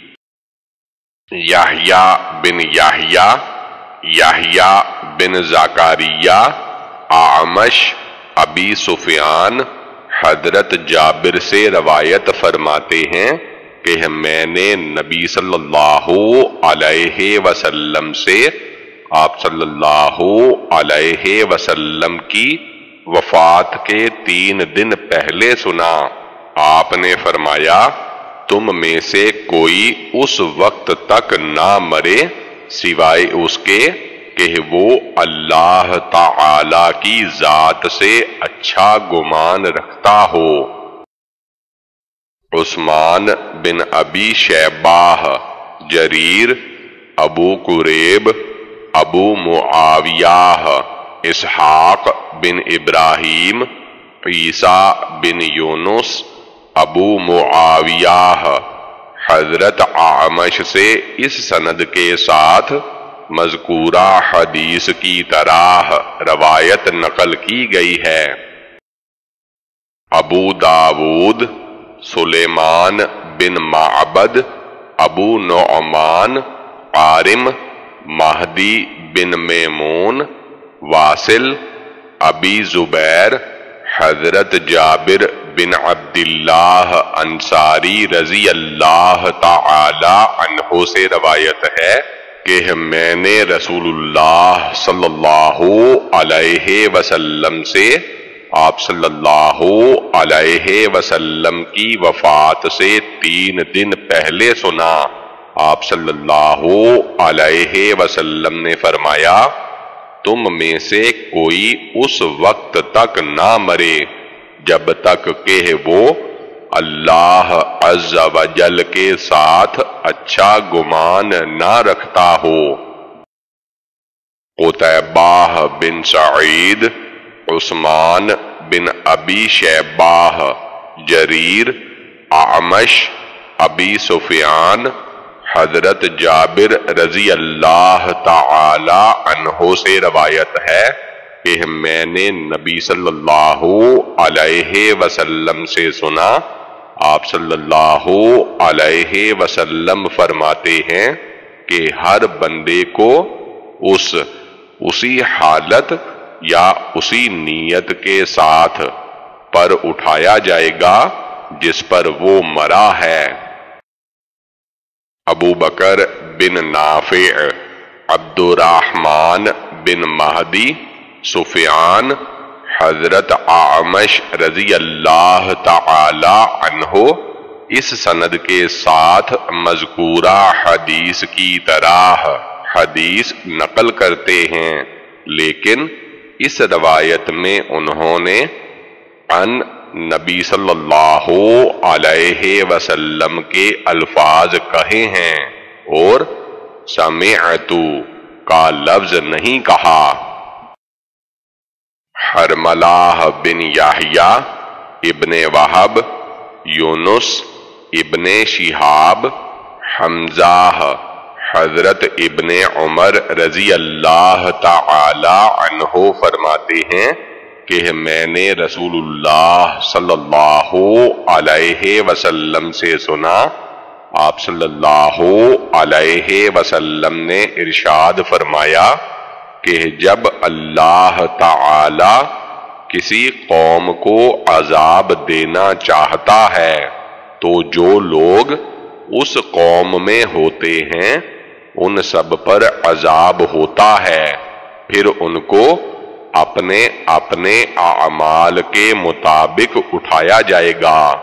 یاہیا بن یاہیا یاہیا بن زاکاریہ آمش ابی سفیان، حضرت جابر سے روایت فرماتے ہیں کہ میں نے نبی صلی اللہ علیہ وسلم سے آپ صلی اللہ علیہ وسلم کی وفات کے تین دن پہلے سنا۔ آپ نے فرمایا تم میں سے کوئی اس وقت تک نہ مرے سوائے اس کے کہ وہ اللہ تعالی کی ذات سے اچھا گمان رکھتا ہو۔ عثمان بن ابی شیباہ، جریر، ابو قریب، ابو معاویہ، اسحاق بن ابراہیم، عیسیٰ بن یونس ابو معاویہ حضرت آمش سے اس سند کے ساتھ مذکورہ حدیث کی طرح روایت نقل کی گئی ہے۔ ابو داود، سلیمان بن معبد، ابو نعمان قارم مہدی بن میمون، واصل، ابی زبیر، حضرت جابر بن عبداللہ انصاری رضی اللہ تعالی عنہ سے روایت ہے کہ میں نے رسول اللہ صلی اللہ علیہ وسلم سے آپ صلی اللہ علیہ وسلم کی وفات سے تین دن پہلے سنا۔ آپ صلی اللہ علیہ وسلم نے فرمایا، تم میں سے کوئی اس وقت تک نہ مرے۔ جب تک کہ وہ اللہ عز و جل کے ساتھ اچھا گمان نہ رکھتا ہو۔ قطبہ بن سعید، عثمان بن ابی شیباہ جریر، اعمش، ابی سفیان، حضرت جابر رضی اللہ تعالی عنہ سے روایت ہے۔ کہ میں نے نبی صلی اللہ علیہ وسلم سے سنا، آپ صلی اللہ علیہ وسلم فرماتے ہیں کہ ہر بندے کو اس، اسی حالت یا اسی نیت کے ساتھ پر اٹھایا جائے گا جس پر وہ مرا ہے۔ ابو بکر بن نافع عبد الرحمن بن مہدی سفیان حضرت آمش رضی اللہ تعالی عنہ اس سند کے ساتھ مذکورہ حدیث کی طرح حدیث نقل کرتے ہیں۔ لیکن اس روایت میں انہوں نے ان نبی صلی اللہ علیہ وسلم کے الفاظ کہے ہیں اور سمعتو کا لفظ نہیں کہا۔ حرملہ بن یاہیا ابن وحب یونس ابن شہاب حمزہ حضرت ابن عمر رضی اللہ تعالی عنہ فرماتے ہیں کہ میں نے رسول اللہ صلی اللہ علیہ وسلم سے سنا، آپ صلی اللہ علیہ وسلم نے ارشاد فرمایا کہ جب اللہ تعالی کسی قوم کو عذاب دینا چاہتا ہے، تو جو لوگ اس قوم میں ہوتے ہیں، ان سب پر عذاب ہوتا ہے۔ پھر ان کو اپنے اپنے اعمال کے مطابق اٹھایا جائے گا۔